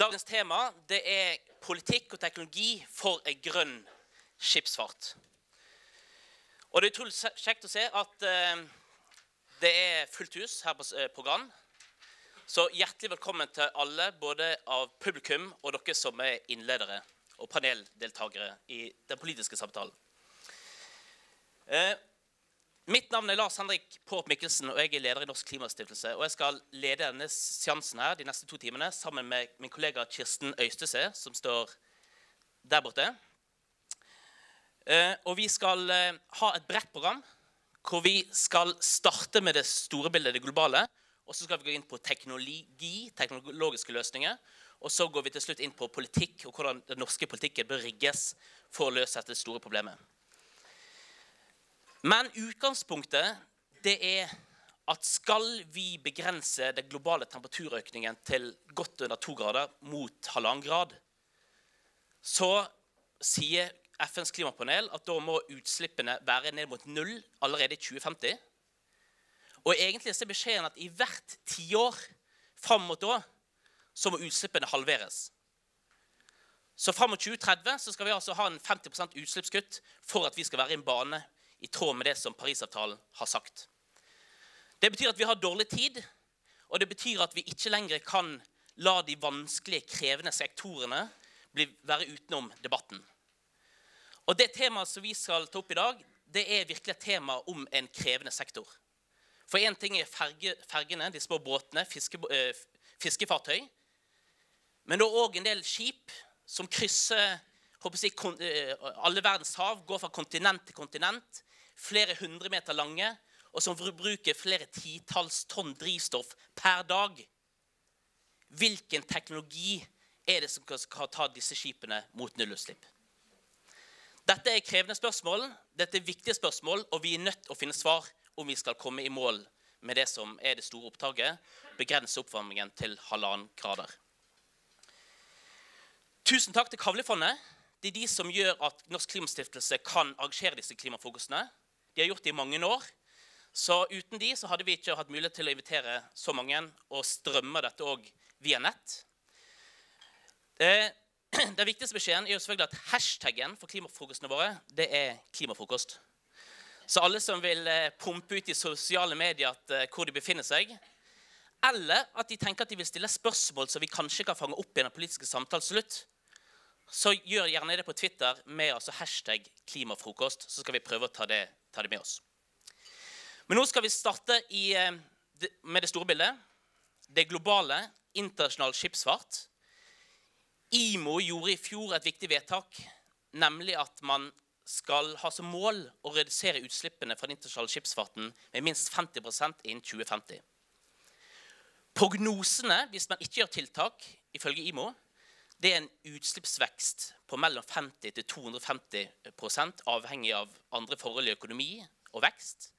Dagens tema det er politikk og teknologi for en grønn skipsfart. Og Det er utrolig kjekt å se at eh, det er fullt hus her på, eh, Gran. Så hjertelig velkommen til alle, både av publikum og dere som er innledere og paneldeltakere i den politiske samtalen. Eh, mitt navn er Lars Henrik Påp Mikkelsen, og jeg er leder i Norsk Klimastiftelse. Og jeg skal lede denne seansen her de neste to timene sammen med min kollega Kirsten Øystese, som står der borte. Eh, og vi skal eh, ha et bredt program hvor vi skal starte med det store bildet, det globale. Og så skal vi gå inn på teknologi, teknologiske løsninger. Og så går vi til slutt inn på politikk og hvordan den norske politikken bør rigges for å løse dette store problemet. Men utgangspunktet det er at skal vi begrense den globale temperaturøkningen til godt under to grader mot halvannen grad, så sier FNs klimapanel at da må utslippene være ned mot null allerede i 2050. Og egentlig er beskjeden at i hvert tiår fram mot da så må utslippene halveres. Så fram mot 2030 så skal vi altså ha en 50% utslippskutt for at vi skal være i en bane i tråd med det som Parisavtalen har sagt. Det betyr at vi har dårlig tid, og det betyr at vi ikke lenger kan la de vanskelige, krevende sektorene bli, være utenom debatten. Og Det temaet som vi skal ta opp i dag, det er virkelig et tema om en krevende sektor. For én ting er ferge, fergene, de små båtene, fiske, øh, fiskefartøy. Men det er òg en del skip som krysser jeg, eh, alle verdens hav, går fra kontinent til kontinent, flere hundre meter lange, og som bruker flere titalls tonn drivstoff per dag. Hvilken teknologi er det som skal ta disse skipene mot nullutslipp? Dette er krevende spørsmål, dette er viktige spørsmål, og vi er nødt til å finne svar om vi skal komme i mål med det som er det store opptaket, begrense oppvarmingen til halvannen grader. Tusen takk til Kavlefondet. Det er de som gjør at Norsk Klimastiftelse kan arrangere disse klimafokusene. De har gjort det i mange år. Så uten de så hadde vi ikke hatt mulighet til å invitere så mange og strømme dette òg via nett. Det, den viktigste beskjeden er jo selvfølgelig at hashtaggen for klimafrokostene våre det er klimafrokost. Så alle som vil eh, pumpe ut i sosiale medier at, uh, hvor de befinner seg, eller at de tenker at de vil stille spørsmål som vi kanskje kan fange opp i den politiske samtalen slutt, så gjør gjerne det på Twitter med altså hashtag klimafrokost. Så skal vi prøve å ta det, ta det med oss. Men nå skal vi starte i, eh, med det store bildet. Det globale, internasjonal skipsfart. IMO gjorde i fjor et viktig vedtak, nemlig at man skal ha som mål å redusere utslippene fra den internasjonale skipsfarten med minst 50% innen 2050. Prognosene, hvis man ikke gjør tiltak, ifølge IMO, det er en utslippsvekst på mellom 50 til 250% avhengig av andre forhold i økonomi og vekst.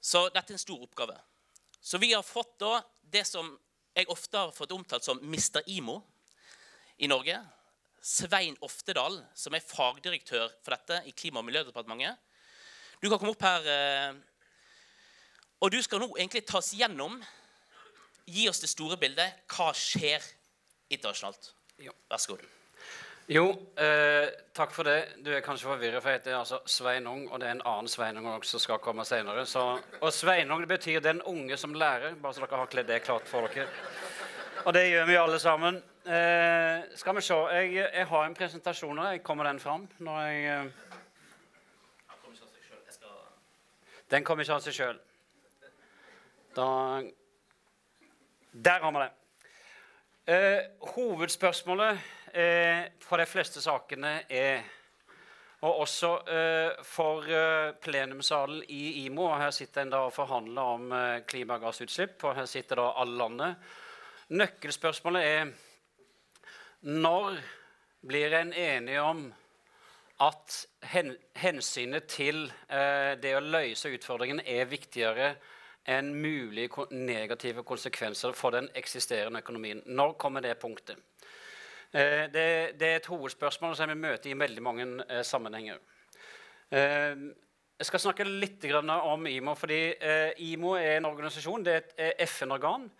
Så dette er en stor oppgave. Så vi har fått da det som jeg ofte har fått omtalt som Mr. Imo i Norge. Svein Oftedal, som er fagdirektør for dette i Klima- og miljødepartementet. Du kan komme opp her. Eh, og du skal nå egentlig tas gjennom, gi oss det store bildet. Hva skjer internasjonalt? Vær så god. Jo, eh, takk for det. Du er kanskje forvirret, for jeg heter altså Sveinung, og det er en annen Sveinung også som skal komme senere. Så, og Sveinung det betyr 'den unge som lærer', bare så dere har kledd det klart for dere. Og det gjør vi alle sammen. Eh, skal vi se. Jeg, jeg, har en presentasjon her. Kommer den fram når jeg eh... Den kommer ikke av seg sjøl. Der har vi det. Eh, hovedspørsmålet eh, for de fleste sakene er og også eh, for eh, plenumssalen i IMO. Her sitter en da og forhandler om eh, klimagassutslipp, og her sitter da alle landet. Nøkkelspørsmålet er når blir en enige om at hen, hensynet til eh, det å løse utfordringen er viktigere enn mulige negative konsekvenser for den eksisterende økonomien. Når kommer det punktet? Eh, det, er et hovedspørsmål som vi møter i veldig mange eh, sammenhenger. Eh, jeg skal snakke litt om IMO. fordi IMO er en organisasjon, det er et FN-organ.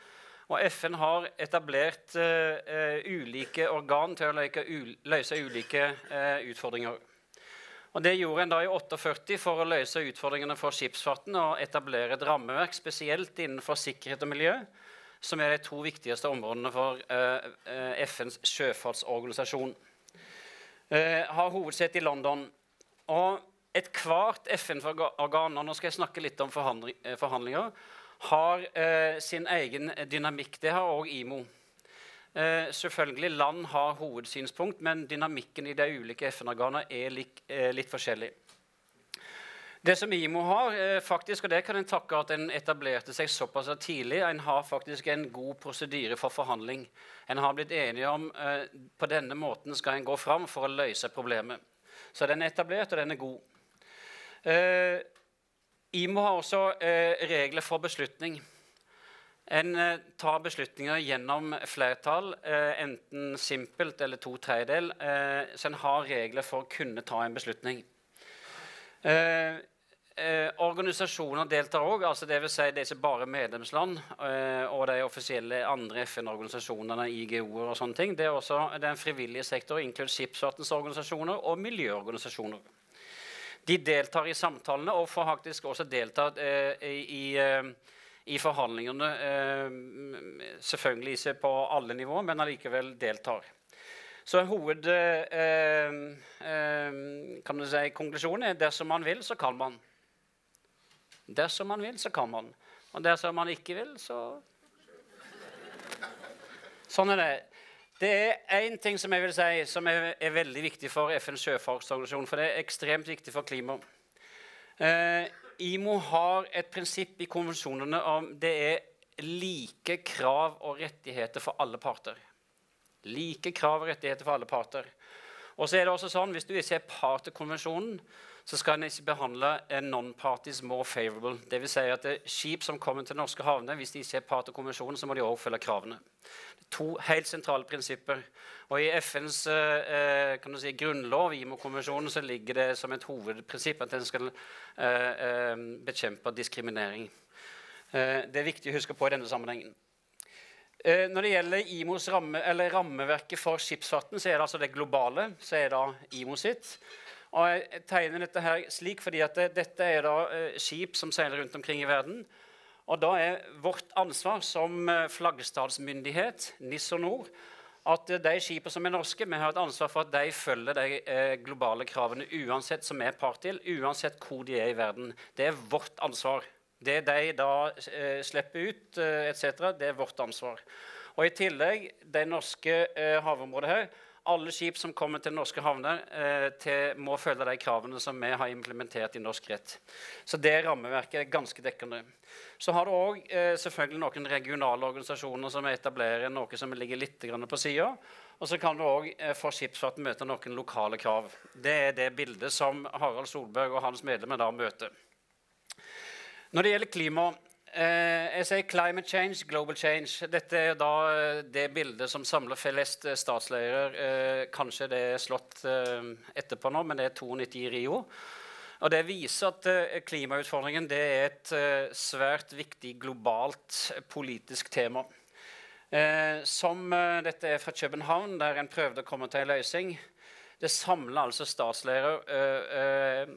Og FN har etablert ulike organ til å løse, ulike utfordringer. Og Det gjorde en da i 48 for å løse utfordringene for skipsfarten og etablere et rammeverk spesielt innenfor sikkerhet og miljø, som er de to viktigste områdene for uh, FNs sjøfartsorganisasjon. har hovedsete i London. Og Ethvert FN-organ nå skal jeg snakke litt om forhandlinger, har eh, sin egen dynamikk. Det har òg IMO. Eh, selvfølgelig Land har hovedsynspunkt, men dynamikken i de ulike FN-organene er lik, eh, litt forskjellig. Det som IMO har, eh, faktisk, og det kan en takke at en etablerte seg såpass tidlig, en har faktisk en god prosedyre for forhandling. En har blitt enige om eh, på denne måten skal en gå fram for å løse problemet. Så den er etablert, og den er god. Eh, IMO har også regler for beslutning. En tar beslutninger gjennom flertall, enten simpelt eller to tredjedel. Så en har regler for å kunne ta en beslutning. Eh, organisasjoner deltar òg. Altså det, vil si det er ikke bare medlemsland og de offisielle andre FN-organisasjonene, IGO-er og sånne ting. Det er også den frivillige sektor, inkludert skipsfartens organisasjoner og miljøorganisasjoner. De deltar i samtalene og får faktisk også deltatt eh, i, eh, i, forhandlingene. Eh, selvfølgelig ikke på alle nivåer, men allikevel deltar. Så hovedkonklusjonen si, er dersom man vil, så kan man. Dersom man vil, så kan man. Og dersom man ikke vil, så Sånn er det. Det er én ting som jeg vil si som er, er veldig viktig for FNs sjøfartsorganisasjon. For det er ekstremt viktig for klimaet. Eh, IMO har et prinsipp i konvensjonene om det er like krav og rettigheter for alle parter. Like krav og rettigheter for alle parter. Og så er det også sånn, Hvis du ikke er part til konvensjonen, så skal en ikke behandle en non-parties more favorable. Dvs. Si at skip som kommer til norske havner, hvis de ikke er part av konvensjonen, så må de også følge kravene. Det er to helt sentrale prinsipper. Og i FNs eh, du si, grunnlov, IMO-konvensjonen, så ligger det som et hovedprinsipp at en skal eh, eh, bekjempe diskriminering. Eh, det er viktig å huske på i denne sammenhengen. Eh, når det gjelder IMOs ramme, rammeverket for skipsfarten, så er det altså det globale. så er det IMO sitt. Og Jeg tegner dette her slik fordi at det, dette er da eh, skip som seiler rundt omkring i verden. Og da er vårt ansvar som eh, flaggstatsmyndighet, NIS og NOR, at de skipene som er norske, vi har et ansvar for at de følger de eh, globale kravene uansett som er part til, uansett hvor de er i verden. Det er vårt ansvar. Det de da eh, slipper ut, eh, etc., det er vårt ansvar. Og I tillegg, det norske eh, havområdet her, alle skip som kommer til norske havner, eh, til, må følge de kravene som vi har implementert i norsk rett. Så det rammeverket er ganske dekkende. Så har du òg eh, noen regionale organisasjoner som etablerer noe som ligger litt på sida. Og så kan du òg eh, for skipsfart møte noen lokale krav. Det er det bildet som Harald Solberg og hans medlemmer da møter. Når det gjelder klima, jeg sier 'climate change, global change'. Dette er da eh, det bildet som samler flest eh, statsledere. Eh, kanskje det er slått eh, etterpå nå, men det er 92 i Rio. Og Det viser at eh, klimautfordringen er et svært viktig globalt politisk tema. som dette er fra København, der en prøvde å komme til en løsning. Det samler altså statsledere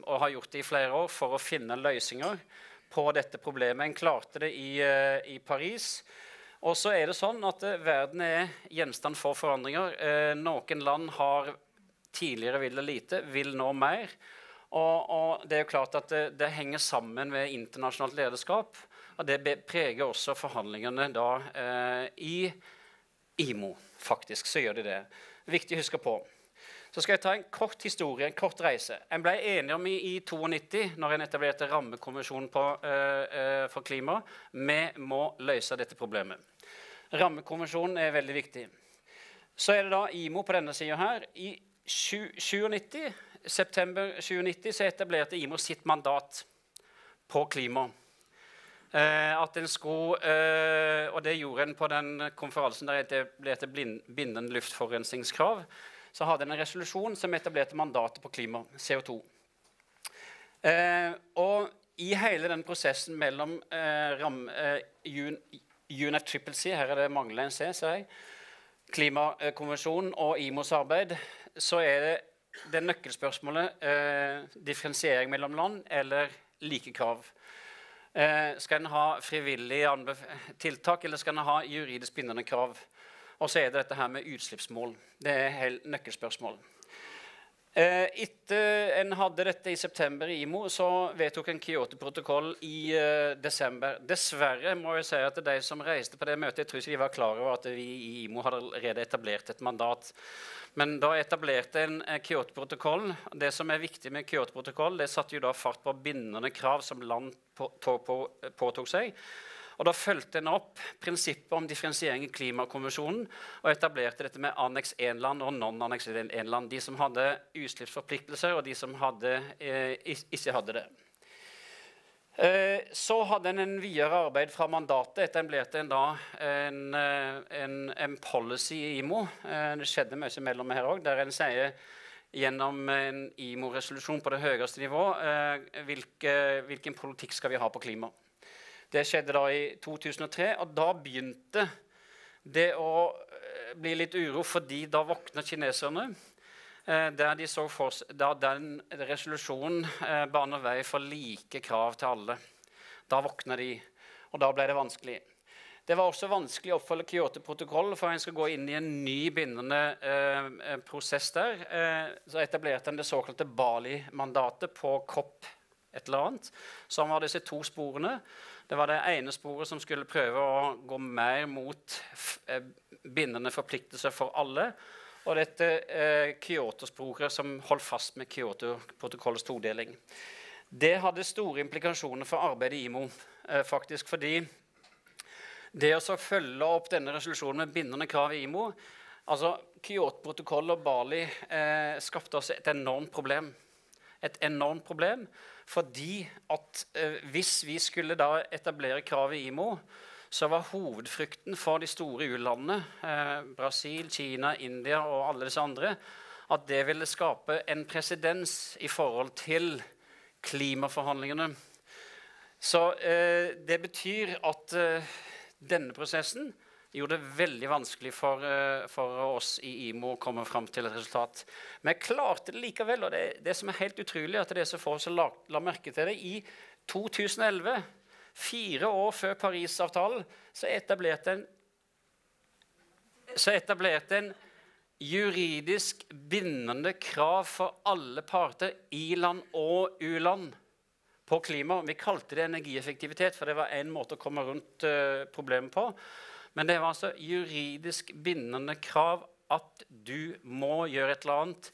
og har gjort det i flere år for å finne løsninger på dette problemet. En klarte det i, uh, i Paris. Og så er det sånn at uh, verden er gjenstand for forandringer. Uh, noen land har tidligere villet lite, vil nå mer. Og, og, det er jo klart at det, det, henger sammen med internasjonalt lederskap. Og det preger også forhandlingene da i IMO. Faktisk så gjør de det. Viktig å huske på. Så skal jeg ta en kort historie, en kort reise. En ble enige om i, i 92, når en etablerte rammekonvensjonen uh, for klima, vi må løse dette problemet. Rammekonvensjonen er veldig viktig. Så er det da IMO på denne sida her. I 97, september 2090 så etablerte IMO sitt mandat på klima. Eh, at en skulle, eh, og det gjorde en på den konferansen der det ble bindende luftforurensningskrav så hadde en en resolusjon som etablerte mandatet på klima, CO2. Eh, og i hele den prosessen mellom eh, ram, eh, UNFCCC, her er det mangler en C, ser jeg, Klimakonvensjonen og IMOs arbeid, så er det det nøkkelspørsmålet eh, differensiering mellom land eller like krav. Eh, skal en ha frivillige tiltak, eller skal en ha juridisk bindende krav? Og så er det dette her med utslippsmål. Det er helt nøkkelspørsmål. Eh, etter en hadde dette i september i IMO, så vedtok en Kyoto-protokoll i uh, desember. Dessverre må jeg si at de som reiste på det møtet, jeg tror ikke de var klar over at vi i IMO hadde allerede etablert et mandat. Men da etablerte en uh, Kyoto-protokoll. Det som er viktig med Kyoto-protokoll, det satte jo da fart på bindende krav som land påtok på, på, på seg. Og Da fulgte en opp prinsippet om differensiering i Klimakonvensjonen og etablerte dette med anneks 1-land og non-anneks 1-land. De som hadde utslippsforpliktelser, og de som hadde, eh, ikke hadde det. Eh, så hadde en en videre arbeid fra mandatet. Etablerte en da en, eh, en, en policy i IMO. Eh, det skjedde mye mellom her òg, der en sier gjennom en IMO-resolusjon på det høyeste nivå hvilke, hvilken politikk skal vi ha på klima. Det skjedde da i 2003, og da begynte det å eh, bli litt uro, fordi da våkna kineserne. Eh, der de så for, da den resolusjonen eh, baner vei for like krav til alle. Da våkna de, og da ble det vanskelig. Det var også vanskelig å oppfølge Kyoto-protokollen, for en skal gå inn i en ny bindende eh, prosess der. Eh, så etablerte en det såkalte Bali-mandatet på COP et eller annet, som var disse to sporene. Det var det ene sporet som skulle prøve å gå mer mot eh, bindende forpliktelser for alle. Og dette eh, Kyoto-sporet som holdt fast med Kyoto-protokollets todeling. Det hadde store implikasjoner for arbeidet i IMO. Eh, faktisk fordi det å følge opp denne resolusjonen med bindende krav i IMO altså Kyoto-protokollet og Bali eh, skapte oss et enormt problem. Et enormt problem fordi at eh, hvis vi skulle da etablere krav i IMO, så var hovedfrykten for de store u-landene, eh, Brasil, Kina, India og alle disse andre, at det ville skape en presedens i forhold til klimaforhandlingene. Så eh, det betyr at eh, denne prosessen gjorde det veldig vanskelig for, uh, for, oss i IMO å komme fram til et resultat. Men jeg klarte det likevel. Og det, det som er helt utrolig, at det er så få som la, la merke til det. I 2011, fire år før Parisavtalen, så etablerte en så etablerte en juridisk bindende krav for alle parter, i-land og u-land, på klima. Vi kalte det energieffektivitet, for det var én måte å komme rundt uh, problemet på. Men det var altså juridisk bindende krav at du må gjøre et eller annet.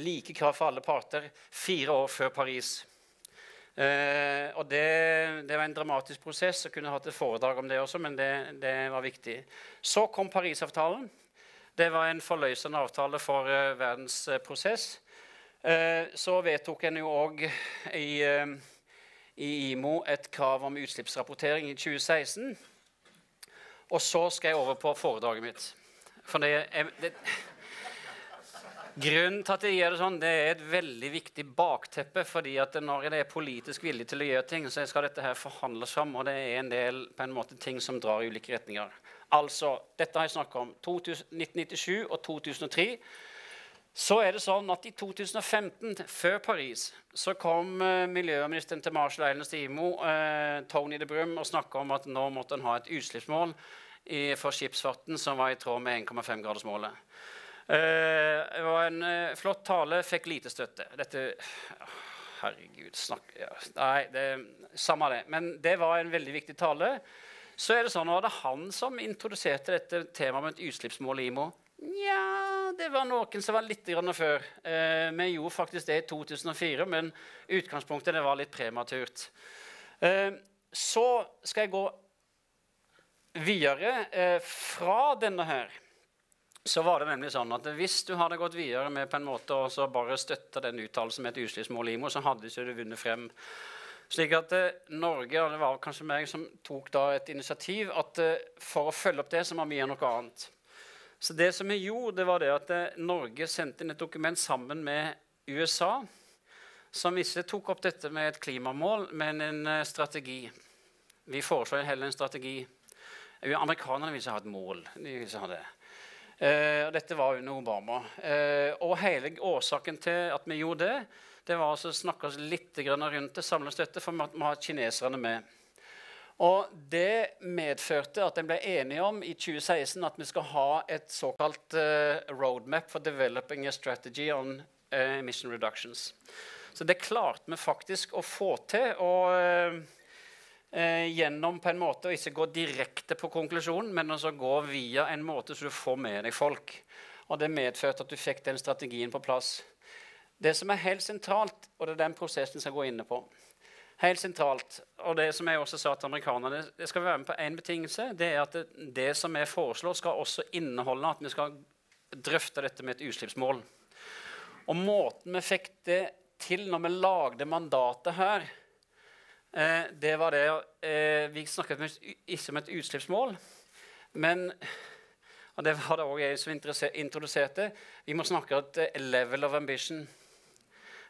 Like krav for alle parter fire år før Paris. Eh, og det, det, var en dramatisk prosess. Jeg kunne hatt et foredrag om det også, men det, det var viktig. Så kom Parisavtalen. Det var en forløsende avtale for uh, verdens uh, prosess. Uh, så vedtok en jo òg i, i IMO et krav om utslippsrapportering i 2016. Og så skal jeg over på foredraget mitt. For det, jeg, det, Grunnen til at jeg gjør det sånn, det er et veldig viktig bakteppe. fordi at når det er politisk vilje til å gjøre ting, så skal dette her forhandles fram. Og det er en del på en måte ting som drar i ulike retninger. Altså, Dette har jeg snakket om. 1997 og 2003 så er det sånn at I 2015, før Paris, så kom uh, miljøministeren til Marshall Islands til IMO, uh, Tony de Brum, og snakka om at nå måtte en ha et utslippsmål i, for skipsfarten som var i tråd med 1,5-gradersmålet. Uh, det var en uh, flott tale, fikk lite støtte. Dette Herregud, snakk ja, Nei, det, samme det. Men det var en veldig viktig tale. Så er det sånn, var det han som introduserte dette temaet med et utslippsmål i IMO. Nja, det var noen som var litt grann før. Eh, vi gjorde faktisk det i 2004, men utgangspunktet det var litt prematurt. Eh, så skal jeg gå videre. Eh, fra denne her så var det nemlig sånn at hvis du hadde gått videre med på en måte og bare støtta den uttalelsen med et utslippsmål IMO, så hadde ikke du vunnet frem. Slik at eh, Norge, og det var kanskje meg som tok da et initiativ, at eh, for å følge opp det, så må vi gjøre noe annet. Så det som vi gjorde, det var det at eh, Norge sendte inn et dokument sammen med USA, som ikke tok opp dette med et klimamål, men en eh, strategi. Vi foreslår heller en strategi. Amerikanerne ville ikke ha et mål. De ville ha det. Eh, dette var under Obama. Eh, og hele årsaken til at vi gjorde det, det var å snakke oss litt rundt det, samle støtte, for vi har kineserne med. Og Det medførte at en ble enige om i 2016 at vi skal ha et såkalt uh, roadmap for developing a strategy on uh, emission reductions. Så det klarte vi faktisk å få til. og... Eh, gjennom på en måte å ikke gå direkte på konklusjonen, men også gå via en måte så du får med deg folk. Og Det medførte at du fikk den strategien på plass. Det som er helt sentralt, og det er den prosessen jeg skal gå inn på Helt sentralt, og det som jeg også sa til amerikanerne, det skal være med på én betingelse. Det er at det, det som jeg foreslår, skal også inneholde at vi skal drøfte dette med et utslippsmål. Og måten vi fikk det til når vi lagde mandatet her, Eh, det var det eh, Vi snakket ikke om et utslippsmål, men og det var det òg jeg som introduserte. Vi må snakke om et eh, level of ambition.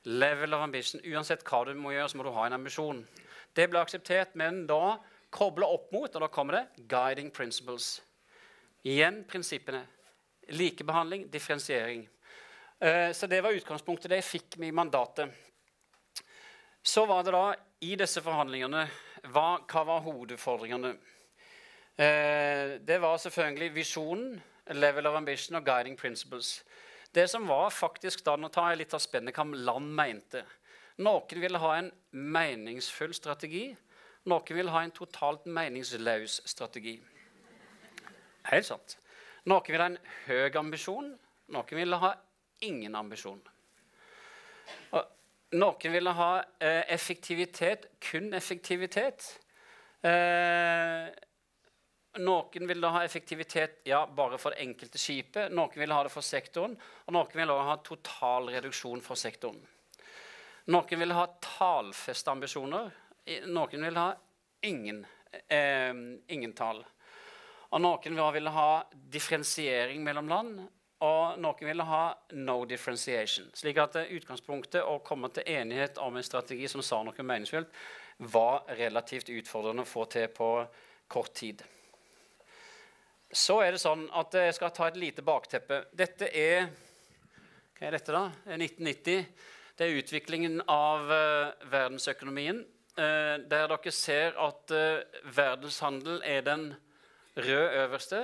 Level of ambition. Uansett hva du må gjøre, så må du ha en ambisjon. Det ble akseptert, men da kobla opp mot, og da kommer det guiding principles. Igjen prinsippene. Likebehandling, differensiering. Så det var utgangspunktet. Det jeg fikk med mandatet. Så var det da i disse forhandlingene hva, hva var hovedutfordringene? Eh, det var selvfølgelig visjonen, level of ambition og guiding principles. Det som var faktisk da, Nå tar jeg litt av spennet hva land mente. Noen ville ha en meningsfull strategi. Noen ville ha en totalt meningsløs strategi. Helt sant. Noen ville ha en høy ambisjon. Noen ville ha ingen ambisjon. Og noen ville ha eh, effektivitet, kun effektivitet. Eh, noen ville ha effektivitet ja, bare for det enkelte skipet. Noen ville ha det for sektoren, og noen ville ha total reduksjon for sektoren. Noen ville ha talfeste ambisjoner. Noen ville ha ingen, eh, ingen tall. Og noen ville ha differensiering mellom land. Og noen ville ha no differentiation. Slik at utgangspunktet å komme til enighet om en strategi som sa noe meningsfylt, var relativt utfordrende å få til på kort tid. Så er det sånn at Jeg skal ta et lite bakteppe. Dette er hva er dette da? 1990. Det er utviklingen av uh, verdensøkonomien. Uh, der dere ser at uh, verdenshandel er den røde øverste.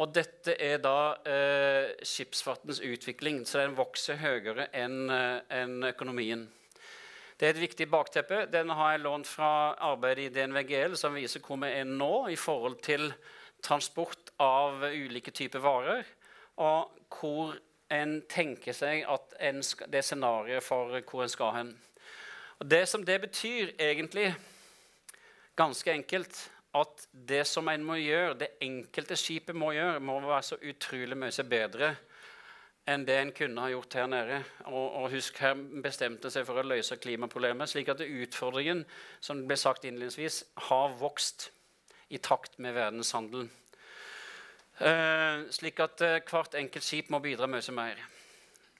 Og dette er da eh, skipsfartens utvikling, så den vokser høyere enn eh, en økonomien. Det er et viktig bakteppe. Den har jeg lånt fra arbeidet i DNVGL, som viser hvor vi er nå i forhold til transport av ulike typer varer, og hvor en tenker seg at en skal, det er scenarioet for hvor en skal hen. Og Det som det betyr, egentlig, ganske enkelt, at det som en må gjøre, det enkelte skipet må gjøre, må være så utrolig mye bedre enn det en kunne ha gjort her nede. Og, og husk, her bestemte seg for å løse klimaproblemet, slik at utfordringen som ble sagt innledningsvis, har vokst i takt med verdenshandelen. Eh, slik at eh, hvert enkelt skip må bidra mye mer.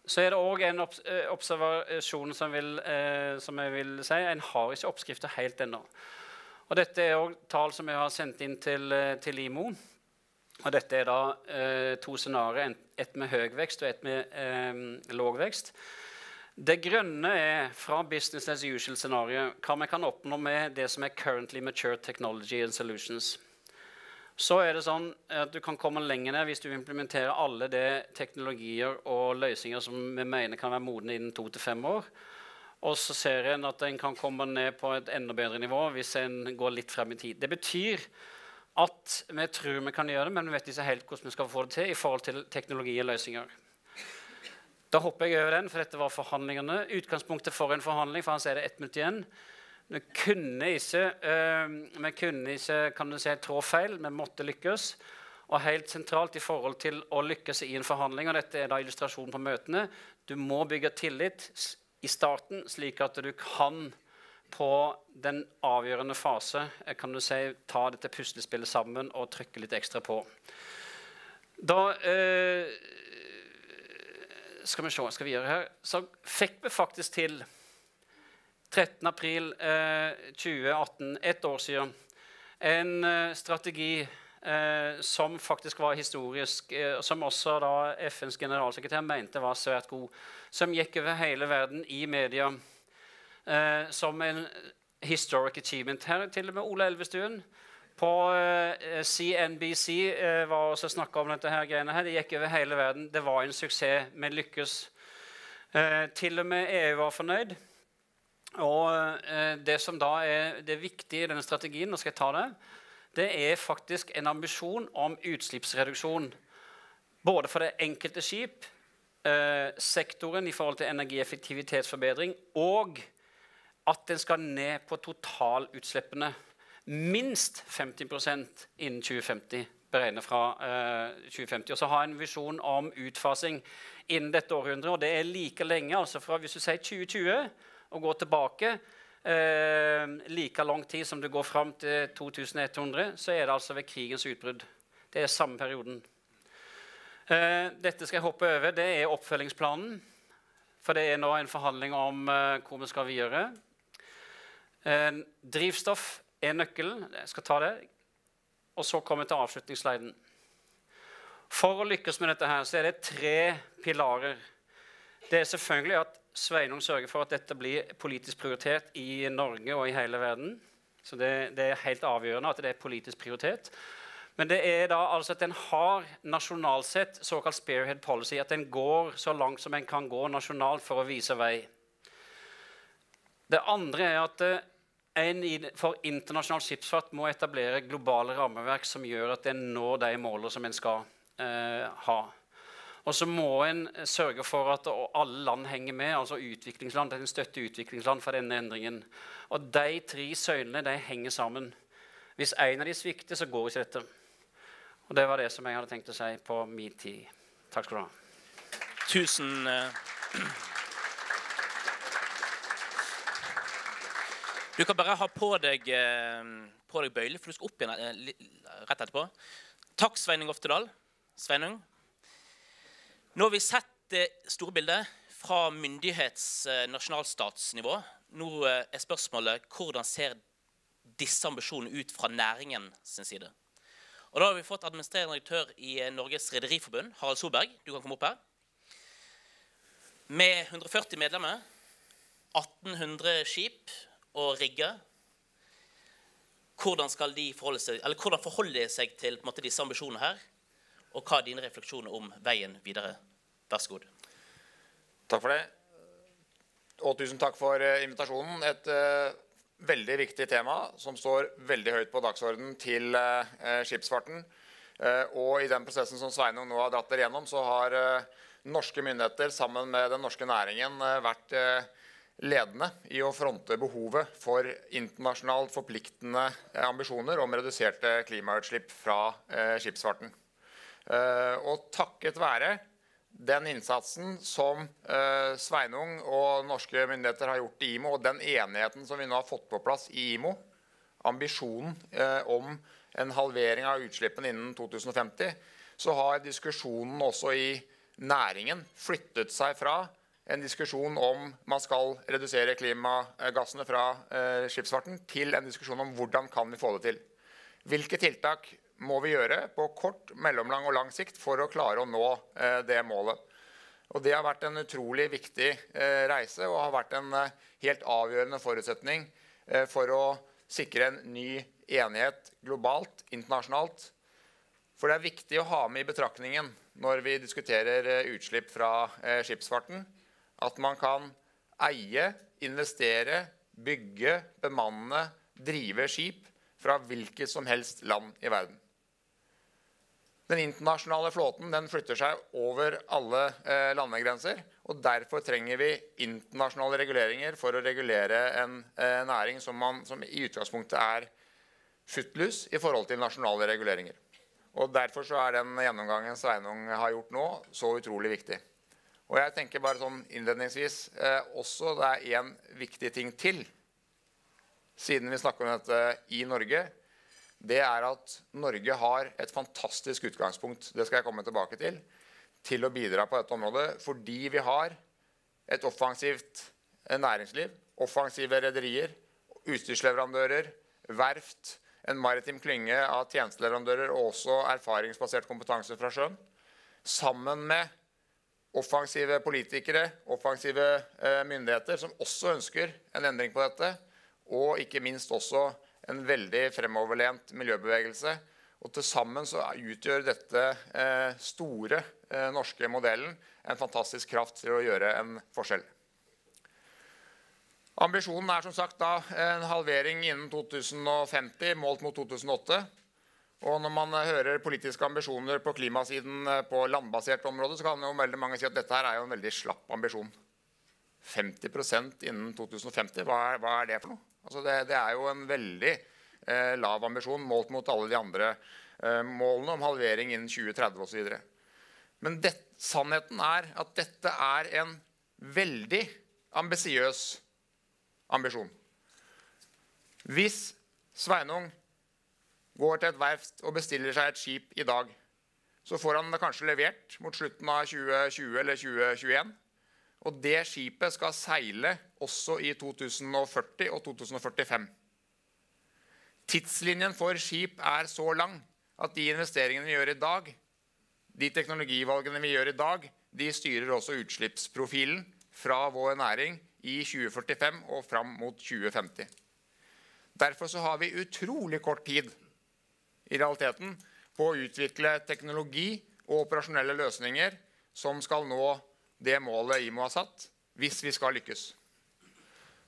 Så er det òg en obs observasjon som, vil, eh, som, jeg vil si. En har ikke oppskrifter helt ennå. Og Dette er også tall som jeg har sendt inn til, eh, til IMO. Og Dette er da eh, to scenarioer, ett med høy vekst og ett med eh, låg vekst. Det grønne er fra business as usual-scenarioet hva vi kan oppnå med det som er currently mature technology and solutions. Så er det sånn at Du kan komme lenger ned hvis du implementerer alle de teknologier og løsninger som vi mener kan være modne innen to til fem år. Og så ser en at en kan komme ned på et enda bedre nivå hvis en går litt frem i tid. Det betyr at vi tror vi kan gjøre det, men vi vet ikke helt hvordan vi skal få det til i forhold til teknologi og løsninger. Da hopper jeg over den, for dette var forhandlingene. Utgangspunktet for en forhandling, for han sier det ett minutt igjen. Vi kunne ikke, øh, vi kunne ikke kan du si, trå feil, vi måtte lykkes. Og helt sentralt i forhold til å lykkes i en forhandling, og dette er da illustrasjonen på møtene, du må bygge tillit i starten, slik at du kan på den avgjørende fase eh, kan du si, ta dette puslespillet sammen og trykke litt ekstra på. Da eh, Skal vi se skal vi gjøre her, Så fikk vi faktisk til 13. april eh, 2018, ett år siden, en eh, strategi som faktisk var historisk, eh, som også da FNs generalsekretær mente var svært god, som gikk over hele verden i media eh, som en historic achievement. Her til og med Ola Elvestuen på eh, CNBC eh, var også snakka om dette her greiene her. Det gikk over hele verden. Det var en suksess. Vi lykkes. Eh, til og med EU var fornøyd. Og eh, det som da er det viktige i denne strategien, nå skal jeg ta det, det er faktisk en ambisjon om utslippsreduksjon. Både for det enkelte skip, eh, sektoren i forhold til energieffektivitetsforbedring, og at den skal ned på totalutslippene. Minst 50% innen 2050 beregnet fra eh, 2050. Og så ha en visjon om utfasing innen dette århundret. Og det er like lenge, altså fra hvis du sier 2020 og går tilbake like lang tid som du går fram til 2100, så er det altså ved krigens utbrudd. Det er samme perioden. Eh, dette skal jeg hoppe over. Det er oppfølgingsplanen. For det er nå en forhandling om eh, hvor vi skal videre. Eh, drivstoff er nøkkelen. Jeg skal ta det. Og så kommer jeg til avslutningssliden. For å lykkes med dette her, så er det tre pilarer. Det er selvfølgelig at Sveinung sørger for at dette blir politisk prioritert i Norge og i hele verden. Så det, det er helt avgjørende at det er politisk prioritet. Men det er da altså at en har nasjonalt sett såkalt spearhead policy. At en går så langt som en kan gå nasjonalt for å vise vei. Det andre er at eh, en for internasjonal skipsfart må etablere globale rammeverk som gjør at en når de målene som en skal eh, ha. Og så må en sørge for at alle land henger med, altså utviklingsland. En støtter utviklingsland for denne endringen. Og de tre søylene de henger sammen. Hvis en av de svikter, så går ikke dette. Og Det var det som jeg hadde tenkt å si på min tid. Takk skal du ha. Tusen uh... Du kan bare ha på deg, eh, på deg bøyle, for du skal opp igjen eh, rett etterpå. Takk, Sveinung Oftedal. Sveinung. Nå har vi sett det store bildet fra myndighets- eh. Nå er spørsmålet hvordan ser disse ambisjonene ut fra næringen sin side. Og Da har vi fått administrerende direktør i Norges Rederiforbund, Harald Solberg. Du kan komme opp her. Med 140 medlemmer, 1800 skip og rigge. Hvordan, forholde seg, hvordan forholder de seg til måte, disse ambisjonene her? Og hva er dine refleksjoner om veien videre? Vær så god. Takk for det. Og tusen takk for uh, invitasjonen. Et uh, veldig viktig tema som står veldig høyt på dagsordenen til uh, skipsfarten. og i den prosessen som Sveinung nå har dratt dere gjennom, så har norske myndigheter sammen med den norske næringen vært ledende i å fronte behovet for internasjonalt forpliktende eh, ambisjoner om reduserte klimautslipp fra eh, skipsfarten. Eh, og takket være den innsatsen som eh, Sveinung og norske myndigheter har gjort i IMO, og den enigheten som vi nå har fått på plass i IMO, ambisjonen eh, om en halvering av utslippene innen 2050, så har diskusjonen også i næringen flyttet seg fra en diskusjon om man skal redusere klimagassene fra skipsfarten, til en diskusjon om hvordan kan vi få det til. Hvilke tiltak må vi gjøre på kort, mellomlang og lang sikt for å klare å nå eh, det målet. Og Det har vært en utrolig viktig eh, reise og har vært en eh, helt avgjørende forutsetning for å sikre en ny enighet globalt, internasjonalt. For det er viktig å ha med i betraktningen når vi diskuterer utslipp fra skipsfarten at man kan eie, investere, bygge, bemanne, drive skip fra hvilket som helst land i verden. Den internasjonale flåten den flytter seg over alle eh, landegrenser. og Derfor trenger vi internasjonale reguleringer for å regulere en eh, næring som, man, som, i utgangspunktet er futtlus i forhold til nasjonale reguleringer. Og Derfor er den gjennomgangen Sveinung har gjort nå, så utrolig viktig. Og jeg tenker bare sånn innledningsvis eh, også det er én viktig ting til, siden vi snakker om dette i Norge. Det er at Norge har et fantastisk utgangspunkt det skal jeg komme tilbake til, til å bidra på dette området, fordi vi har et offensivt eh, næringsliv, offensive rederier, utstyrsleverandører, verft, en maritim klynge av tjenesteleverandører og også erfaringsbasert kompetanse fra sjøen. Sammen med offensive politikere, offensive eh, myndigheter som også ønsker en endring på dette. Og ikke minst også en veldig fremoverlent miljøbevegelse. Og til sammen så utgjør dette eh, store eh, norske modellen en fantastisk kraft til å gjøre en forskjell. Ambisjonen er som sagt da en halvering innen 2050, målt mot 2008. Og når man hører politiske ambisjoner på klimasiden eh, på landbasert område, så kan jo veldig mange si at dette her er jo en veldig slapp ambisjon. 50% innen 2050, hva er, hva er, det for noe? Altså det, det, er jo en veldig eh, lav ambisjon målt mot alle de andre eh, målene om halvering innen 2030 osv. Men det, sannheten er at dette er en veldig ambisiøs ambisjon. Hvis Sveinung går til et verft og bestiller seg et skip i dag, så får han det kanskje levert mot slutten av 2020 eller 2021. Og det skipet skal seile også i 2040 og 2045. Tidslinjen for skip er så lang at de investeringene vi gjør i dag, de teknologivalgene vi gjør i dag, de styrer også utslippsprofilen fra vår næring i 2045 og fram mot 2050. Derfor så har vi utrolig kort tid i realiteten på å utvikle teknologi og operasjonelle løsninger som skal nå det målet IMO har satt, hvis vi skal lykkes.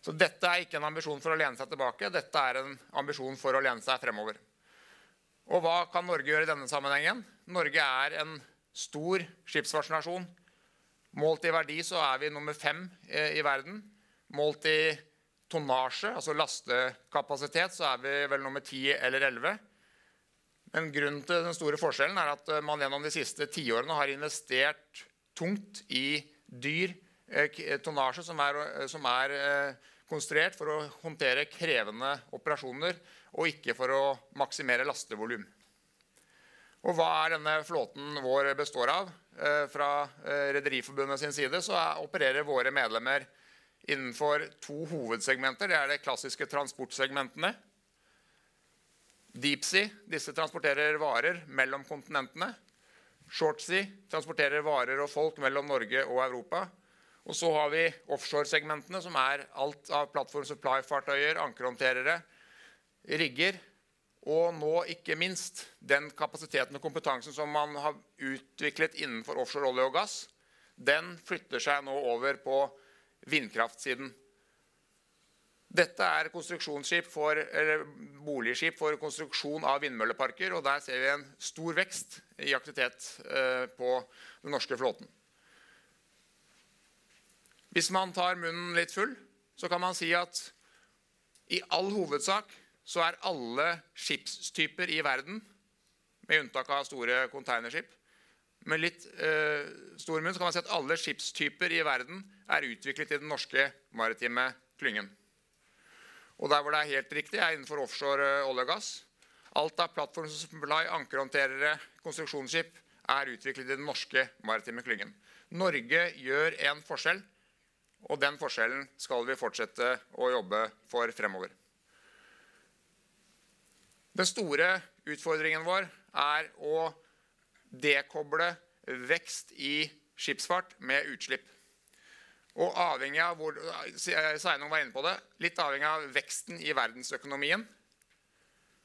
Så dette er ikke en ambisjon for å lene seg tilbake, dette er en ambisjon for å lene seg fremover. Og hva kan Norge gjøre i denne sammenhengen? Norge er en stor skipsfartsnasjon. Målt i verdi så er vi nummer fem eh, i verden. Målt i tonnasje, altså lastekapasitet, så er vi vel nummer ti eller elleve. Men grunnen til den store forskjellen er at eh, man gjennom de siste tiårene har investert tungt i dyr eh, tonnasje som er, som er konstruert for å håndtere krevende operasjoner, og ikke for å maksimere lastevolum. Og hva er denne flåten vår består av? Eh, fra eh, Rederiforbundet sin side så opererer våre medlemmer innenfor to hovedsegmenter. Det er de klassiske transportsegmentene. Deepsea disse transporterer varer mellom kontinentene. Shortsea transporterer varer og folk mellom Norge og Europa. Og så har vi offshore-segmentene, som er alt av plattform supply-fartøyer, ankerhåndterere, rigger og nå ikke minst den kapasiteten og kompetansen som man har utviklet innenfor offshore olje og gass, den flytter seg nå over på vindkraftsiden. Dette er konstruksjonsskip for, boligskip for konstruksjon av vindmølleparker. og Der ser vi en stor vekst i aktivitet eh, på den norske flåten. Hvis man tar munnen litt full, så kan man si at i all hovedsak så er alle skipstyper i verden, med unntak av store containerskip Med litt eh, stor munn kan man si at alle skipstyper i verden er utviklet i den norske maritime klyngen. Og der hvor det er helt riktig, er innenfor offshore eh, olje og gass. Alt av plattformsupply, ankerhåndterere, konstruksjonsskip er utviklet i den norske maritime klyngen. Norge gjør en forskjell, og den forskjellen skal vi fortsette å jobbe for fremover. Den store utfordringen vår er å dekoble vekst i skipsfart med utslipp. Og avhengig av hvor, Sveinung var inne på det, litt avhengig av veksten i verdensøkonomien,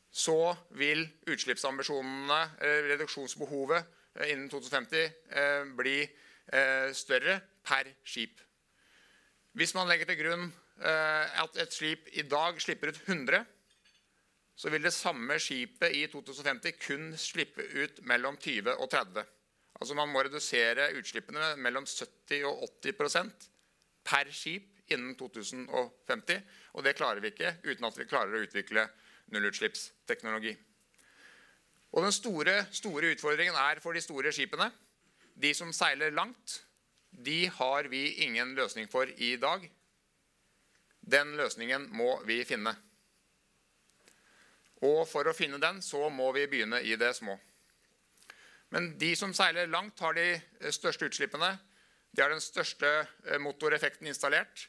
så vil utslippsambisjonene, reduksjonsbehovet eh, innen 2050, eh, bli eh, større per skip. Hvis man legger til grunn at et skip i dag slipper ut 100 så vil det samme skipet i 2050 kun slippe ut mellom 20 og 30. Altså Man må redusere utslippene mellom 70 og 80 per skip innen 2050. Og det klarer vi ikke uten at vi klarer å utvikle nullutslippsteknologi. Og Den store, store utfordringen er for de store skipene. De som seiler langt, de har vi ingen løsning for i dag. Den løsningen må vi finne. Og for å finne den, så må vi begynne i det små. Men de som seiler langt, har de største utslippene. De har den største eh, motoreffekten installert,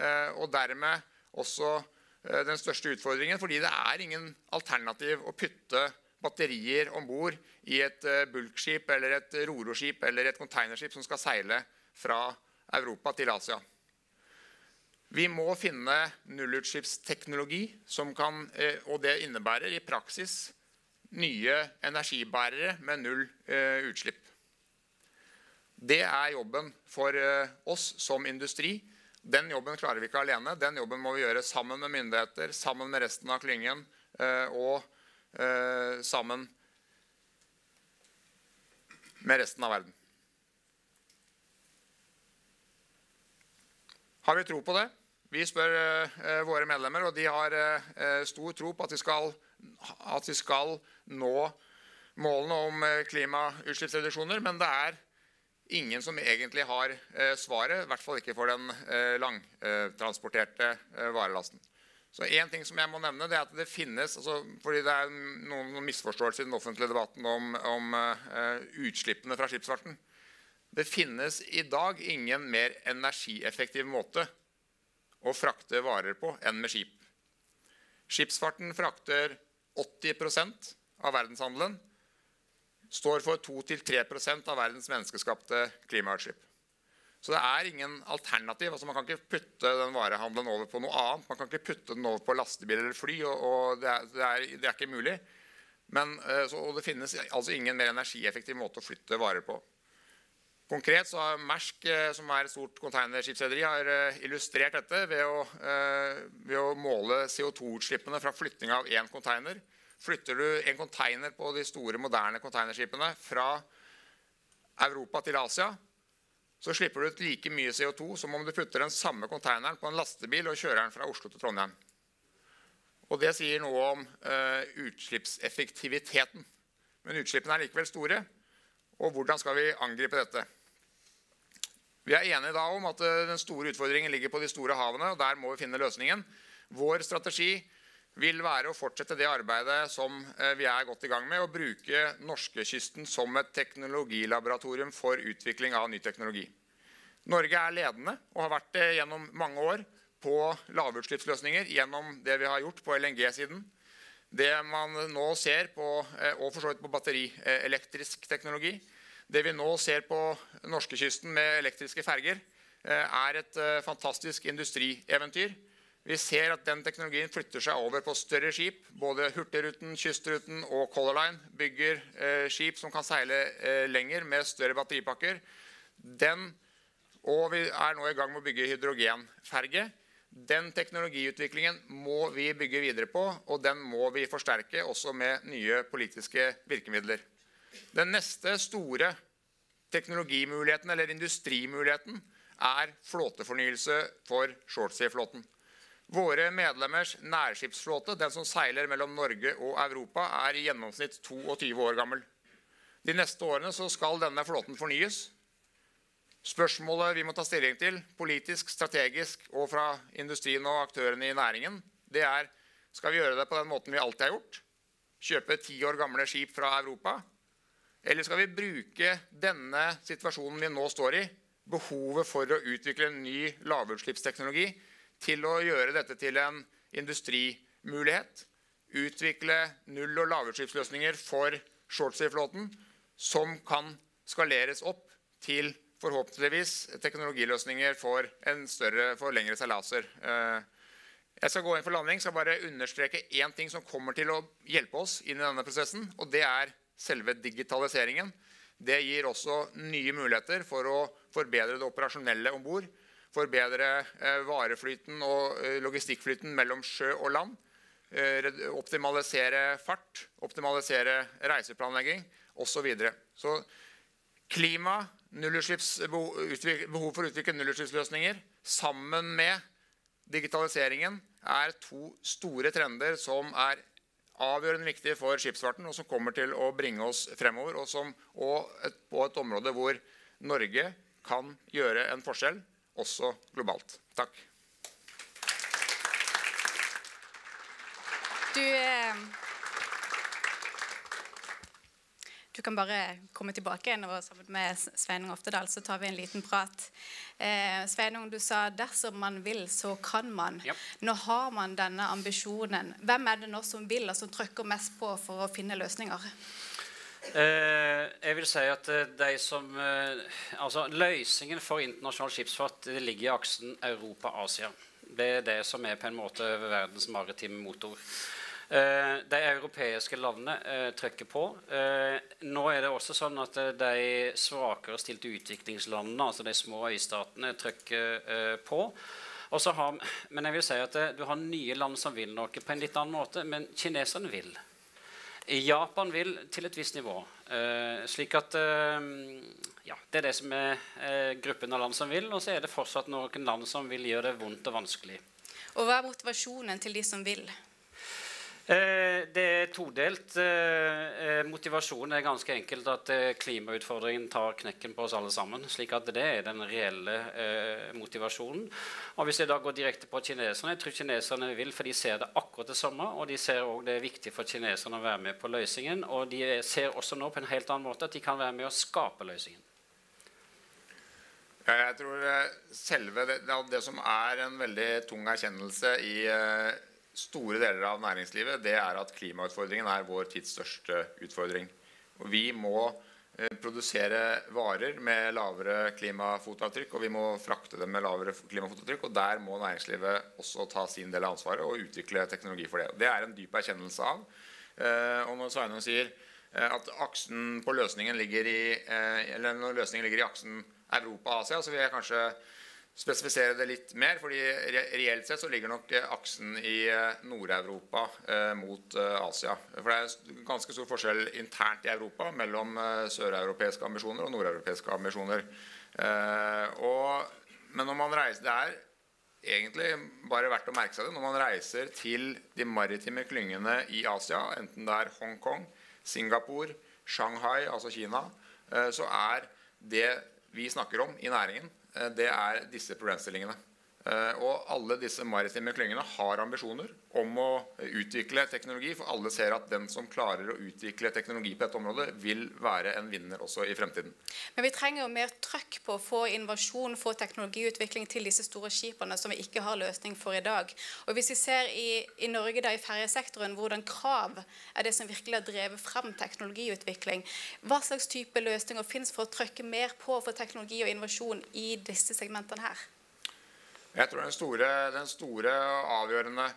eh, og dermed også den største utfordringen. Fordi det er ingen alternativ å putte batterier om bord i et bulkskip eller et roroskip eller et containerskip som skal seile fra Europa til Asia. Vi må finne nullutslippsteknologi, og det innebærer i praksis nye energibærere med null utslipp. Det er jobben for oss som industri. Den jobben klarer vi ikke alene. Den jobben må vi gjøre sammen med myndigheter, sammen med resten av klyngen og sammen med resten av verden. Har vi tro på det? Vi spør våre medlemmer, og de har stor tro på at vi skal nå målene om klimautslippsreduksjoner. Men det er ingen som egentlig har svaret, i hvert fall ikke for den langtransporterte varelasten. Så en ting som jeg må nevne, det er at det finnes, fordi det er noen misforståelser i den offentlige debatten om utslippene fra skipsfarten. Det finnes i dag ingen mer energieffektiv måte å frakte varer på enn med skip. Skipsfarten frakter 80% av verdenshandelen, står for 2-3% av verdens menneskeskapte klimautslipp. Så det er ingen alternativ. Man kan ikke putte den varehandelen over på noe annet. Man kan ikke putte den over på lastebil eller fly, og det er ikke mulig. Men det finnes altså ingen mer energieffektiv måte å flytte varer på. Konkret så har Mersk, som er et stort containerskipsrederi, illustrert dette ved å måle CO2-utslippene fra flytting av en container. Flytter du en container på de store moderne containerskipene fra Europa til Asia, så slipper du ut like mye CO2 som om du putter den samme containeren på en lastebil og kjører den fra Oslo til Trondheim. Det sier noe om utslippseffektiviteten. Men utslippene er likevel store. Og Hvordan skal vi angripe dette? Vi er enige da om at den store utfordringen ligger på de store havene, og der må vi finne løsningen. Vår strategi vil være å fortsette det arbeidet som vi er godt i gang med, å bruke norskekysten som et teknologilaboratorium for utvikling av ny teknologi. Norge er ledende og har vært det gjennom mange år på lavutslippsløsninger gjennom det vi har gjort på LNG-siden. Det man nå ser på, og for så vidt på batterielektrisk teknologi, det vi nå ser på norskekysten med elektriske ferger, er et fantastisk industrieventyr. Vi ser at den teknologien flytter seg over på større skip. Både Hurtigruten, Kystruten og Color Line bygger skip som kan seile lenger med større batteripakker. Og Vi er nå i gang med å bygge hydrogenferge. Den teknologiutviklingen må vi bygge videre på, og den må vi forsterke også med nye politiske virkemidler. Den neste store teknologimuligheten eller industrimuligheten er flåtefornyelse for shortsea-flåten. Våre medlemmers nærskipsflåte, den som seiler mellom Norge og Europa, er i gjennomsnitt 22 år gammel. De neste årene skal denne flåten fornyes. Spørsmålet vi må ta stilling til politisk, strategisk og fra industrien og aktørene i næringen, det er: Skal vi gjøre det på den måten vi alltid har gjort? Kjøpe 10 år gamle skip fra Europa? Eller skal vi bruke denne situasjonen vi nå står i, behovet for å utvikle en ny lavutslippsteknologi, til å gjøre dette til en industrimulighet, utvikle null- og lavutslippsløsninger for shortsea-flåten, som kan skaleres opp til forhåpentligvis teknologiløsninger for større, for lengre seilaser. Jeg skal gå inn for landing. Skal bare understreke én ting som kommer til å hjelpe oss inn i denne prosessen, og det er selve digitaliseringen. Det gir også nye muligheter for å forbedre det operasjonelle om bord, forbedre vareflyten og logistikkflyten mellom sjø og land, optimalisere fart, optimalisere reiseplanlegging og så videre. Klima, behov for å utvikle nullutslippsløsninger sammen med digitaliseringen er to store trender som er avgjørende viktige for skipsfarten, og som kommer til å bringe oss fremover, og på et område hvor Norge kan gjøre en forskjell også globalt. Takk! du kan bare komme tilbake igjen og sammen med Sveinung Oftedal, så tar vi en liten prat. Eh, Sveinung, du sa 'dersom man vil, så kan man'. Yep. Nå har man denne ambisjonen. Hvem er det nå som vil, og som trykker mest på for å finne løsninger? Eh, jeg vil si at eh, de som eh, Altså, løsningen for internasjonal skipsfart ligger i aksen Europa-Asia. Det er det som er på en måte verdens maritime motor. De europeiske landene trykker på. Nå er det også sånn at de svakere stilte utviklingslandene, altså de små øystatene, trykker eh, på. Har, men jeg vil si at du har nye land som vil noe på en litt annen måte, men kineserne vil. Japan vil til et visst nivå. Eh, slik at eh, ja, Det er det som er eh, gruppen av land som vil. Og så er det fortsatt noen land som vil gjøre det vondt og vanskelig. Og hva er motivasjonen til de som vil? Eh, det er todelt. Eh, eh, motivasjonen er ganske enkelt at klimautfordringen tar knekken på oss alle sammen. slik at det er den reelle motivasjonen. Og Hvis jeg da går direkte på kineserne Jeg tror kineserne vil, for de ser det akkurat det samme. Og de ser også det er viktig for kineserne å være med på løsningen. Og de ser også nå på en helt annen måte at de kan være med å skape løsningen. Jeg tror selve det, det, som er en veldig tung erkjennelse i store deler av næringslivet, det er at klimautfordringen er vår tids største utfordring. Og vi må eh, produsere varer med lavere klimafotavtrykk, og vi må frakte dem med lavere klimafotavtrykk. Og der må næringslivet også ta sin del av ansvaret og utvikle teknologi for det. Det er en dyp erkjennelse av. Eh, og når Sveinung sier eh, at aksen på løsningen ligger i, eller når løsningen ligger i aksen Europa-Asia, så vil jeg kanskje spesifisere det litt mer. fordi reelt sett så ligger nok eh, aksen i eh, Nord-Europa eh, mot Asia. For det er ganske stor forskjell internt i Europa mellom søreuropeiske ambisjoner og nordeuropeiske ambisjoner. Og, men når man reiser Det er egentlig bare verdt å merke seg det når man reiser til de maritime klyngene i Asia, enten det er Hongkong, Singapore, Shanghai, altså Kina, så er det vi snakker om i næringen, det er disse problemstillingene. Eh, Og alle disse maritime klyngene har ambisjoner om å utvikle teknologi, for alle ser at den som klarer å utvikle teknologi på dette området, vil være en vinner også i fremtiden. Men vi trenger jo mer trøkk på å få innovasjon, få teknologiutvikling til disse store skipene som vi ikke har løsning for i dag. Og hvis vi ser i, i Norge da, i ferjesektoren hvordan krav er det som virkelig har drevet frem teknologiutvikling, hva slags type løsninger finnes for å trøkke mer på for teknologi og innovasjon i disse segmentene her? Jeg tror den store, den store avgjørende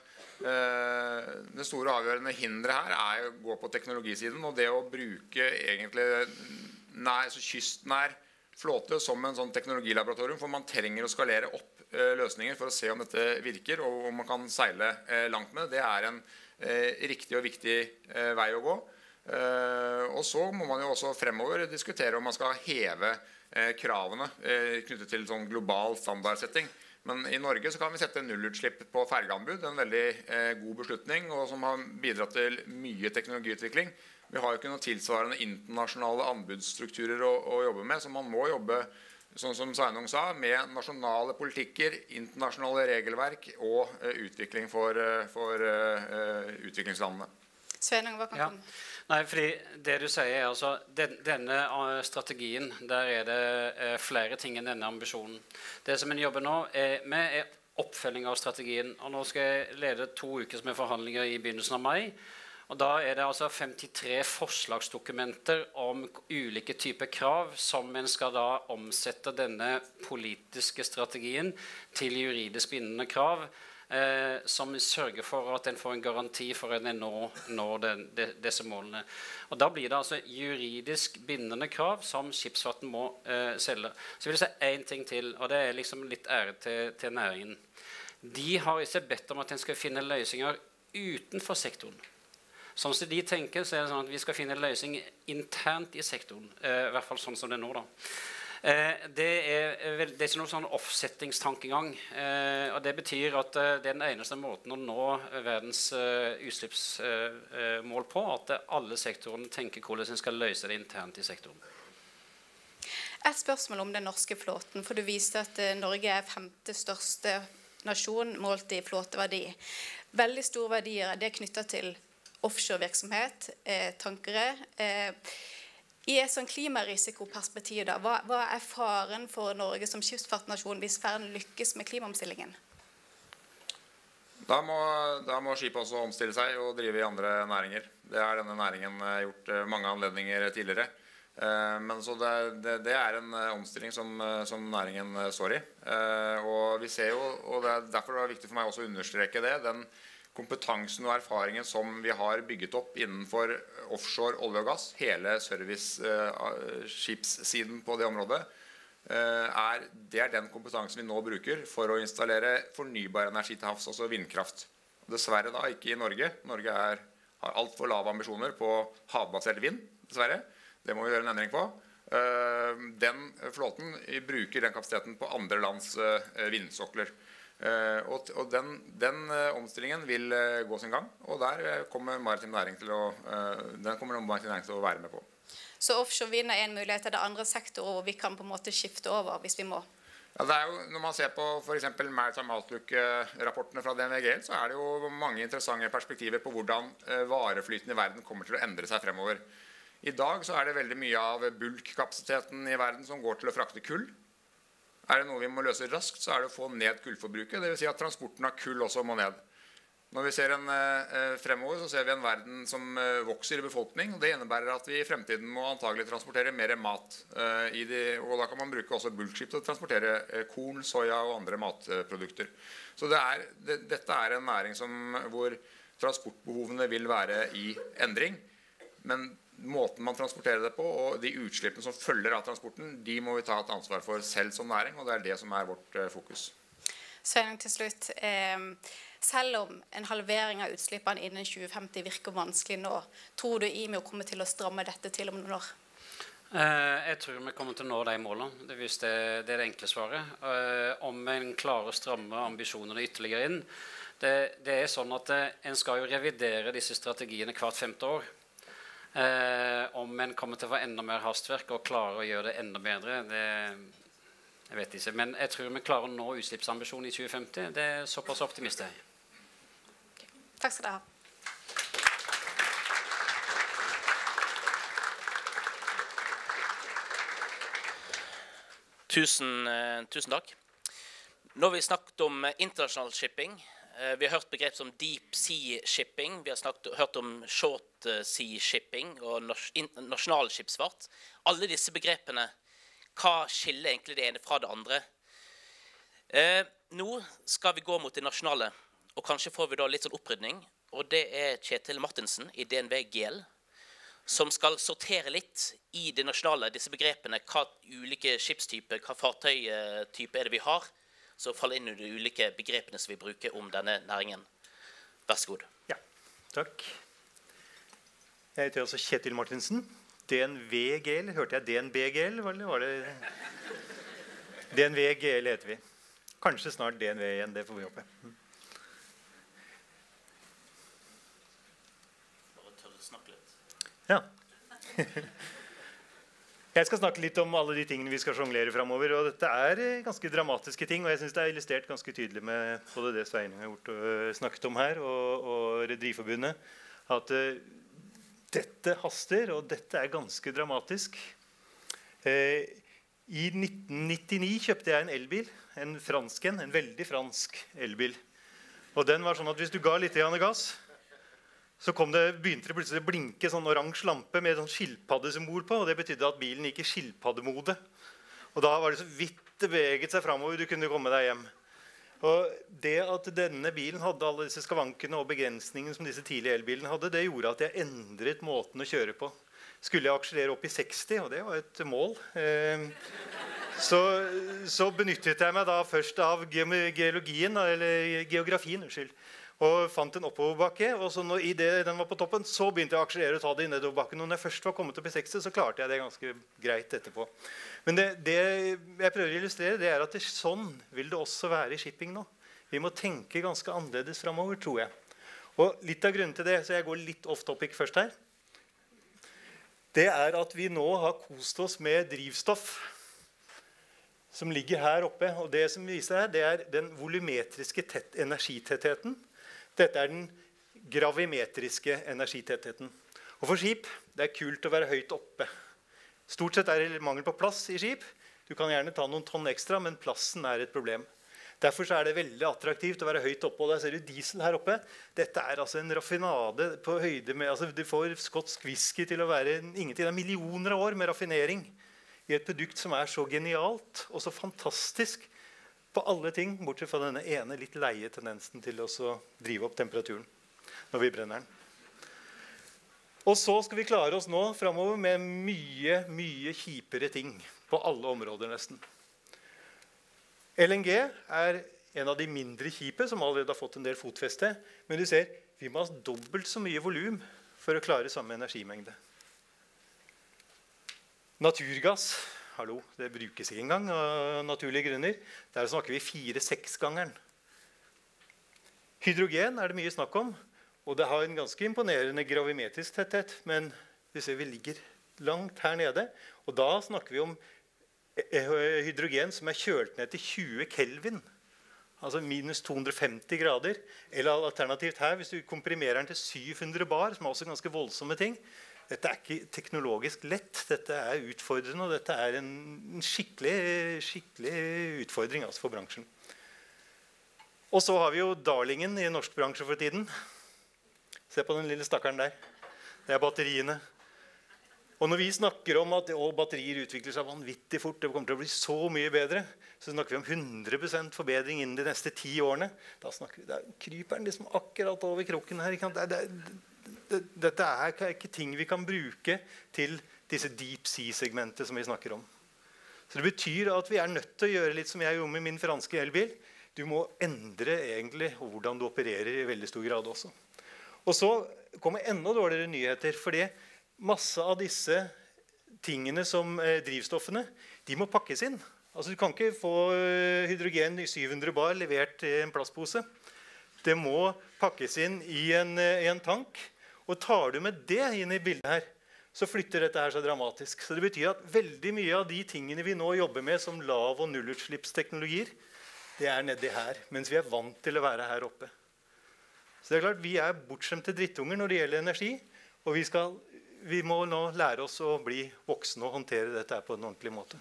eh, det store avgjørende hinderet her er å gå på teknologisiden. Og det å bruke egentlig nær, så kystnær flåte som en sånn teknologilaboratorium. For man trenger å skalere opp eh, løsninger for å se om dette virker, og om man kan seile eh, langt med det. Det er en eh, riktig og viktig vei å gå. Og så må man jo også fremover diskutere om man skal heve kravene knyttet til sånn global standardsetting. Men i Norge så kan vi sette nullutslipp på fergeanbud. En veldig eh, god beslutning og som har bidratt til mye teknologiutvikling. Vi har jo ikke noen tilsvarende internasjonale anbudsstrukturer å, å jobbe med, så man må jobbe sånn som Sveinung sa, med nasjonale politikker, internasjonale regelverk og eh, utvikling for, eh, for eh, utviklingslandene. Sveinung, hva kan Ja. komme? Nei, fordi det du sier er altså den, Denne eh, strategien, der er det eh, flere ting enn denne ambisjonen. Det som en jobber nå er med, er oppfølging av strategien. Og nå skal jeg lede to ukers med forhandlinger i begynnelsen av mai. Og Da er det altså 53 forslagsdokumenter om ulike typer krav som en skal da omsette denne politiske strategien til juridisk bindende krav eh, som sørger for at en får en garanti for at en når, når den, de, disse målene. Og Da blir det altså juridisk bindende krav som skipsfarten må eh, selge. Så vil jeg si én ting til, og det er liksom litt ære til, til næringen. De har ikke bedt om at en skal finne løsninger utenfor sektoren. Sånn som de tenker, så er det sånn at vi skal finne løsning internt i sektoren. Eh, I hvert fall sånn som det er nå. da. Eh, det, er, vel- det er ikke noe sånn offsettingstankegang. Eh, og det betyr at eh, det er den eneste måten å nå verdens eh, utslippsmål på. At eh, alle sektorene tenker hvordan en skal løse det internt i sektoren. Et spørsmål om den norske flåten. For du viste at eh, Norge er femte største nasjon målt i flåteverdi. Veldig store verdier det er knytta til offshorevirksomhet, eh, tankere. Eh, I et sånn klimarisikoperspektiv, da, hva, hva, er faren for Norge som skipsfartsnasjon hvis verden lykkes med klimaomstillingen? Da må, da må skipet også omstille seg og drive i andre næringer. Det har denne næringen eh, gjort eh, mange anledninger tidligere. Eh, men så det, det, det er en omstilling som, som, næringen står i. Og vi ser jo, og det er derfor det er viktig for meg også å understreke det, den kompetansen og erfaringen som vi har bygget opp innenfor offshore olje og gass, hele serviceskipssiden på det området, er, det er den kompetansen vi nå bruker for å installere fornybar energi til havs, altså vindkraft. Dessverre da ikke i Norge. Norge er, har altfor lave ambisjoner på havbasert vind. dessverre. Det må vi gjøre en endring på. Den flåten bruker den kapasiteten på andre lands vindsokler. Uh, og, og den, den uh, omstillingen vil uh, gå sin gang. Og der kommer maritim næring til å, den kommer maritim næring til å være med på. Så offshore vind er en mulighet. Er det andre sektorer hvor vi kan på en måte skifte over hvis vi må? Ja, det er jo, når man ser på f.eks. Maritime Outlook-rapportene fra DNVG, så er det jo mange interessante perspektiver på hvordan vareflyten i verden kommer til å endre seg fremover. I dag så er det veldig mye av bulkkapasiteten i verden som går til å frakte kull. Er det noe vi må løse raskt, så er det å få ned kullforbruket. Dvs. Si at transporten av kull også må ned. Når vi ser en, eh, fremover, så ser vi en verden som eh, vokser i befolkning. og Det innebærer at vi i fremtiden må antagelig transportere mer mat. Eh, de, og Da kan man bruke også bulkskip til å transportere korn, soya og andre matprodukter. Så det er, det, Dette er en næring som, hvor transportbehovene vil være i endring. Men måten man transporterer det på, og de utslippene som følger av transporten, de må vi ta et ansvar for selv som næring, og det er det som er vårt eh, fokus. Sveinung, til slutt. Eh, selv om en halvering av utslippene innen 2050 virker vanskelig nå, tror du IMI kommer til å stramme dette til om noen år? Eh, jeg tror vi kommer til å nå de målene. Det, det, det er det enkle svaret. Om en klarer å stramme ambisjonene ytterligere inn det, det er sånn at En skal jo revidere disse strategiene hvert femte år. Eh, om en kommer til å få enda mer hastverk og klarer å gjøre det enda bedre, det jeg vet ikke. Men jeg tror vi klarer å nå utslippsambisjonen i 2050. Det er såpass optimist jeg okay. Takk skal dere ha. Tusen, uh, tusen takk. Nå har vi snakket om internasjonal shipping. Uh, vi har hørt begrep som deep sea shipping. Vi har snakket, hørt om short sea shipping og nasjonal skipsfart. Alle disse begrepene, hva skiller egentlig det ene fra det andre? Eh, nå skal vi gå mot det nasjonale, og kanskje får vi da litt sånn opprydning. Og det er Kjetil Martinsen i DNV GL som skal sortere litt i det nasjonale, disse begrepene. Hva ulike skipstyper, hva fartøytype er det vi har, som faller inn under de ulike begrepene som vi bruker om denne næringen. Vær så god. Ja, takk. Jeg heter altså Kjetil Martinsen. DNVGL. Hørte jeg DNBGL? Eller var det DNVGL heter vi. Kanskje snart DNV igjen. Det får vi håpe. Ja. Jeg skal snakke litt om alle de tingene vi skal sjonglere framover. Og dette er eh, ganske dramatiske ting, og jeg syns det er illustrert ganske tydelig med både det Sveinung har gjort og eh, snakket om her, og, og Rederiforbundet. At uh, dette haster, og dette er ganske dramatisk. Uh, I 1999 kjøpte jeg en elbil. En fransk en. En veldig fransk elbil. Og den var sånn at Hvis du ga litt gass, så det, begynte det plutselig å blinke sånn oransje lampe med sånn skilpaddesymbol på. og Det betydde at bilen gikk i skilpaddemode. Og da var det så vidt det beveget seg framover. Du kunne komme deg hjem. Og det at denne bilen hadde alle disse skavankene og begrensningene som disse tidlige elbilene hadde, det gjorde at jeg endret måten å kjøre på. Skulle jeg akselere opp i 60, og det var et mål, eh, så, så, benyttet jeg meg da først av geologien, eller geografien. unnskyld, og fant en oppoverbakke. og så når, det, den var på toppen, så begynte jeg å akselerere og ta det i nedoverbakken. Og når jeg først var kommet opp i 60, så klarte jeg det ganske greit etterpå. Men det, det jeg prøver å illustrere, det er at det, sånn vil det også være i shipping nå. Vi må tenke ganske annerledes framover, tror jeg. Og litt av grunnen til det, så jeg går litt off topic først her, det er at vi nå har kost oss med drivstoff som ligger her oppe. Og det som viser her, det er den volumetriske energitettheten dette er den gravimetriske energitettheten. Og for skip det er kult å være høyt oppe. Stort sett er det mangel på plass i skip. Du kan gjerne ta noen tonn ekstra, men plassen er et problem. Derfor er det veldig attraktivt å være høyt oppe. og Der ser du diesel her oppe. Dette er altså en raffinade på høyde med altså Du får skotsk whisky til å være ingenting. Det er millioner av år med raffinering i et produkt som er så genialt og så fantastisk på alle ting, bortsett fra denne ene litt leie tendensen til å drive opp temperaturen når vi brenner den. Og så skal vi klare oss nå framover med mye, mye kjipere ting på alle områder, nesten. LNG er en av de mindre kjipe som allerede har fått en del fotfeste. Men du ser, vi må ha dobbelt så mye volum for å klare samme energimengde. Naturgass hallo, det brukes ikke engang av naturlige grunner. Der snakker vi fire-seksgangeren. Hydrogen er det mye snakk om. Og det har en ganske imponerende gravimetrisk tetthet. Men vi ser vi ligger langt her nede. Og da snakker vi om Eh, hydrogen som er kjølt ned til 20 kelvin. Altså minus 250 grader. Eller alternativt her, hvis du komprimerer den til 700 bar, som er også ganske voldsomme ting. Dette er ikke teknologisk lett. Dette er utfordrende, og dette er en skikkelig, skikkelig utfordring altså for bransjen. Og så har vi jo darlingen i norsk bransje for tiden. Se på den lille stakkaren der. Det er batteriene. Og når vi snakker om at batterier utvikler seg vanvittig fort, det kommer til å bli så mye bedre, så snakker vi om 100% forbedring innen de neste ti årene. Da vi, Da kryper den liksom akkurat over kroken her. Det, det, dette er ikke ting vi kan bruke til disse deep sea-segmentet som vi snakker om. Så Det betyr at vi er nødt til å gjøre litt som jeg gjorde med min franske elbil. Du må endre egentlig hvordan du opererer i veldig stor grad også. Og så kommer enda dårligere nyheter. fordi masse av disse tingene som eh, drivstoffene de må pakkes inn. Altså, du kan ikke få eh, hydrogen i 700 bar levert i en plastpose. Det må pakkes inn i en, eh, i en, tank. Og tar du med det inn i bildet her, så flytter dette her så dramatisk. Så det betyr at veldig mye av de tingene vi nå jobber med som lav- og nullutslippsteknologier, det er nedi her. Mens vi er vant til å være her oppe. Så det er klart, Vi er bortskjemte drittunger når det gjelder energi. Og vi skal vi må nå lære oss å bli voksne og håndtere dette på en ordentlig måte.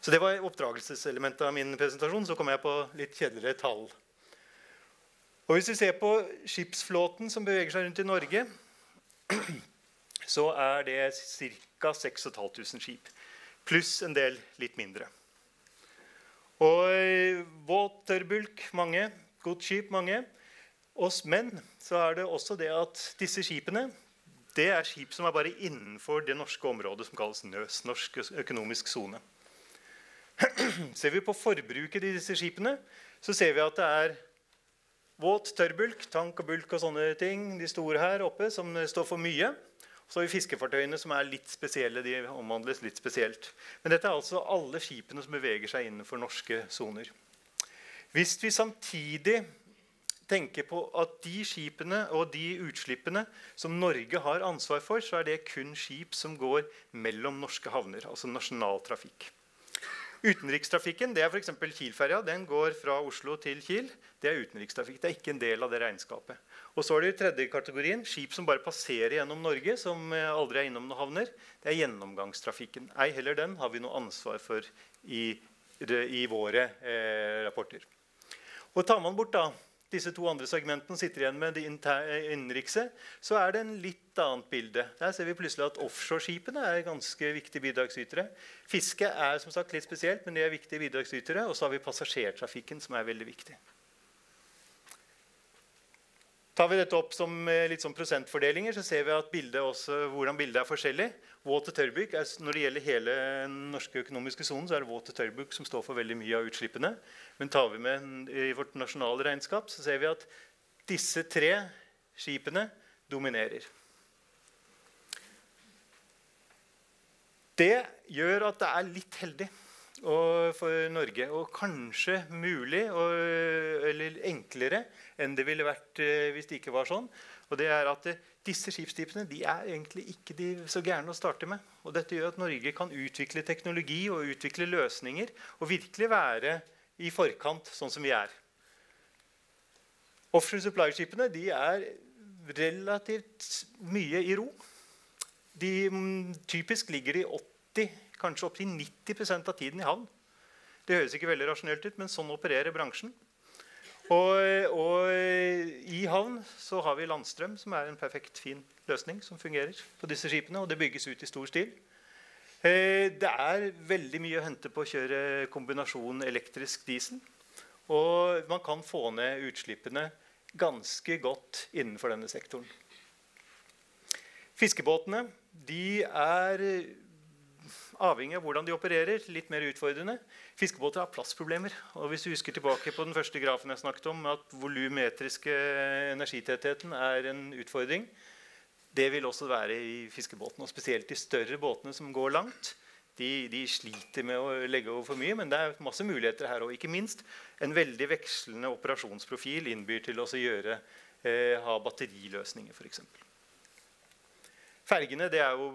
Så Det var oppdragelseselementet av min presentasjon. Så kom jeg på litt kjedeligere tall. Og Hvis vi ser på skipsflåten som beveger seg rundt i Norge, så er det ca. 6500 skip. Pluss en del litt mindre. Og eh, våt tørrbulk mange. Godsskip mange. Men så er det også det at disse skipene det er skip som er bare innenfor det norske området som kalles NØS, norsk økonomisk sone. ser vi på forbruket i disse skipene, så ser vi at det er våt tørrbulk, tank og bulk og sånne ting, de store her oppe, som står for mye. Så har vi fiskefartøyene som er litt spesielle. de omhandles litt spesielt. Men dette er altså alle skipene som beveger seg innenfor norske soner. Hvis vi samtidig tenker på at de skipene og de utslippene som Norge har ansvar for, så er det kun skip som går mellom norske havner. Altså nasjonaltrafikk. Utenrikstrafikken det er f.eks. Kiel-ferja. Den går fra Oslo til Kiel. Det er utenrikstrafikk. Det er ikke en del av det regnskapet. Og så er det tredje kategorien, skip som bare passerer gjennom Norge. som aldri er innom noen havner. Det er gjennomgangstrafikken. Ei heller den har vi noe ansvar for i, i våre eh, rapporter. Og tar man bort da disse to andre segmentene sitter igjen med det innenrikse, så er det en litt annet bilde. Der ser vi plutselig at offshoreskipene er ganske viktige bidragsytere. Fiske er som sagt litt spesielt, men de er viktige bidragsytere. Og så har vi passasjertrafikken, som er veldig viktig. Tar vi dette opp som eh, litt sånn prosentfordelinger, så ser vi at bildet også, hvordan bildet er forskjellig. Våt og tørrbruk er, Når det gjelder hele den norske økonomiske sonen, så er det våt og tørrbruk som står for veldig mye av utslippene. Men tar vi med i vårt nasjonale regnskap, så ser vi at disse tre skipene dominerer. Det gjør at det er litt heldig for Norge. Og kanskje mulig og, eller enklere enn det ville vært eh, hvis det ikke var sånn. Og det er at eh, Disse skipstypene de er egentlig ikke de så gærne å starte med. Og dette gjør at Norge kan utvikle teknologi og utvikle løsninger og virkelig være i forkant, sånn som vi er. Offshore supply-skipene er relativt mye i ro. De, mm, typisk ligger de 80, kanskje opptil 90% av tiden i havn. Det høres ikke veldig rasjonelt ut, men sånn opererer bransjen. Og, og, i havn så har vi landstrøm, som er en perfekt fin løsning som fungerer på disse skipene. Og det bygges ut i stor stil. Eh, det er veldig mye å hente på å kjøre kombinasjon elektrisk diesel. Og man kan få ned utslippene ganske godt innenfor denne sektoren. Fiskebåtene de er avhengig av hvordan de opererer, litt mer utfordrende. Fiskebåter har plassproblemer. og Hvis du husker tilbake på den første grafen jeg snakket om, at volumetriske energitettheten er en utfordring, det vil også være i fiskebåtene. Og spesielt de større båtene som går langt. De, de, sliter med å legge over for mye, men det er masse muligheter her òg. Ikke minst en veldig vekslende operasjonsprofil innbyr til å gjøre, eh, ha batteriløsninger, f.eks. Fergene det er jo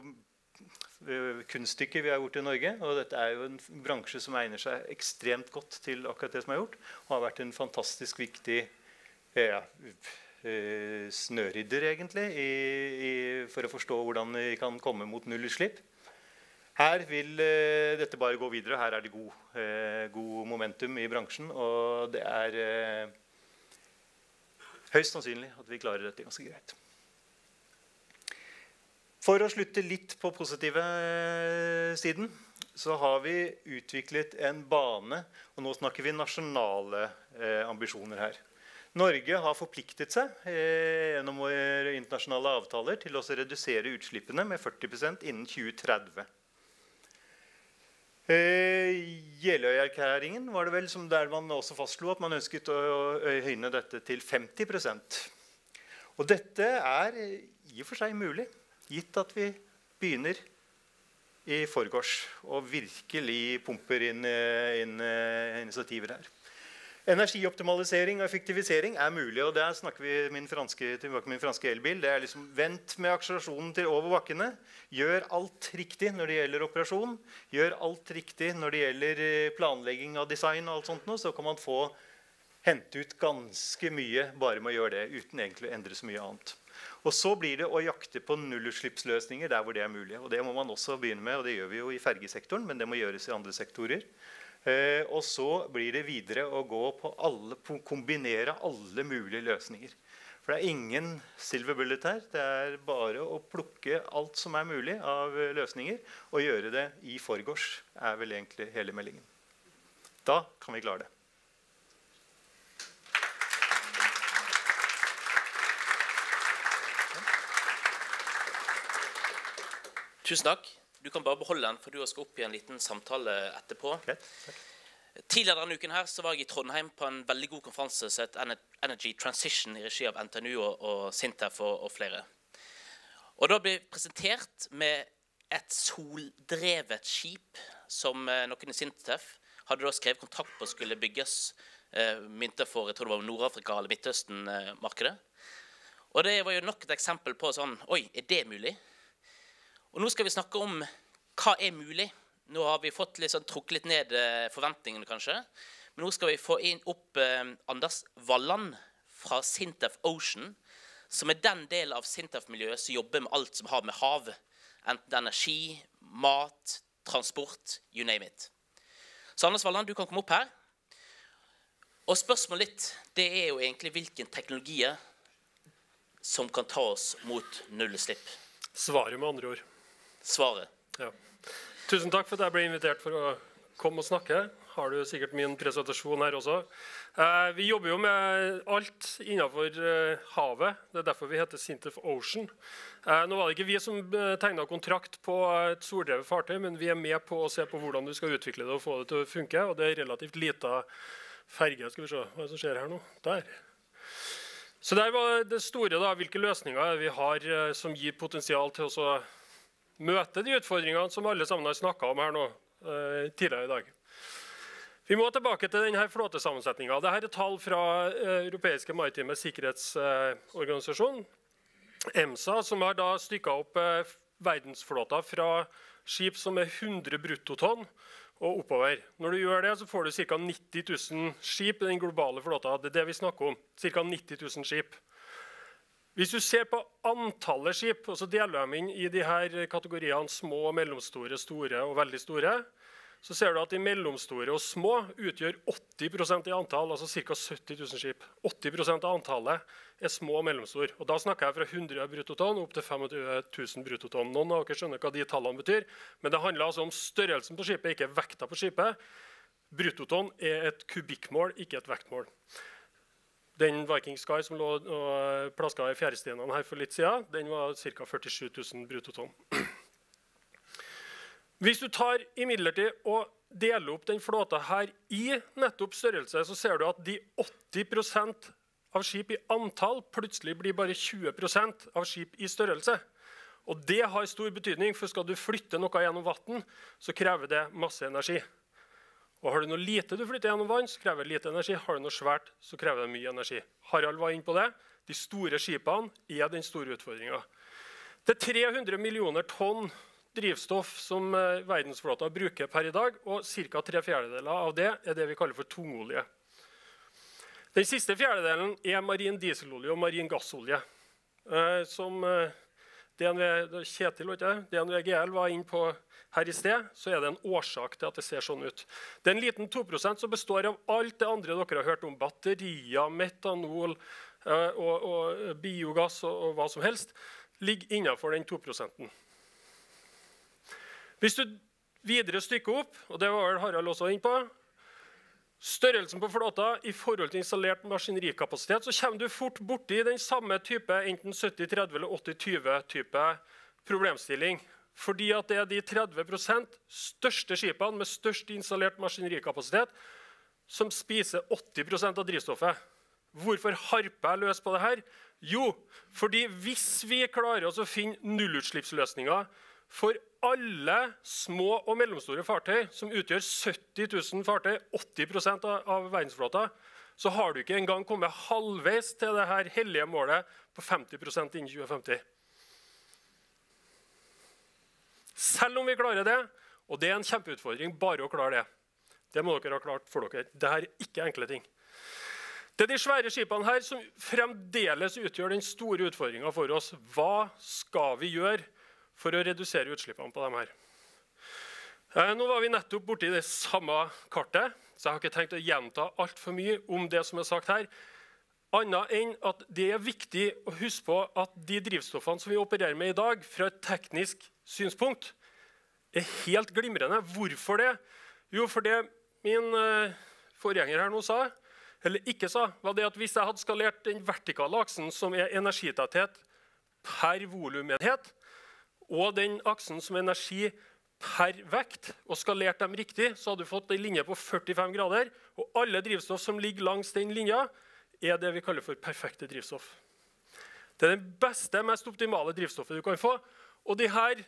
kunststykker vi har gjort i Norge. Og dette er jo en bransje som egner seg ekstremt godt til akkurat det som er gjort. Og har vært en fantastisk viktig ja, eh, snørydder, egentlig, i, i, for å forstå hvordan vi kan komme mot nullutslipp. Her vil eh, dette bare gå videre. Her er det god, eh, god momentum i bransjen. Og det er eh, høyst sannsynlig at vi klarer dette ganske greit. For å slutte litt på positive eh, siden så har vi utviklet en bane. Og nå snakker vi nasjonale eh, ambisjoner her. Norge har forpliktet seg eh, gjennom internasjonale avtaler til å redusere utslippene med 40% innen 2030. Eh, Jeløya-erklæringen var det vel som der man også fastslo at man ønsket å høyne dette til 50% Og dette er i og for seg mulig gitt at vi begynner i forgårs og virkelig pumper inn, eh, inn, eh, initiativer her. Energioptimalisering og effektivisering er mulig. og Der snakker vi min franske, tilbake min franske elbil. Det er liksom Vent med akselerasjonen til over bakkene. Gjør alt riktig når det gjelder operasjon. Gjør alt riktig når det gjelder eh, planlegging av design. og alt sånt noe, Så kan man få hente ut ganske mye bare med å gjøre det. Uten egentlig å endre så mye annet. Og så blir det å jakte på nullutslippsløsninger der hvor det er mulig. Og det må man også begynne med, og det gjør vi jo i fergesektoren, men det må gjøres i andre sektorer. Eh, og så blir det videre å gå på alle, på kombinere alle mulige løsninger. For det er ingen silver bullet her. Det er bare å plukke alt som er mulig av løsninger, og gjøre det i forgårs, er vel egentlig hele meldingen. Da kan vi klare det. Tusen takk. Du kan bare beholde den, for du skal opp i en liten samtale etterpå. Okay, Tidligere denne uken her så var jeg i Trondheim på en veldig god konferanse som het Energy Transition i regi av NTNU og, og Sintef og, og, flere. Og Da ble jeg presentert med et soldrevet skip som eh, noen i Sintef hadde da skrevet kontrakt på skulle bygges eh, mynter for jeg tror det var Nord-Afrika eller Midtøsten-markedet. Og Det var jo nok et eksempel på sånn Oi, er det mulig? Og Nå skal vi snakke om hva er mulig. Nå har vi fått litt sånn, trukket litt ned eh, forventningene, kanskje. Men nå skal vi få inn opp eh, Anders Walland fra Sintef Ocean, som er den delen av Sintef-miljøet som jobber med alt som har med hav. Enten energi, mat, transport, you name it. Så Anders Walland, du kan komme opp her. Og spørsmålet litt, det er jo egentlig hvilken teknologier som kan ta oss mot nullutslipp. Svaret med andre ord svaret. Ja. Tusen takk for at jeg ble invitert for å komme og snakke. Har du sikkert min presentasjon her også. Eh, vi jobber jo med alt innenfor eh, havet. Det er derfor vi heter Sintef Ocean. Eh, nå var det ikke vi som eh, tegna kontrakt på et soldrevet fartøy, men vi er med på å se på hvordan du skal utvikle det og få det til å funke. Og det er relativt lita ferge. Skal vi se hva som skjer her nå. Der. Så der var det store da, hvilke løsninger vi har eh, som gir potensial til å møte de utfordringene som alle sammen har snakka om her nå eh, tidligere i dag. Vi må tilbake til denne flåtesammensetninga. Dette er tall fra eh, Europeiske maritime sikkerhetsorganisasjon, EMSA, som har da stykka opp eh, verdensflåta fra skip som er 100 bruttotonn og oppover. Når du gjør det, så får du ca. 90 000 skip i den globale flåta. Det er det vi snakker om. Ca. 90 000 skip. Hvis du ser på antallet skip, og så deler de inn i de her kategoriene små, mellomstore, store og veldig store, så ser du at de mellomstore og små utgjør 80 i antall, altså ca. 70 000 skip. 80% av antallet er små og mellomstore. Og da snakker jeg fra 100 bruttotonn opp til 25 000 bruttotonn. Noen av dere skjønner hva de tallene betyr, men det handler altså om størrelsen på skipet, ikke vekta på skipet. Bruttotonn er et kubikkmål, ikke et vektmål. Den Viking Sky som lå og plaska i fjæresteinene her for litt siden, den var ca. 47 000 bruttotonn. Hvis du tar imidlertid og deler opp den flåta her i nettopp størrelse, så ser du at de 80% av skip i antall plutselig blir bare 20% av skip i størrelse. Og Det har stor betydning, for skal du flytte noe gjennom vann, så krever det masse energi. Og Har du noe lite du flytter gjennom vann, så krever det lite energi. Har du noe svært, så krever det mye energi. Harald var inne på det. De store skipene er den store utfordringa. Det er 300 millioner tonn drivstoff som eh, verdensflåta bruker per i dag, og ca. tre fjerdedeler av det er det vi kaller for tungolje. Den siste fjerdedelen er marin dieselolje og marin gassolje. Eh, som eh, DNV, Kjetil DNV GL var inne på her i sted, så er det en årsak til at det ser sånn ut. Det er en liten 2% som består av alt det andre dere har hørt om. Batterier, metanol og, og biogass og, og hva som helst ligger innenfor den 2 -prosenten. Hvis du videre stykker opp, og det var vel Harald også inn på, størrelsen på flåta i forhold til installert maskinerikapasitet, så kommer du fort borti den samme type enten 70-30 eller 80-20-type problemstilling. Fordi at det er de 30% største skipene med størst installert maskinerikapasitet som spiser 80% av drivstoffet. Hvorfor harper jeg løs på det her? Jo, fordi hvis vi klarer oss å finne nullutslippsløsninger for alle små og mellomstore fartøy, som utgjør 70 000 fartøy, 80 av, av verdensflåta, så har du ikke engang kommet halvveis til det hellige målet på 50% innen 2050. Selv om vi klarer det, og det er en kjempeutfordring bare å klare det. Det må dere ha klart for dere. Dette er ikke enkle ting. Det er de svære skipene her som fremdeles utgjør den store utfordringa for oss. Hva skal vi gjøre for å redusere utslippene på dem her. Eh, nå var vi nettopp borti det samme kartet, så jeg har ikke tenkt å gjenta altfor mye om det som er sagt her. Annet enn at det er viktig å huske på at de drivstoffene som vi opererer med i dag, fra et teknisk synspunkt, er helt glimrende. Hvorfor det? Jo, for det min uh, forgjenger her nå sa, eller ikke sa, var det at hvis jeg hadde skalert den vertikale aksen, som er energitetthet per volumenhet, og den aksen som er energi per vekt, og skalert dem riktig, så hadde du fått en linje på 45 grader. Og alle drivstoff som ligger langs den linja, er det vi kaller for perfekte drivstoff. Det er det beste, mest optimale drivstoffet du kan få. Og de her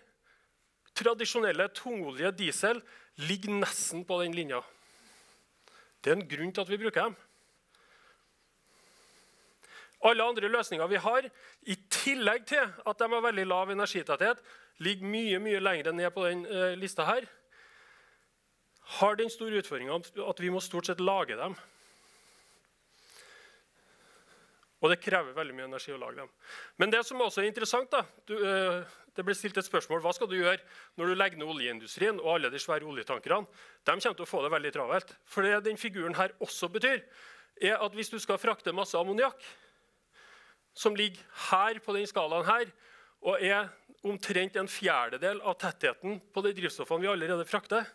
tradisjonelle tungolje diesel ligger nesten på den linja. Det er en grunn til at vi bruker dem. Alle andre løsninger vi har, i tillegg til at de har veldig lav energitetthet, ligger mye mye lenger ned på den eh, lista her, har den store utfordringa at vi må stort sett lage dem. Og det krever veldig mye energi å lage dem. Men det som også er interessant, da, du, eh, det blir stilt et spørsmål, hva skal du gjøre når du legger ned oljeindustrien og alle de svære oljetankerne? De kommer til å få det veldig travelt. For det den figuren her også betyr, er at hvis du skal frakte masse ammoniakk, som ligger her på den skalaen her, og er omtrent en fjerdedel av tettheten på de drivstoffene vi allerede frakter,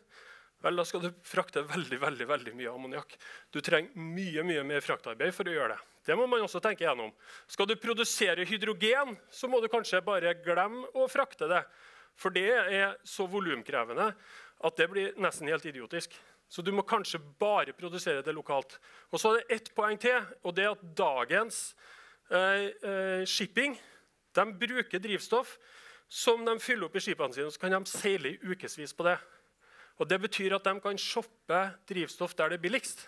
vel, da skal du frakte veldig veldig, veldig mye ammoniakk. Du trenger mye mye mer fraktarbeid for å gjøre det. Det må man også tenke gjennom. Skal du produsere hydrogen, så må du kanskje bare glemme å frakte det. For det er så volumkrevende at det blir nesten helt idiotisk. Så du må kanskje bare produsere det lokalt. Og så er det ett poeng til, og det er at dagens Eh, eh, shipping de bruker drivstoff som de fyller opp i skipene sine, og så kan de seile i ukevis på det. Og Det betyr at de kan shoppe drivstoff der det er billigst.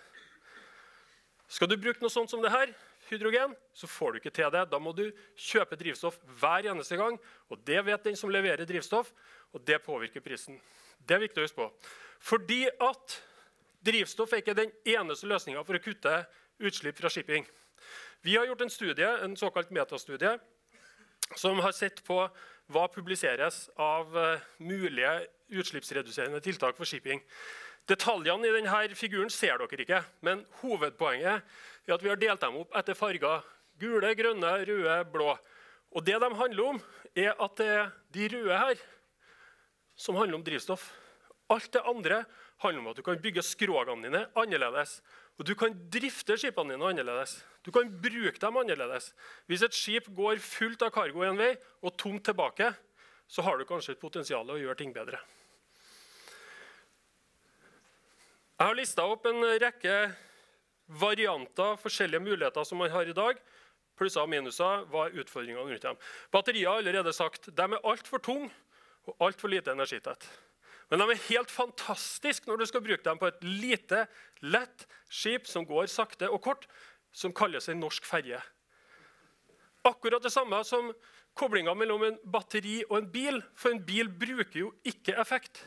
Skal du bruke noe sånt som det her, hydrogen, så får du ikke til det. Da må du kjøpe drivstoff hver eneste gang. og Det vet den som leverer drivstoff, og det påvirker prisen. Det er viktig å huske på. Fordi at drivstoff er ikke den eneste løsninga for å kutte utslipp fra shipping. Vi har gjort en studie, en såkalt metastudie som har sett på hva publiseres av uh, mulige utslippsreduserende tiltak for shipping. Detaljene i denne figuren ser dere ikke, men hovedpoenget er at vi har delt dem opp etter farger. Gule, grønne, røde, blå. Og det de handler om, er at det er de røde her som handler om drivstoff. Alt det andre handler om at du kan bygge skrogene dine annerledes. Og du kan drifte skipene dine annerledes. Du kan bruke dem annerledes. Hvis et skip går fullt av cargo en vei og tomt tilbake, så har du kanskje et potensial å gjøre ting bedre. Jeg har lista opp en rekke varianter, forskjellige muligheter som man har i dag. Plusser og minuser. Hva er utfordringene rundt dem? Batterier har allerede sagt de er altfor tunge og altfor lite energitett. Men de er helt fantastiske når du skal bruke dem på et lite, lett skip som går sakte og kort, som kalles en norsk ferje. Akkurat det samme som koblinga mellom en batteri og en bil, for en bil bruker jo ikke effekt.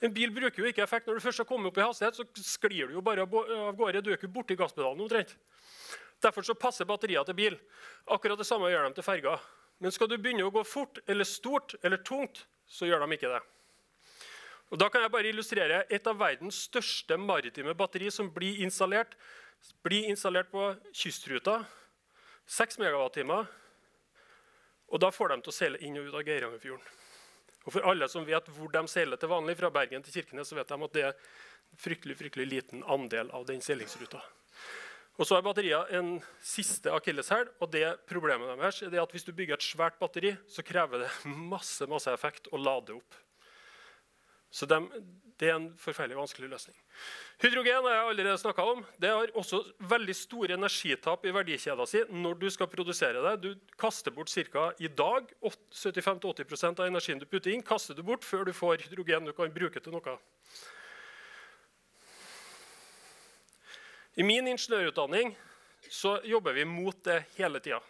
En bil bruker jo ikke effekt. Når du først har kommet opp i hastighet, så sklir du jo bare av gårde. Du er ikke borti gasspedalen omtrent. Derfor så passer batterier til bil. Akkurat det samme gjør de til ferger. Men skal du begynne å gå fort eller stort eller tungt, så gjør de ikke det. Og da kan jeg bare illustrere Et av verdens største maritime batteri som blir installert, blir installert på kystruta. 6 MWh. Og da får de til å seile inn og ut av Geirangerfjorden. Og for alle som vet hvor de seiler til vanlig, fra Bergen til Kirkenes, så vet de at det er en fryktelig, fryktelig liten andel av den seilingsruta. Og så er batteriet en siste akilleshæl. Og det problemet deres er at hvis du bygger et svært batteri, så krever det masse, masse effekt å lade opp. Så de, det er en forferdelig vanskelig løsning. Hydrogen har jeg allerede snakka om. Det har også veldig store energitap i verdikjeda si når du skal produsere det. Du kaster bort ca. i dag 75-80% av energien du putter inn, kaster du bort før du får hydrogen du kan bruke til noe. I min ingeniørutdanning så jobber vi mot det hele tida.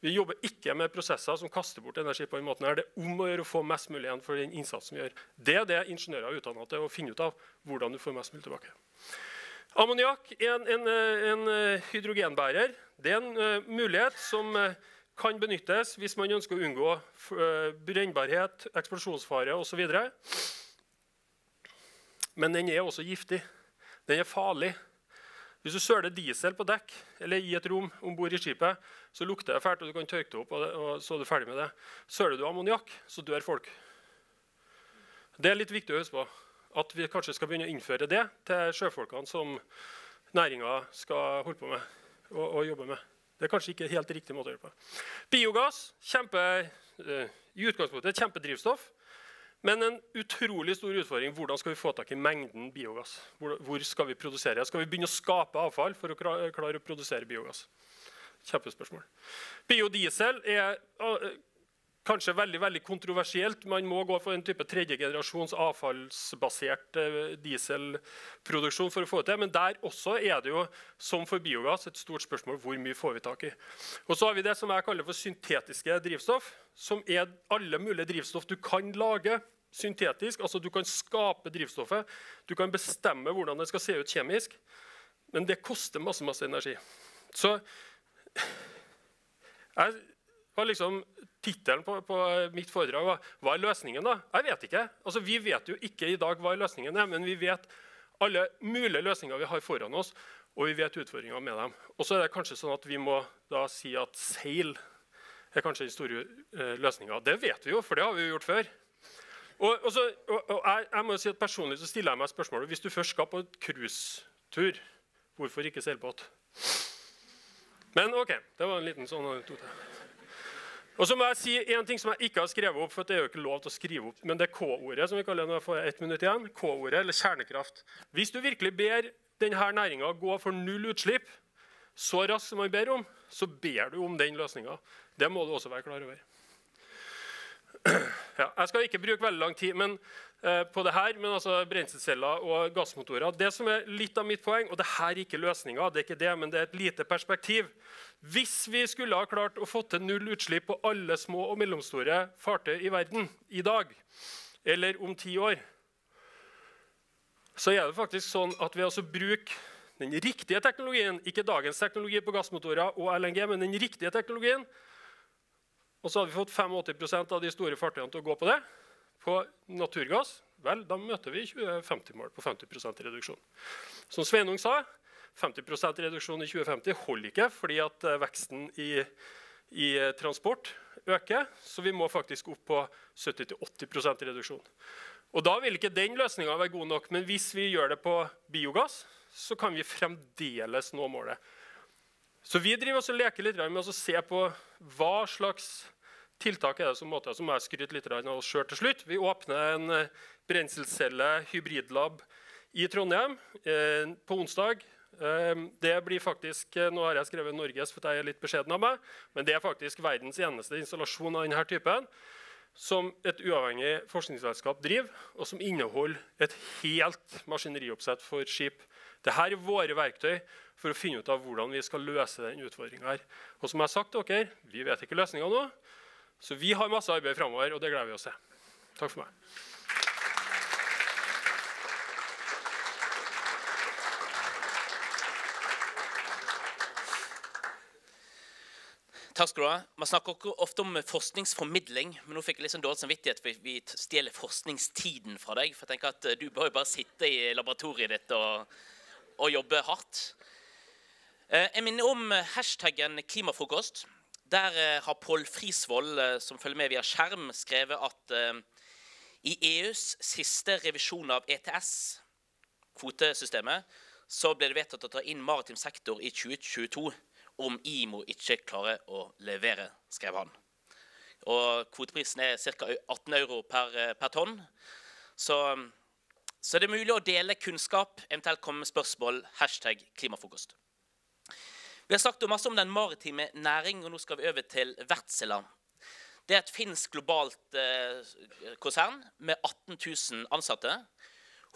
Vi jobber ikke med prosesser som kaster bort energi. på en måte. Det er om å gjøre å få mest mulig igjen for den innsatsen vi gjør. Det er det ingeniører er utdanna til, å finne ut av hvordan du får mest mulig tilbake. Ammoniakk er en, en, en, eh, hydrogenbærer. Det er en uh, mulighet som uh, kan benyttes hvis man ønsker å unngå brennbarhet, eksplosjonsfare osv. Men den er også giftig. Den er farlig. Hvis du søler diesel på dekk eller i et rom om bord i skipet, så lukter det fælt, og du kan tørke det opp, og, det, og så er du ferdig med det. Søler du ammoniakk, så dør folk. Det er litt viktig å huske på. At vi kanskje skal begynne å innføre det til sjøfolkene som næringa skal holde på med og, og, jobbe med. Det er kanskje ikke helt riktig måte å gjøre på. Biogass kjempe, uh, i utgangspunktet kjempedrivstoff. Men en utrolig stor utfordring hvordan skal vi få tak i mengden biogass. Hvor, hvor skal vi produsere? Skal vi begynne å skape avfall for å klare å produsere biogass? Kjempespørsmål. Biodiesel er uh, kanskje veldig veldig kontroversielt. Man må gå for en type tredjegenerasjons avfallsbasert uh, dieselproduksjon for å få det til. Men der også er det jo, som for biogass, et stort spørsmål hvor mye får vi tak i. Og så har vi det som jeg kaller for syntetiske drivstoff som er alle mulige drivstoff du kan lage syntetisk. Altså Du kan skape drivstoffet, du kan bestemme hvordan det skal se ut kjemisk. Men det koster masse, masse energi. Så jeg var liksom Tittelen på, på, mitt foredrag var 'Hva er løsningen?' da? Jeg vet ikke. Altså, Vi vet jo ikke i dag hva løsningen er, men vi vet alle mulige løsninger vi har foran oss, og vi vet utfordringer med dem. Og så er det kanskje sånn at vi må da si at seil er kanskje den store eh, løsninga. Det vet vi jo, for det har vi jo gjort før. Og, og, så, og, og jeg, jeg, må si at Personlig så stiller jeg meg spørsmålet hvis du først skal på cruisetur, hvorfor ikke seilbåt? Men OK, det var en liten sånn anekdote. Og så må jeg si en ting som jeg ikke har skrevet opp, for det er jo ikke lov til å skrive opp, men det er K-ordet. som vi kaller det når jeg får ett minutt igjen. K-ordet, eller kjernekraft. Hvis du virkelig ber denne næringa gå for null utslipp så raskt som man ber om, så ber du om den løsninga. Det må du også være klar over. Ja, jeg skal ikke bruke veldig lang tid men, eh, på det her, men altså brenselceller og gassmotorer. Det som er litt av mitt poeng, og det her er ikke løsninga, det er ikke det, men det er et lite perspektiv. Hvis vi skulle ha klart å få til null utslipp på alle små og mellomstore fartøy i verden i dag, eller om ti år, så er det faktisk sånn at ved å bruke den riktige teknologien, ikke dagens teknologi på gassmotorer og LNG, men den riktige teknologien. Og så hadde vi fått 85% av de store fartøyene til å gå på det, på naturgass. Vel, da møter vi 2050-mål på 50% reduksjon. Som Sveinung sa, 50% reduksjon i 2050 holder ikke fordi at eh, veksten i, i eh, transport øker. Så vi må faktisk opp på 70-80 reduksjon. Og Da vil ikke den løsninga være god nok. Men hvis vi gjør det på biogass, så kan vi fremdeles nå målet. Så vi driver også leker litt med å se på hva slags tiltak er det som måte, som jeg skryter litt av oss sjøl til slutt. Vi åpner en eh, brenselcelle hybridlab i Trondheim eh, på onsdag. Eh, det blir faktisk, eh, Nå har jeg skrevet Norges, for jeg er litt beskjeden av meg, men det er faktisk verdens eneste installasjon av denne typen som et uavhengig forskningsselskap driver, og som inneholder et helt maskinerioppsett for skip. Dette er våre verktøy for å finne ut av hvordan vi skal løse den utfordringa. Og som jeg har sagt til dere, vi vet ikke løsninga nå, så vi har masse arbeid framover, og det gleder vi oss til. Takk for meg. Takk skal du ha. Man snakker ofte om forskningsformidling, men nå fikk jeg litt sånn dårlig samvittighet for vi stjeler forskningstiden fra deg. For jeg tenker at Du bør jo bare sitte i laboratoriet ditt og, og jobbe hardt. Eh, jeg minner om hashtaggen klimafrokost. Der eh, har Pål Frisvold, eh, som følger med via skjerm, skrevet at i EUs siste revisjon av ETS, kvotesystemet, så ble det vedtatt å ta inn maritim sektor i 2022 om IMO ikke klarer å levere, skrev han. Og Kvoteprisen er ca. 18 euro per, per tonn. Så, så det er mulig å dele kunnskap, eventuelt komme med spørsmål. Hashtag klimafrokost. Vi har snakket masse om den maritime næring, og nå skal vi over til Wärtsilä. Det er et finsk globalt eh, konsern med 18 000 ansatte.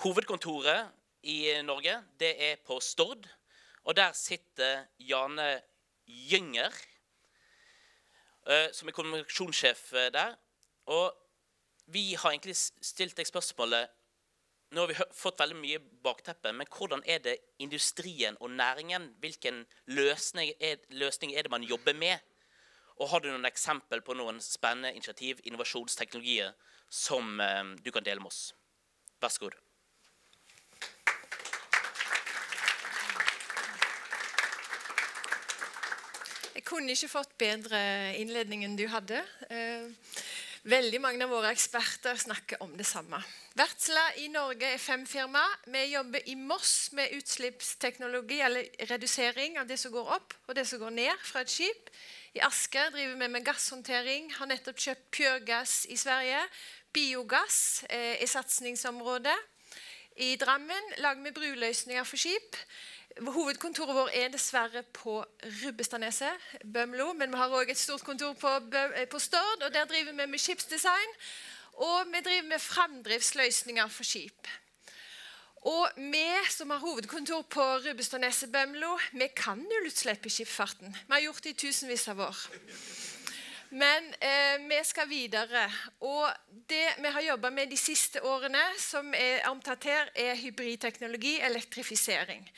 Hovedkontoret i Norge det er på Stord, og der sitter Jane Gynger, eh, som er kommunikasjonssjef eh, der. Og vi har egentlig stilt deg spørsmålet nå har vi fått veldig mye bakteppe, men hvordan er det industrien og næringen Hvilken løsning er, løsning er det man jobber med? Og Har du noen eksempel på noen spennende initiativ, innovasjonsteknologier, som eh, du kan dele med oss? Vær så god. Jeg kunne ikke fått bedre innledning enn du hadde. Eh, Veldig mange av våre eksperter snakker om det samme. Vertsla i Norge er fem firma. Vi jobber i Moss med utslippsteknologi, eller redusering av det som går opp og det som går ned fra et skip. I Asker driver vi med gasshåndtering. Har nettopp kjøpt Pjørgass i Sverige. Biogass eh, er satsingsområdet. I Drammen lager vi bruløsninger for skip. Hovedkontoret vår er dessverre på Rubbestadneset, Bømlo. Men vi har òg et stort kontor på, eh, på, Stord, og der driver vi med skipsdesign. Og vi driver med framdriftsløsninger for skip. Og vi som har hovedkontor på Rubbestadneset, Bømlo, vi kan nullutslipp i skipsfarten. Vi har gjort det i tusenvis av år. Men eh, vi skal videre. Og det vi har jobba med de siste årene, som er omtatt her, er hybridteknologi, elektrifisering.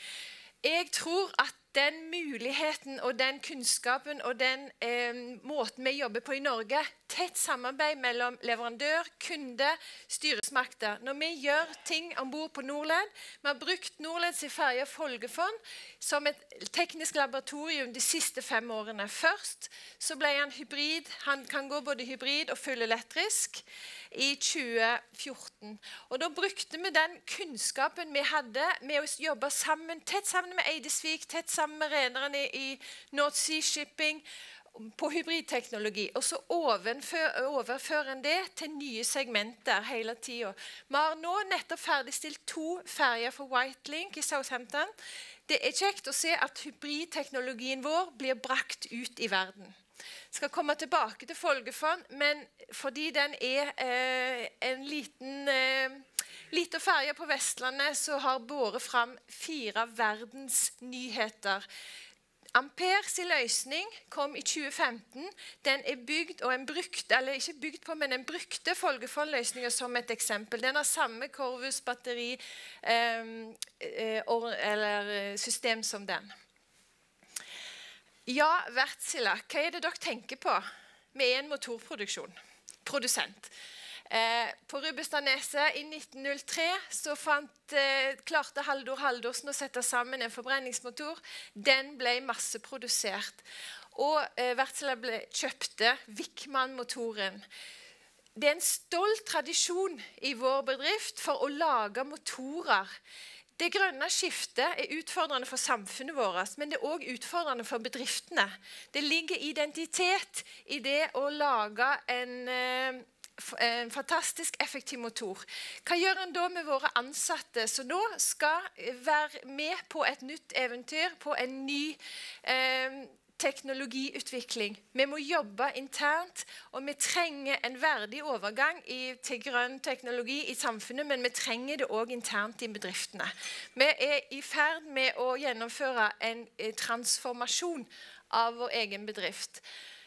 Jeg tror at den muligheten og den kunnskapen og den eh, måten vi jobber på i Norge, tett samarbeid mellom leverandør, kunde, styresmakter Når vi gjør ting om bord på Norled Vi har brukt Norleds ferje Folgefond som et teknisk laboratorium de siste fem årene. Først så ble han hybrid. Han kan gå både hybrid og fullelektrisk i 2014. Og Da brukte vi den kunnskapen vi hadde med å jobbe sammen, tett sammen med Eidesvik, tett sammen med rederne i North Sea Shipping på hybridteknologi. Og så overfører en det til nye segmenter hele tida. Vi har nå nettopp ferdigstilt to ferjer for Whitelink i Southampton. Det er kjekt å se at hybridteknologien vår blir brakt ut i verden skal komme tilbake til Folgefond, men fordi den er eh, en liten eh, liten ferje på Vestlandet, så har båret fram fire verdensnyheter. Amperes løsning kom i 2015. Den er bygd og en brukt, eller ikke bygd på, men en brukte Folgefond-løsninga som et eksempel. Den har samme Corvus batteri eh, eh, eller eh, system som den. Ja, Wärtsilä, hva er det dere tenker på med en motorproduksjon? Produsent. Eh, på Rubbestadneset i 1903 så fant, eh, klarte Haldor Haldorsen å sette sammen en forbrenningsmotor. Den ble masseprodusert. Og eh, kjøpte Wickman-motoren. Det er en stolt tradisjon i vår bedrift for å lage motorer. Det grønne skiftet er utfordrende for samfunnet vårt, men det er òg utfordrende for bedriftene. Det ligger identitet i det å lage en eh, en fantastisk effektiv motor. Hva gjør en da med våre ansatte som nå skal være med på et nytt eventyr, på en ny eh, teknologiutvikling? Vi må jobbe internt, og vi trenger en verdig overgang i, til grønn teknologi i samfunnet, men vi trenger det òg internt i bedriftene. Vi er i ferd med å gjennomføre en eh, transformasjon av vår egen bedrift.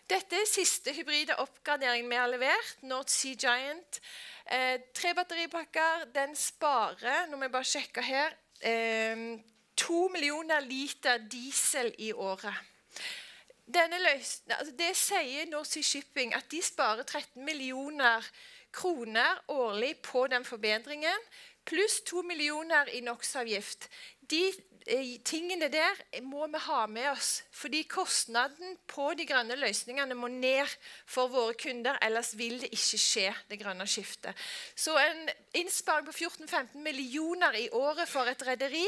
Dette er siste hybride oppgradering vi har levert. North Sea Giant. Eh, tre batteripakker. Den sparer når vi bare sjekker her, eh, to millioner liter diesel i året. Altså det sier North Shipping at de sparer 13 millioner kroner årlig på den forbedringen, pluss 2 millioner i NOx-avgift. De tingene der må vi ha med oss. Fordi kostnaden på de grønne løsningene må ned for våre kunder. Ellers vil det ikke skje, det grønne skiftet. Så en innsparing på 14-15 millioner i året for et rederi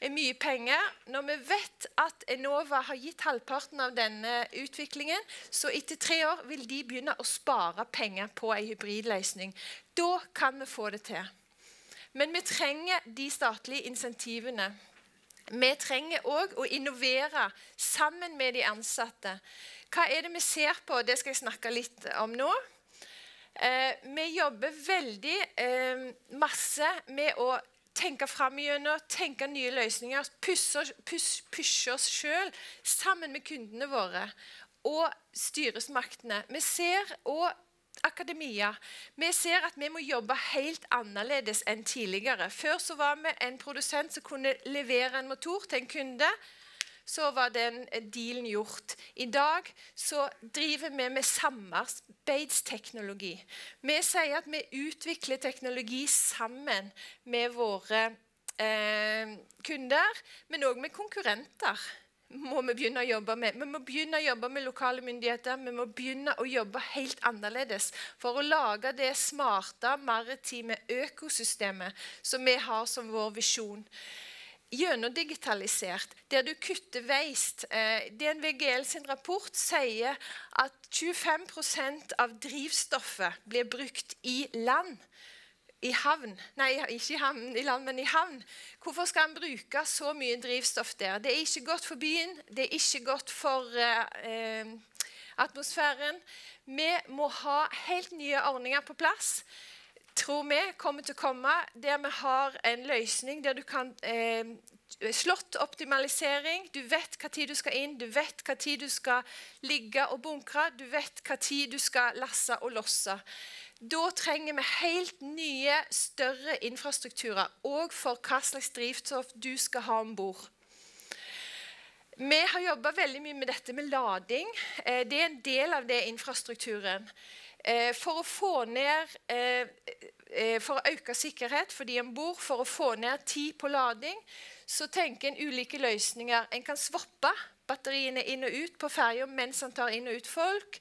er mye penger. Når vi vet at Enova har gitt halvparten av denne utviklingen, så etter tre år vil de begynne å spare penger på en hybridløsning. Da kan vi få det til. Men vi trenger de statlige insentivene. Vi trenger òg å innovere sammen med de ansatte. Hva er det vi ser på? Det skal jeg snakke litt om nå. Eh, vi jobber veldig eh, masse med å tenke fram tenke nye løsninger, pushe oss sjøl sammen med kundene våre og styresmaktene. Vi ser òg akademia. Vi ser at vi må jobbe helt annerledes enn tidligere. Før så var vi en produsent som kunne levere en motor til en kunde. Så var den dealen gjort. I dag så driver vi med samarbeidsteknologi. Vi sier at vi utvikler teknologi sammen med våre eh, kunder, men òg med konkurrenter må vi begynne å jobbe med. Vi må begynne å jobbe med lokale myndigheter. Vi må begynne å jobbe helt annerledes for å lage det smarte maritime økosystemet som vi har som vår visjon. Gjennomdigitalisert, der du kutter veist. Eh, DNVGL sin rapport sier at 25% av drivstoffet blir brukt i land i havn. Nei, ikke i havn, i land, men i havn. Hvorfor skal han bruke så mye drivstoff der? Det er ikke godt for byen, det er ikke godt for eh, atmosfæren. Vi må ha helt nye ordninger på plass. Tror vi kommer til å komme der vi har en løsning der du kan eh, Slått optimalisering. Du vet hva tid du skal inn, du vet hva tid du skal ligge og bunkre, du vet hva tid du skal lasse og losse. Da trenger vi helt nye, større infrastrukturer òg for hva slags drivstoff du skal ha om bord. Vi har jobba veldig mye med dette med lading. Eh, det er en del av det infrastrukturen. Eh, for å få ned eh, For å øke sikkerhet for de om bord, for å få ned tid på lading, så tenker en ulike løsninger. En kan swappe batteriene inn og ut på ferja mens en tar inn og ut folk.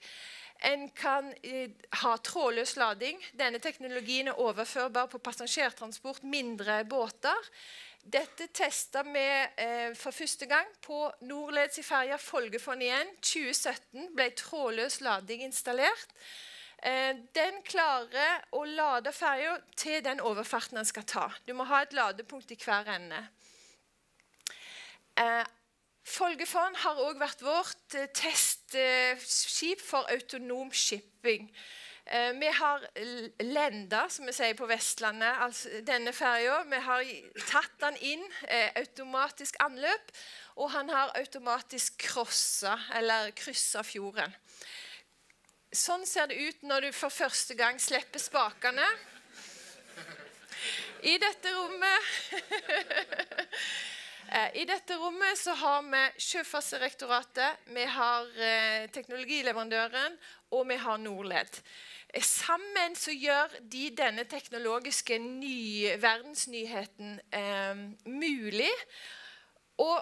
En kan eh, ha trådløs lading. Denne teknologien er overførbar på passasjertransport, mindre båter. Dette testa vi eh, for første gang på Nordleds i ferja Folgefond igjen. 2017 ble trådløs lading installert. Eh, den klarer å lade ferja til den overfarten den skal ta. Du må ha et ladepunkt i hver ende. Eh, Folgefond har òg vært vårt eh, testskip for autonom shipping. Eh, vi har lenda, som vi sier på Vestlandet, altså denne ferja. Vi har tatt den inn, eh, automatisk anløp, og han har automatisk crossa, eller kryssa fjorden. Sånn ser det ut når du for første gang slipper spakene. I dette rommet I dette rommet så har vi Sjøfartsdirektoratet, vi har eh, teknologileverandøren og vi har Norled. Sammen så gjør de denne teknologiske ny, verdensnyheten eh, mulig. Og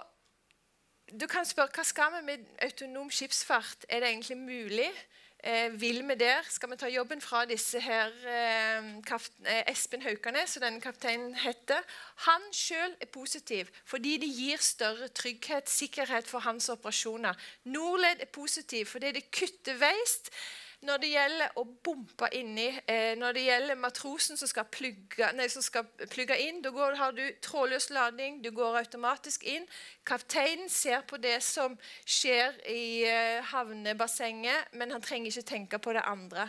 du kan spørre hva skal vi med autonom skipsfart? Er det egentlig mulig? Eh, vil vi der? Skal vi ta jobben fra disse her eh, eh Espen Haukanes, som denne kapteinen heter? Han sjøl er positiv fordi det gir større trygghet, sikkerhet for hans operasjoner. Norled er positiv fordi det kutter veist når det gjelder å bompe inni eh, Når det gjelder matrosen som skal plugge, nei, som skal plugge inn, da går, har du trådløs lading, du går automatisk inn. Kapteinen ser på det som skjer i eh, havnebassenget, men han trenger ikke tenke på det andre.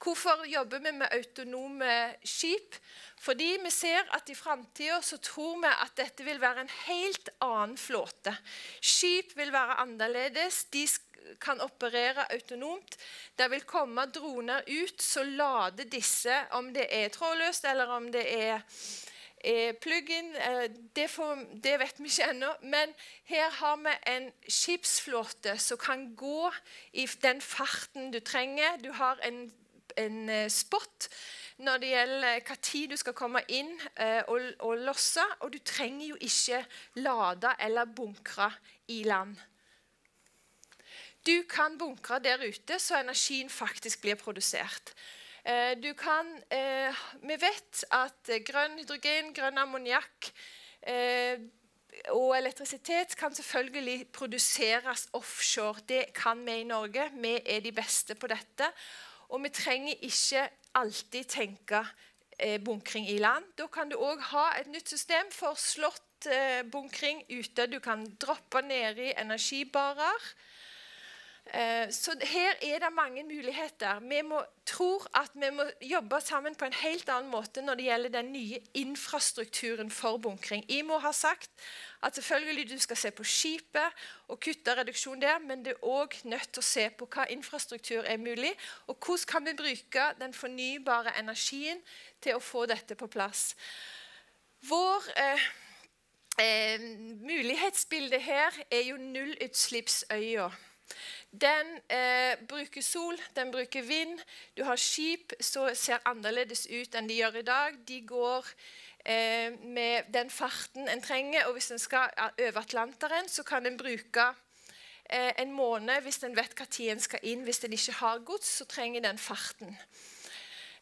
Hvorfor jobber vi med autonome skip? Fordi vi ser at i framtida tror vi at dette vil være en helt annen flåte. Skip vil være annerledes. De kan operere autonomt. Det vil komme droner ut som lader disse, om det er trådløst eller om det er plug-in. Eh, det, det, vet vi ikke ennå. Men her har vi en skipsflåte som kan gå i den farten du trenger. Du har en, en spott spot når det gjelder hva tid du skal komme inn eh, og, og losse. Og du trenger jo ikke lade eller bunkre i land. Du kan bunkre der ute så energien faktisk blir produsert. Eh, kan, eh, vi vet at grønn hydrogen, grønn ammoniakk eh, og elektrisitet kan selvfølgelig produseres offshore. Det kan vi i Norge. Vi er de beste på dette. Og vi trenger ikke alltid tenke bunkring i land. Da kan du òg ha et nytt system for slått bunkring ute. Du kan droppe nedi energibarer. Eh, så her er det mange muligheter. Vi må, tror at vi må jobbe sammen på en helt annen måte når det gjelder den nye infrastrukturen for bunkring. IMO har sagt at selvfølgelig du skal se på skipet og kutte reduksjon der, men det er òg nødt til å se på hva infrastruktur er mulig, og hvordan kan vi bruke den fornybare energien til å få dette på plass. Vår eh, eh, mulighetsbilde her er jo nullutslippsøya. Den eh, bruker sol, den bruker vind. Du har skip som ser annerledes ut enn de gjør i dag. De går eh, med den farten en trenger. Og hvis en skal over Atlanteren, så kan en bruke eh, en måned hvis en vet når en skal inn. Hvis en ikke har gods, så trenger den farten.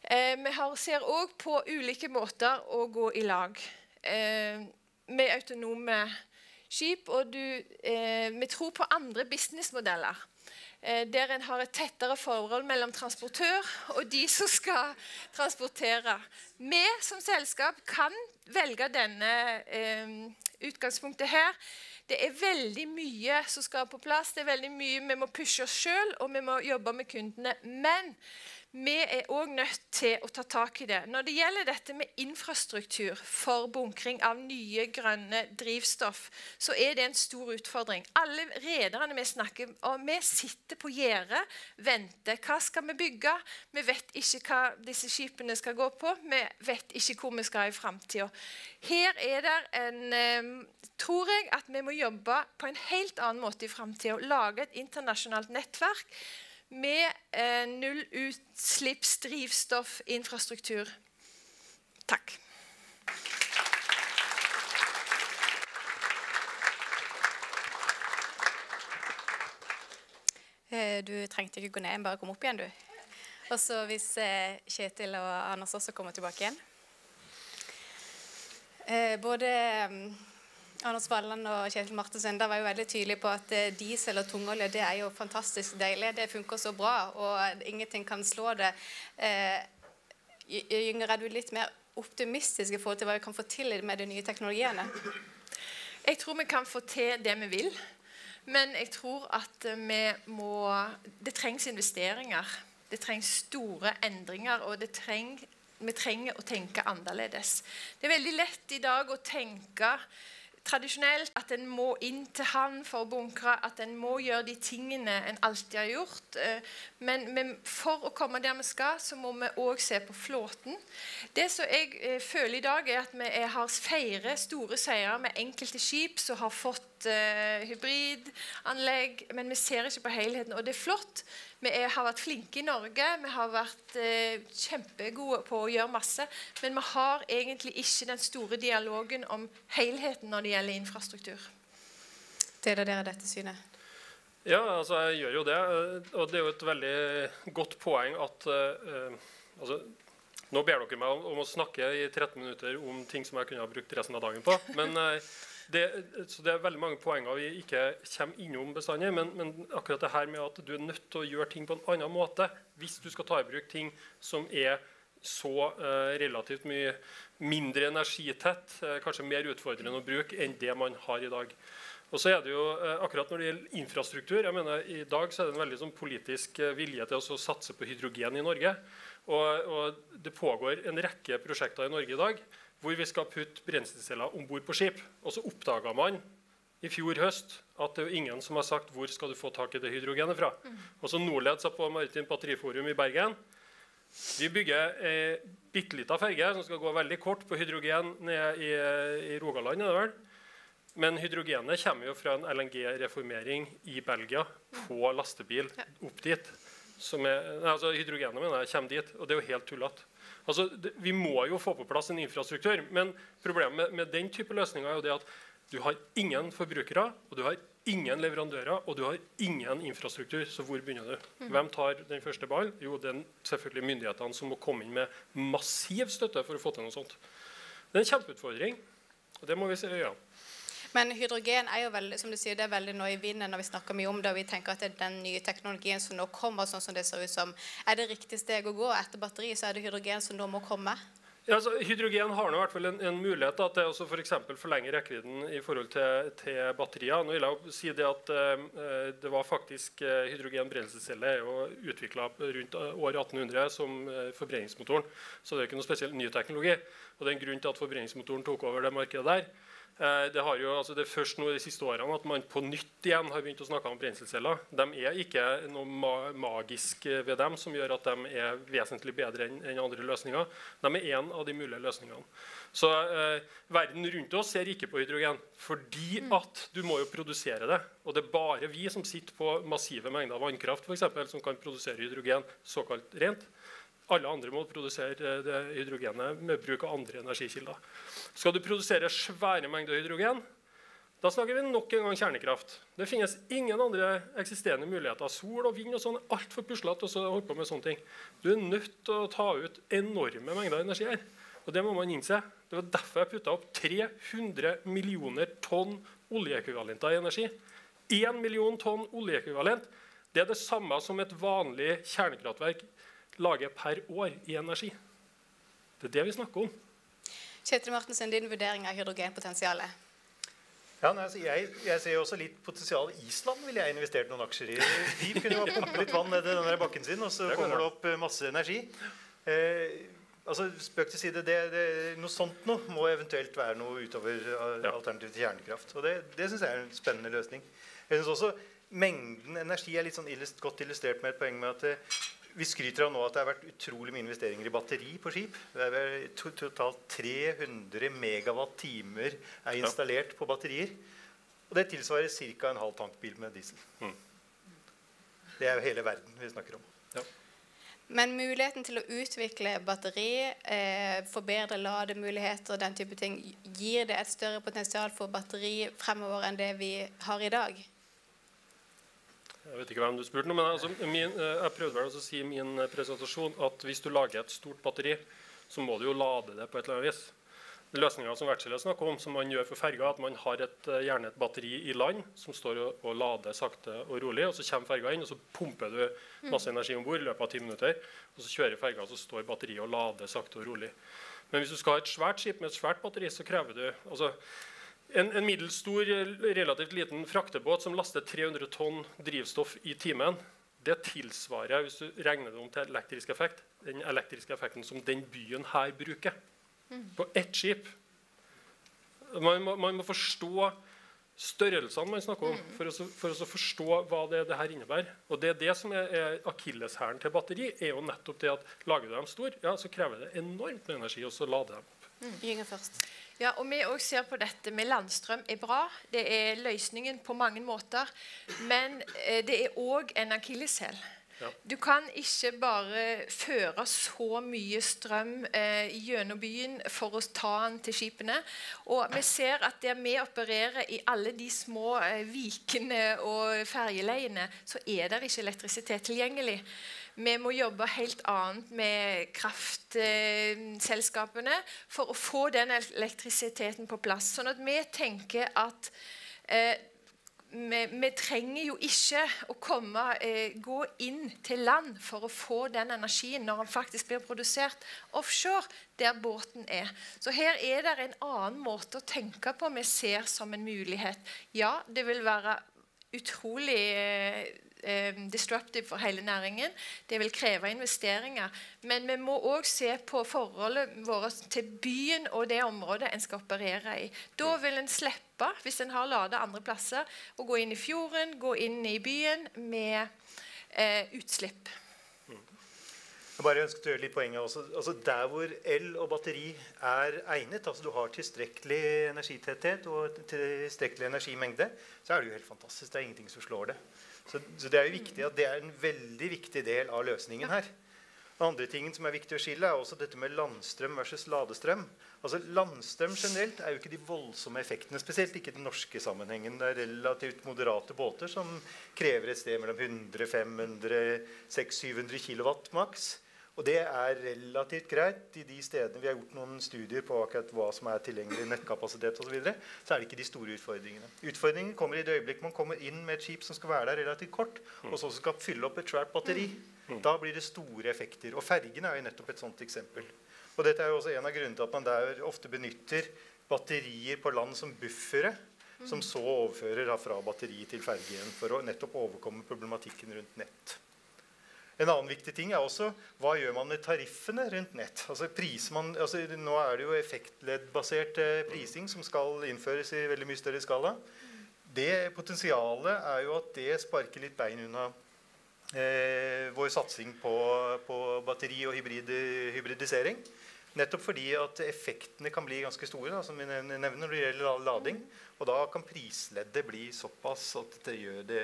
Eh, vi har, ser òg på ulike måter å gå i lag eh, med autonome skip. Og du, eh, vi tror på andre businessmodeller. Eh, der en har et tettere forhold mellom transportør og de som skal transportere. Vi som selskap kan velge denne eh, utgangspunktet her. Det er veldig mye som skal på plass. Det er veldig mye Vi må pushe oss sjøl, og vi må jobbe med kundene. Men vi er òg nødt til å ta tak i det. Når det gjelder dette med infrastruktur for bunkring av nye, grønne drivstoff, så er det en stor utfordring. Alle rederne vi snakker om, vi sitter på gjerdet, venter. Hva skal vi bygge? Vi vet ikke hva disse skipene skal gå på. Vi vet ikke hvor vi skal i framtida. Her er det en eh, tror jeg at vi må jobbe på en helt annen måte i framtida. Lage et internasjonalt nettverk med eh, nullutslippsdrivstoffinfrastruktur. Takk. Eh, du trengte ikke gå ned, bare kom opp igjen, du. Og så hvis eh, Kjetil og Anders også kommer tilbake igjen. Eh, både mm, Anders Walland og Kjetil Martensen var jo veldig tydelige på at eh, diesel og tungolje det er jo fantastisk deilig. Det funker så bra, og ingenting kan slå det. Eh, Gynger, er du litt mer optimistisk i forhold til hva vi kan få til med de nye teknologiene? Jeg tror vi kan få til det vi vil. Men jeg tror at vi må Det trengs investeringer. Det trengs store endringer, og det treng, vi trenger å tenke annerledes. Det er veldig lett i dag å tenke tradisjonelt at en må inn til han for å bunkre, at en må gjøre de tingene en alltid har gjort. Eh, men, men for å komme der vi skal, så må vi òg se på flåten. Det som jeg eh, føler i dag, er at vi er, har feiret store seire med enkelte skip som har fått uh, hybridanlegg, men vi ser ikke på helheten. Og det er flott. Vi er, har vært flinke i Norge, vi har vært eh, kjempegode på å gjøre masse. Men vi har egentlig ikke den store dialogen om helheten når det gjelder infrastruktur. Deler dere dette synet? Ja, altså jeg gjør jo det. Og det er jo et veldig godt poeng at eh, altså, Nå ber dere meg om, om, å snakke i 13 minutter om ting som jeg kunne ha brukt resten av dagen på. Men uh, det, så det er veldig mange poenger vi ikke kommer innom bestandig. Men, men, akkurat det her med at du er nødt til å gjøre ting på en annen måte hvis du skal ta i bruk ting som er så uh, relativt mye mindre energitett, uh, kanskje mer utfordrende å bruke enn det man har i dag. Og så er det jo uh, akkurat Når det gjelder infrastruktur jeg mener I dag så er det en veldig sånn, politisk vilje til å satse på hydrogen i Norge. Og, og, Det pågår en rekke prosjekter i Norge i dag hvor vi skal putte brenselceller om bord på skip. Og så oppdaga man i fjor høst at det er ingen som har sagt hvor skal du få tak i det hydrogenet fra. Mm. Og så Norled sa på Maritimt Batteriforum i Bergen vi bygger ei bitte lita ferge som skal gå veldig kort på hydrogen nede i, i Rogaland. er det vel? Men hydrogenet kommer jo fra en LNG-reformering i Belgia på lastebil opp dit. Er, altså Hydrogenet mener jeg kommer dit, og det er jo helt tullete. Altså, det, vi må jo få på plass en infrastruktur. Men problemet med, med, den type løsninger er jo det at du har ingen forbrukere, og du har ingen leverandører, og du har ingen infrastruktur. Så hvor begynner du? Mm. Hvem tar den første ballen? Jo, det er selvfølgelig myndighetene som må komme inn med massiv støtte for å få til noe sånt. Det er en kjempeutfordring, og det må vi se i øynene. Men hydrogen er jo veldig, som du sier, det er veldig nå i vinden når vi snakker mye om det. og vi tenker at det er den nye teknologien som nå kommer, sånn som det ser ut som. Er det riktig steg å gå? Etter batteri så er det hydrogen som nå må komme? Ja, altså, hydrogen har nå hvert fall en, en mulighet da, til å for forlenge rekkevidden i forhold til, til, batterier. Nå vil jeg si Det at eh, det var faktisk eh, hydrogen brenselscelle utvikla rundt år 1800 som eh, forbrenningsmotoren. Så det er ikke noe spesielt ny teknologi. Og det er en grunn til at forbrenningsmotoren tok over det markedet der. Eh, det, jo, altså det, er først nå de siste årene at man på nytt igjen har begynt å snakke om brenselceller. De er ikke noe magisk ved dem som gjør at de er vesentlig bedre enn andre løsninger. De er en av de mulige løsningene. Så eh, Verden rundt oss ser ikke på hydrogen fordi mm. at du må jo produsere det. Og det er bare vi som sitter på massive mengder vannkraft for eksempel, som kan produsere hydrogen såkalt rent. Alle andre må produsere det hydrogenet med bruk av andre energikilder. Skal du produsere svære mengder hydrogen, da snakker vi nok en gang kjernekraft. Det finnes ingen andre eksisterende muligheter. Sol og vind og sånn er altfor puslete. Du er nødt til å ta ut enorme mengder energi her. Og det må man innse. Det var derfor jeg putta opp 300 millioner tonn oljeekvivalenter i energi. 1 million tonn oljeekvivalent det er det samme som et vanlig kjernekraftverk lager per år i energi. Det er det vi snakker om. Kjetil Martensen, din vurdering av hydrogenpotensialet? Ja, altså jeg, jeg, ser jo også litt potensial. Island ville jeg investert noen aksjer i. De kunne jo pumpe litt vann ned i den bakken sin, og så kommer det opp eh, masse energi. Eh, altså, Spøk til side, det, det, noe sånt noe må eventuelt være noe utover ja. alternativ til kjernekraft. Og det, det syns jeg er en spennende løsning. Jeg synes også Mengden energi er litt sånn illust, godt illustrert med et poeng med at eh, vi skryter av nå at det har vært utrolig mye investeringer i batteri på skip. Det er Totalt 300 megawatt-timer er installert på batterier. Og det tilsvarer ca. en halv tankbil med diesel. Mm. Det er jo hele verden vi snakker om. Ja. Men muligheten til å utvikle batteri, eh, forbedre lademuligheter og den type ting, gir det et større potensial for batteri fremover enn det vi har i dag? Jeg vet ikke hvem du spurte, men altså, min, eh, jeg prøvde vel å si i min eh, presentasjon at hvis du lager et stort batteri, så må du jo lade det på et eller annet vis. Løsninga som Wärtsilä snakker om, som man gjør for ferga, at man har et, eh, gjerne et batteri i land som står og, og, lader sakte og rolig. og Så kommer ferga inn, og så pumper du masse energi om bord i løpet av ti minutter. og Så kjører ferga, og så står batteriet og lader sakte og rolig. Men hvis du skal ha et svært skip med et svært batteri, så krever du altså, en, en middels stor, relativt liten fraktebåt som laster 300 tonn drivstoff i timen, det tilsvarer, hvis du regner det om til elektrisk effekt, den elektriske effekten som den byen her bruker. På ett skip. Man må, man må forstå størrelsene man snakker om, for å, for å forstå hva det, det her innebærer. Og det er det som er, er akilleshæren til batteri. er jo nettopp det at Lager du dem store, ja, så krever det enormt med energi å lade dem opp. Mm. først. Ja, og Vi også ser på dette med landstrøm er bra. Det er løsningen på mange måter. Men eh, det er òg en akilleshæl. Ja. Du kan ikke bare føre så mye strøm eh, gjennom byen for å ta den til skipene. Og vi ser at der vi opererer i alle de små eh, vikene og ferjeleiene, så er det ikke elektrisitet tilgjengelig. Vi må jobbe helt annet med kraftselskapene for å få den elektrisiteten på plass. Sånn at vi tenker at eh, vi, vi, trenger jo ikke å komme, eh, gå inn til land for å få den energien når den faktisk blir produsert offshore, der båten er. Så her er det en annen måte å tenke på vi ser som en mulighet. Ja, det vil være utrolig eh, disruptive for hele næringen. Det vil kreve investeringer. Men vi må òg se på forholdet vårt til byen og det området en skal operere i. Da vil en slippe, hvis en har lada andre plasser, å gå inn i fjorden, gå inn i byen med eh, utslipp. Jeg bare ønsket å gjøre litt poenget også. Altså Der hvor el og batteri er egnet, altså du har tilstrekkelig energitetthet og tilstrekkelig energimengde, så er det jo helt fantastisk. Det er ingenting som slår det. Så, så det er jo viktig at det er en veldig viktig del av løsningen her. Den andre tingen som er viktig å skille, er også dette med landstrøm versus ladestrøm. Altså Landstrøm generelt er jo ikke de voldsomme effektene, spesielt ikke den norske sammenhengen. Det er relativt moderate båter som krever et sted mellom 100, 500, 600-700 kW maks. Og det er relativt greit i de stedene vi har gjort noen studier på akkurat hva som er tilgjengelig nettkapasitet osv. Så, videre, så er det ikke de store utfordringene. Utfordringen kommer i det øyeblikk man kommer inn med et skip som skal være der relativt kort, og så skal fylle opp et svært batteri. Da blir det store effekter. Og fergene er jo nettopp et sånt eksempel. Og dette er jo også en av grunnene til at man der ofte benytter batterier på land som buffere. Som så overfører fra batteri til ferge igjen for å nettopp overkomme problematikken rundt nett. En annen viktig ting er også hva gjør man med tariffene rundt nett. Altså man, altså nå er det jo effektleddbasert eh, prising som skal innføres i veldig mye større skala. Det Potensialet er jo at det sparker litt bein unna eh, vår satsing på, på, batteri og hybrid, hybridisering. Nettopp fordi at effektene kan bli ganske store da, som vi nevner når det gjelder lading. Og da kan prisleddet bli såpass at det gjør det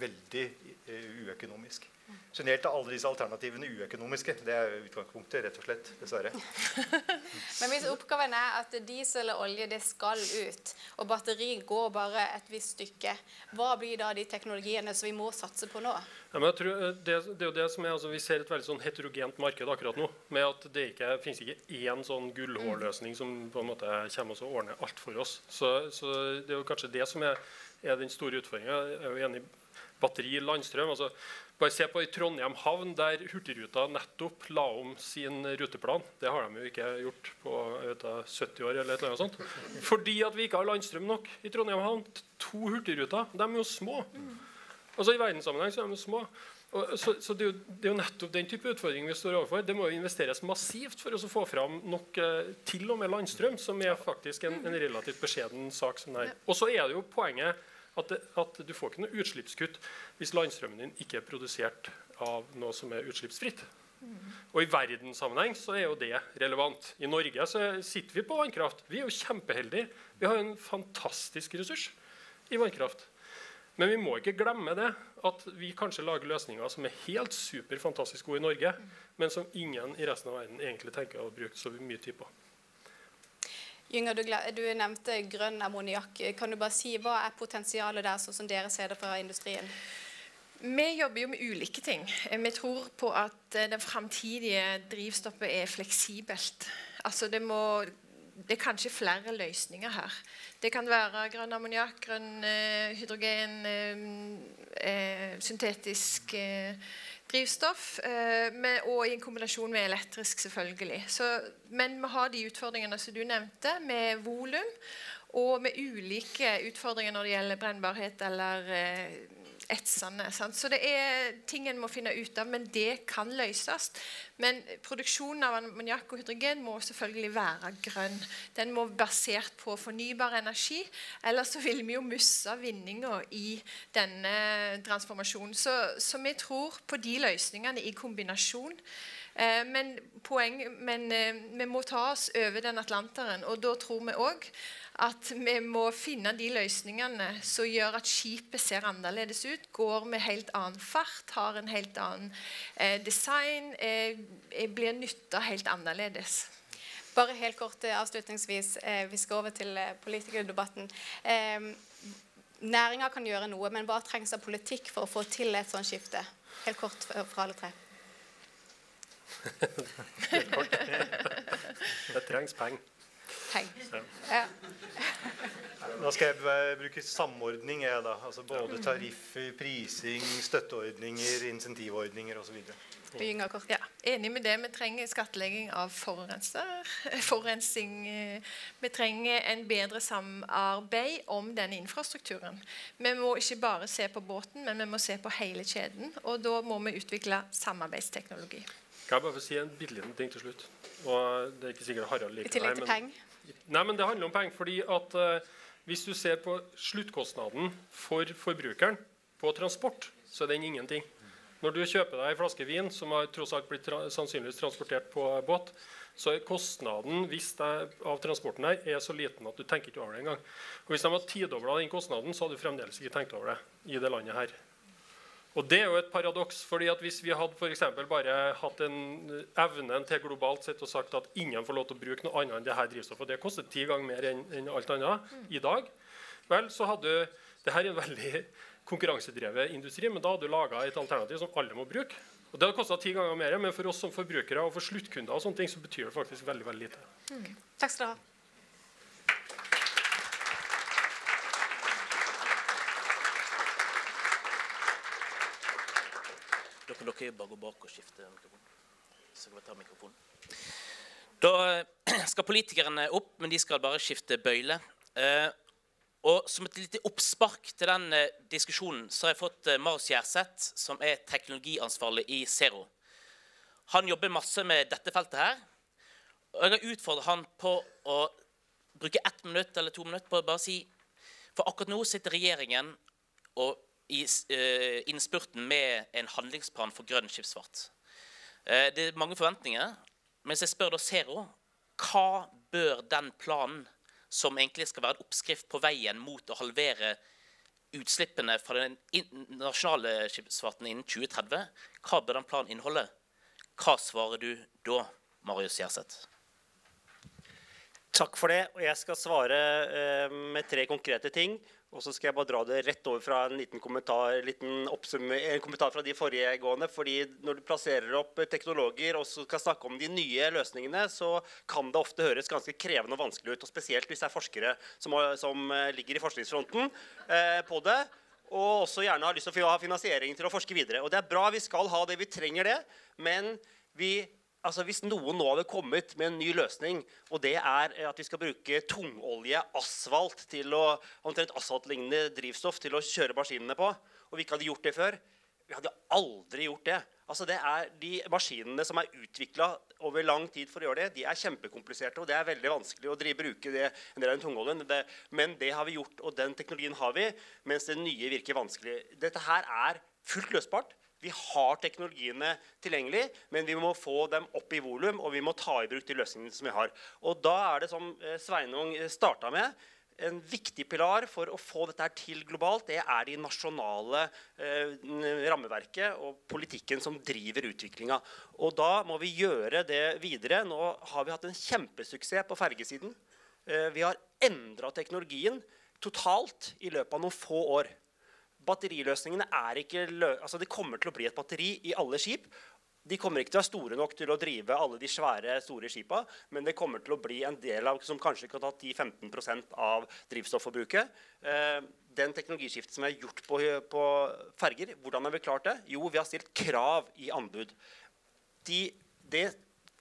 veldig eh, uøkonomisk. Generelt er alle disse alternativene uøkonomiske. Det er utgangspunktet, rett og slett. Dessverre. Men hvis oppgaven er at diesel og olje det skal ut, og batteri går bare et visst stykke, hva blir da de teknologiene som vi må satse på nå? Ja, men jeg tror eh, det, det er jo det som er, altså, Vi ser et veldig sånn heterogent marked akkurat nå. med at Det ikke, finnes ikke én sånn gullhårløsning som på en måte kommer og ordner alt for oss. Så, så Det er jo kanskje det som er, er den store utfordringa. Jeg er jo enig i batteri, landstrøm. altså bare se på i Trondheim havn, der Hurtigruta nettopp la om sin ruteplan. Det har de jo ikke gjort på vet, 70 år. eller et eller annet sånt. Fordi at vi ikke har landstrøm nok i Trondheim havn. To hurtigruter. De er jo små. Altså I verdenssammenheng så er de små. Og, så, så det, er jo, det, er jo, nettopp den type utfordring vi står overfor. Det må jo investeres massivt for å få fram nok eh, til og med landstrøm, som er faktisk en, en relativt beskjeden sak. som det her. Og så er det jo poenget at, det, at, du får ikke noe utslippskutt hvis landstrømmen din ikke er produsert av noe som er utslippsfritt. Mm. Og I verdenssammenheng så er jo det relevant. I Norge så sitter vi på vannkraft. Vi er jo kjempeheldige. Vi har en fantastisk ressurs i vannkraft. Men vi må ikke glemme det at vi kanskje lager løsninger som er helt superfantastisk gode i Norge, men som ingen i resten av verden egentlig tenker å bruke så mye tid på. Gynger, du, du, nevnte grønn ammoniakk. Kan du bare si Hva er potensialet der, sånn som dere ser det fra industrien? Vi jobber jo med ulike ting. Vi tror på at eh, det framtidige drivstoffet er fleksibelt. Altså det, må, det er kanskje flere løsninger her. Det kan være grønn ammoniakk, grønn eh, hydrogen, eh, syntetisk drivstoff, eh, med, og i en kombinasjon med elektrisk, selvfølgelig. Så, men vi har de utfordringene som du nevnte, med volum, og med ulike utfordringer når det gjelder brennbarhet eller eh, etsende. Sant? Så det er ting en må finne ut av, men det kan løses. Men produksjonen av ammoniakk og hydrogen må selvfølgelig være grønn. Den må basert på fornybar energi, ellers så vil vi jo miste vinninga i denne transformasjonen. Så, så vi tror på de løsningene i kombinasjon. Eh, men, poeng, men eh, vi må ta oss over den Atlanteren. Og da tror vi òg at vi må finne de løsningene som gjør at skipet ser annerledes ut, går med helt annen fart, har en helt annen eh, design, blir nytta helt annerledes. Bare helt kort avslutningsvis. Vi skal over til politikerdebatten. Næringa kan gjøre noe, men hva trengs av politikk for å få til et sånt skifte? Helt kort fra alle tre. det trengs penger. Ja. Da skal jeg bruke samordning. Jeg, da. Altså både tariffer, prising, støtteordninger, insentivordninger osv. Ja, enig med det. Vi trenger skattlegging av forurensing. Vi trenger en bedre samarbeid om den infrastrukturen. Vi må ikke bare se på båten, men vi må se på hele kjeden. Og da må vi utvikle samarbeidsteknologi. Kan jeg bare få si en bitte liten ting til slutt? Og det er ikke sikkert Harald liker I tillegg til penger? Nei, men det handler om penger. fordi at uh, hvis du ser på sluttkostnaden for forbrukeren på transport, så er den ingenting. Når du kjøper deg en flaske vin som har tross alt blitt tra sannsynligvis transportert på båt, så er kostnaden av transporten her er så liten at du tenker ikke over det engang. Og Hvis de hadde tidobla den kostnaden, så hadde du fremdeles ikke tenkt over det i det landet her. Og Det er jo et paradoks. fordi at Hvis vi hadde for bare hatt en evnen til globalt sett og sagt at ingen får lov til å bruke noe annet enn det her drivstoffet, det koster ti ganger mer enn, enn alt annet mm. i dag, vel, så hadde det her en veldig konkurransedrevet industri, men da hadde du laga et alternativ som alle må bruke. Og Det hadde kosta ti ganger mer, men for oss som forbrukere og for sluttkunder og sånne ting, så betyr det faktisk veldig veldig lite. Mm. Takk skal du ha. Kan dere bare gå bak og skifte mikrofon. Så kan vi ta mikrofonen. Da eh, skal politikerne opp, men de skal bare skifte bøyle. Eh, og Som et lite oppspark til den eh, diskusjonen så har jeg fått Marius Gjerseth, som er teknologiansvarlig i Zero. Han jobber masse med dette feltet her. Og jeg har utfordret han på å bruke ett minutt eller to minutter på å bare si For akkurat nå sitter regjeringen og i uh, innspurten med en handlingsplan for grønn skipsfart. Uh, det er mange forventninger. Men hvis jeg spør da Zero, hva bør den planen, som egentlig skal være en oppskrift på veien mot å halvere utslippene fra den nasjonale skipsfarten innen 2030, hva bør den planen inneholde? Hva svarer du da, Marius Gjerseth? Takk for det. og Jeg skal svare uh, med tre konkrete ting. Og så skal jeg bare dra det rett over fra en liten kommentar, liten en kommentar fra de forrige gående. fordi Når du plasserer opp teknologer og skal snakke om de nye løsningene, så kan det ofte høres ganske krevende og vanskelig ut. og Spesielt hvis det er forskere som, som eh, ligger i forskningsfronten eh, på det. Og også gjerne har lyst til å ha finansiering til å forske videre. Og Det er bra, vi skal ha det, vi trenger det. Men vi altså Hvis noen nå hadde kommet med en ny løsning, og det er at vi skal bruke tungolje, asfalt, til å, omtrent asfaltlignende drivstoff til å kjøre maskinene på, og vi ikke hadde gjort det før Vi hadde aldri gjort det. Altså det er De maskinene som er utvikla over lang tid for å gjøre det, de er kjempekompliserte. Og det er veldig vanskelig å drive, bruke det, en del av tungoljen. Men det har vi gjort, og den teknologien har vi, mens det nye virker vanskelig. Dette her er fullt løsbart. Vi har teknologiene tilgjengelig, men vi må få dem opp i volum, og vi må ta i bruk de løsningene som vi har. Og da er det som eh, Sveinung eh, starta med, en viktig pilar for å få dette til globalt, det er de nasjonale eh, rammeverket og politikken som driver utviklinga. Og da må vi gjøre det videre. Nå har vi hatt en kjempesuksess på fergesiden. Eh, vi har endra teknologien totalt i løpet av noen få år batteriløsningene er ikke altså Det kommer til å bli et batteri i alle skip. De kommer ikke til å være store nok til å drive alle de svære store skipa, men det kommer til å bli en del av som kanskje kan ta 10-15 av drivstofforbruket. Eh, den teknologiskiftet som er gjort på, på ferger, hvordan har vi klart det? Jo, vi har stilt krav i anbud. De, det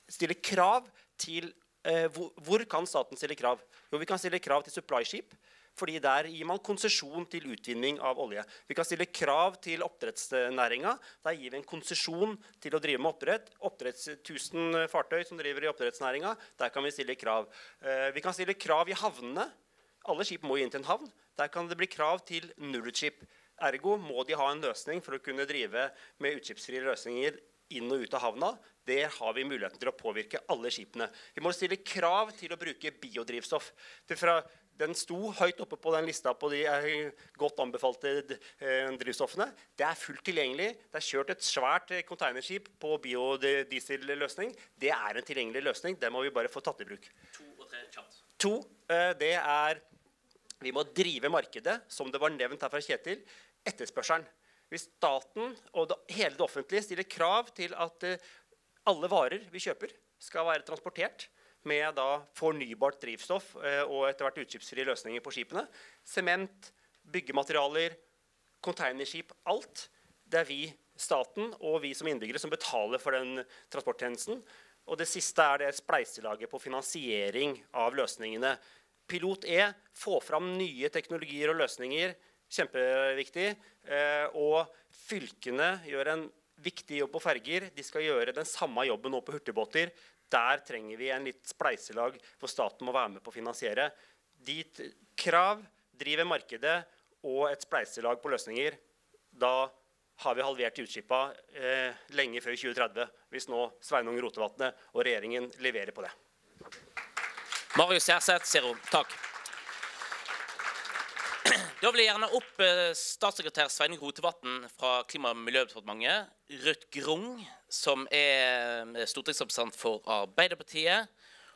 stiller krav til eh, hvor, hvor, kan staten stille krav? Jo, vi kan stille krav til supply-skip fordi der gir man konsesjon til utvinning av olje. Vi kan stille krav til oppdrettsnæringa. Der gir vi en konsesjon til å drive med oppdrett. Oppdretts 1000 fartøy som driver i oppdrettsnæringa, der kan vi stille krav. Eh, vi kan stille krav i havnene. Alle skip må inn til en havn. Der kan det bli krav til nullutslipp. Ergo må de ha en løsning for å kunne drive med utslippsfrie løsninger inn og ut av havna. Der har vi muligheten til å påvirke alle skipene. Vi må stille krav til å bruke biodrivstoff. Fra, den sto høyt oppe på den lista på de eh, godt anbefalte eh, drivstoffene. Det er fullt tilgjengelig. Det er kjørt et svært eh, containerskip på biodieselløsning. Det er en tilgjengelig løsning. Den må vi bare få tatt i bruk. To og tre kjapt. To, det er Vi må drive markedet, som det var nevnt her fra Kjetil, etterspørselen. Hvis staten og det, hele det offentlige stiller krav til at alle varer vi kjøper, skal være transportert med da fornybart drivstoff eh, og etter hvert utslippsfrie løsninger på skipene. Sement, byggematerialer, containerskip. Alt. Det er vi, staten og vi som innbyggere som betaler for den transporttjenesten. Og det siste er det spleiselaget på finansiering av løsningene. Pilot E få fram nye teknologier og løsninger. Kjempeviktig. Eh, og fylkene gjør en viktig jobb på ferger. De skal gjøre den samme jobben nå på hurtigbåter. Der trenger vi en litt spleiselag hvor staten må være med på å finansiere. Dit krav, driver markedet og et spleiselag på løsninger. Da har vi halvert utslippene eh, lenge før 2030, hvis nå Sveinung Rotevatnet og regjeringen leverer på det. Marius Gjerseth, Zero. Takk. Da vil jeg gjerne opp eh, statssekretær Sveinung Rotevatn fra Klima- og miljødepartementet. Ruth Grung, som er eh, stortingsrepresentant for Arbeiderpartiet.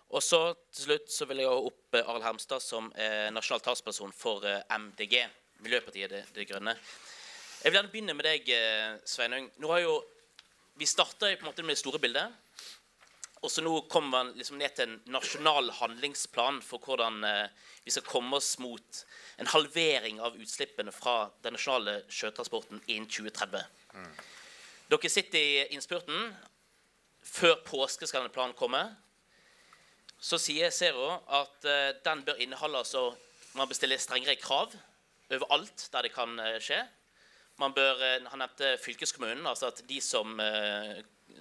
Og så til slutt så vil jeg ha opp eh, Arild Hermstad, som er nasjonal talsperson for MDG. Miljøpartiet De, De Grønne. Jeg vil gjerne begynne med deg, Sveinung. Nå har jo, Vi starta med det store bildet. Og så nå kommer man liksom ned til en nasjonal handlingsplan for hvordan vi skal komme oss mot en halvering av utslippene fra den nasjonale sjøtransporten innen 2030. Mm. Dere sitter i innspurten. Før påske skal denne planen komme. Så sier Zero at uh, den bør inneholde altså Man bestiller strengere krav overalt der det kan uh, skje. Man bør, uh, Han nevnte fylkeskommunen. altså at De som,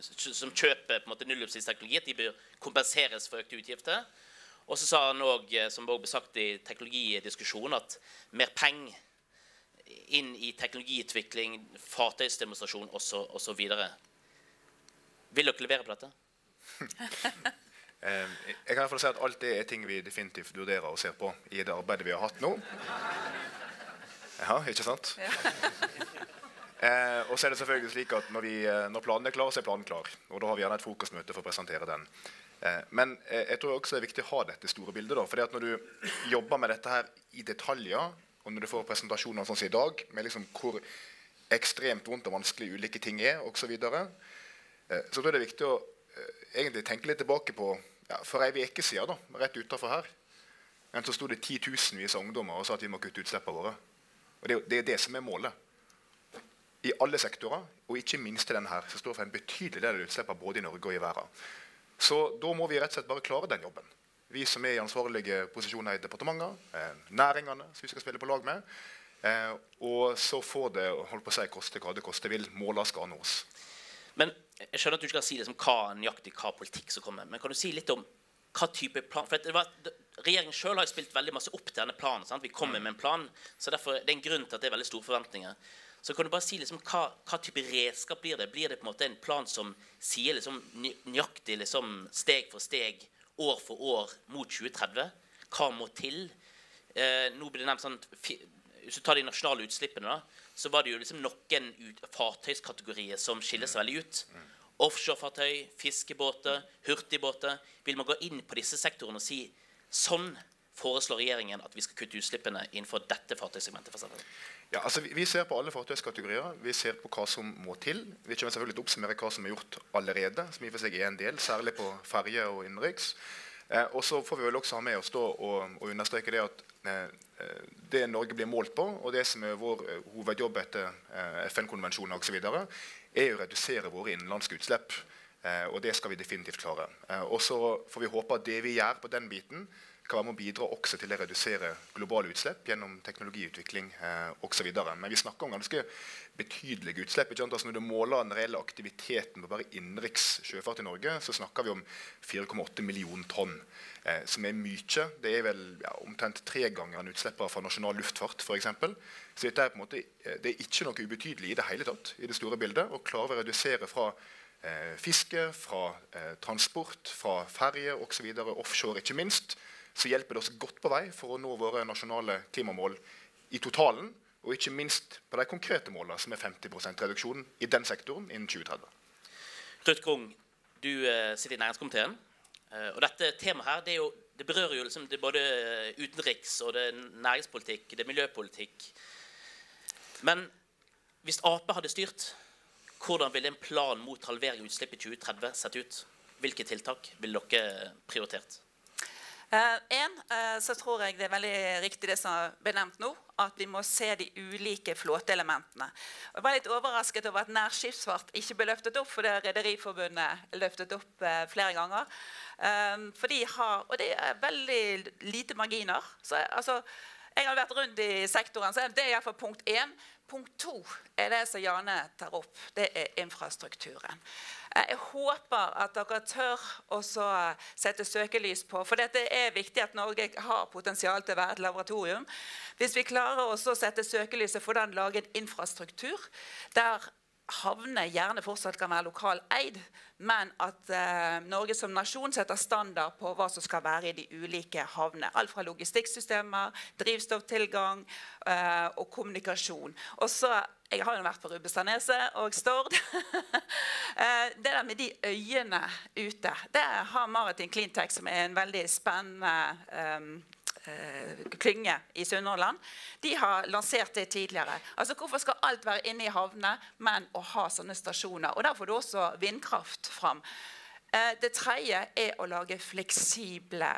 som kjøper på en måte de bør kompenseres for økte utgifter. Og så sa han òg, eh, som også ble sagt i teknologidiskusjonen, at mer penger inn i teknologiutvikling, fartøysdemonstrasjon osv. Vil dere levere på dette? jeg kan i hvert fall si at Alt det er ting vi definitivt vurderer og ser på i det arbeidet vi har hatt nå. Ja, ikke sant? Ja. eh, og så er det selvfølgelig slik at Når, vi, eh, når planen er klar, så er planen klar. Og Da har vi gjerne et fokusmøte for å presentere den. Eh, men eh, jeg tror også det er viktig å ha dette store bildet. fordi at Når du jobber med dette her i detaljer, og når du får presentasjoner sånn som i dag, med liksom hvor ekstremt vondt og vanskelig ulike ting er, osv., så, videre, eh, så det viktig å egentlig tenke litt tilbake på ja, For ei uke siden, da, rett utafor her, men så sto det titusenvis av ungdommer og sa at vi må kutte utslippene våre. Og det, det er det som er målet. I alle sektorer, og ikke minst i denne her, som står for en betydelig del av utslippene både i Norge og i verden. Så da må vi rett og slett bare klare den jobben. Vi som er i ansvarlige posisjoner i departementer, eh, næringene som vi skal spille på lag med. Eh, og så får det holdt på å si, koste hva det koste vil. Målene skal nås. Men Jeg skjønner at du ikke kan si liksom hva nøyaktig hva politikk som kommer. Men kan du si litt om hva type plan For var, Regjeringen sjøl har spilt veldig masse opp til denne planen. Sant? Vi kommer med en plan, så derfor det er en grunn til at det er veldig store forventninger. Så kan du bare si liksom, hva, hva, type redskap blir det? Blir det på en måte en plan som sier liksom, nøyaktig liksom, steg for steg, år for år mot 2030? Hva må til? Eh, nå blir det nevnt sånn, Hvis du tar de nasjonale utslippene, da, så var det jo liksom noen ut, fartøyskategorier som skiller seg veldig ut. Offshorefartøy, fiskebåter, hurtigbåter. Vil man gå inn på disse sektorene og si sånn foreslår regjeringen at vi skal kutte utslippene innenfor dette fartøysegmentet? For ja, altså vi, vi, ser på alle fartøyskategorier. Vi ser på hva som må til. Vi kommer selvfølgelig til å oppsummere hva som er gjort allerede, som i og for seg er en del, særlig på ferje og innenriks. Eh, og så får vi vel også ha med oss og, og, understreke det at eh, det Norge blir målt på, og det som er vår eh, hovedjobb etter eh, FN-konvensjoner osv., er å redusere våre innenlandske utslipp. Eh, og det skal vi definitivt klare. Eh, og så får vi håpe at det vi gjør på den biten, kan være med å bidra også til å redusere globale utslipp gjennom teknologiutvikling eh, osv. Men vi snakker om ganske betydelige utslipp. Altså når du måler den reelle aktiviteten på bare innenriks sjøfart i Norge, så snakker vi om 4,8 millioner tonn. Eh, som er mye. Det er vel ja, omtrent en utslippene fra nasjonal luftfart f.eks. Så dette er på en måte, eh, det er ikke noe ubetydelig i det hele tatt i det store bildet. Og klarer å redusere fra eh, fiske, fra eh, transport, fra ferje osv., offshore ikke minst, så hjelper det oss godt på vei for å nå våre nasjonale klimamål i totalen. Og ikke minst på de konkrete målene, som er 50% reduksjon i den sektoren innen 2030. Rødt Grung, du uh, sitter i næringskomiteen. Uh, og dette temaet her, det, jo, det berører jo liksom det både utenriks og det næringspolitikk, det er miljøpolitikk. Men hvis Ap hadde styrt, hvordan ville en plan mot halvering av utslipp i 2030 sett ut? Hvilke tiltak ville dere prioritert? Uh, en, uh, så tror jeg det er veldig riktig det som ble nevnt nå, at vi må se de ulike flåteelementene. Jeg var litt overrasket over at nærskipsfart ikke ble løftet opp, for det har Rederiforbundet løftet opp uh, flere ganger. for de har, og det er veldig lite marginer. Så, altså, jeg har vært rundt i sektoren, så det er iallfall punkt én. Punkt to er det som Jane tar opp. Det er infrastrukturen. Jeg håper at dere tør å sette søkelys på For dette er viktig at Norge har potensial til å være et laboratorium. Hvis vi klarer å sette søkelyset for den lage en infrastruktur der havner gjerne fortsatt kan være lokaleid, men at eh, Norge som nasjon setter standard på hva som skal være i de ulike havnene. Alt fra logistikksystemer, drivstofftilgang eh, og kommunikasjon. Også, Jeg har jo vært på Rubbestadneset og Stord. eh, det der med de øyene ute det har Maritim Cleantech, som er en veldig spennende Eh, klynge i Sunnhordland. De har lansert det tidligere. Altså Hvorfor skal alt være inne i havnene, men å ha sånne stasjoner? Og Der får du også vindkraft fram. Eh, det tredje er å lage fleksible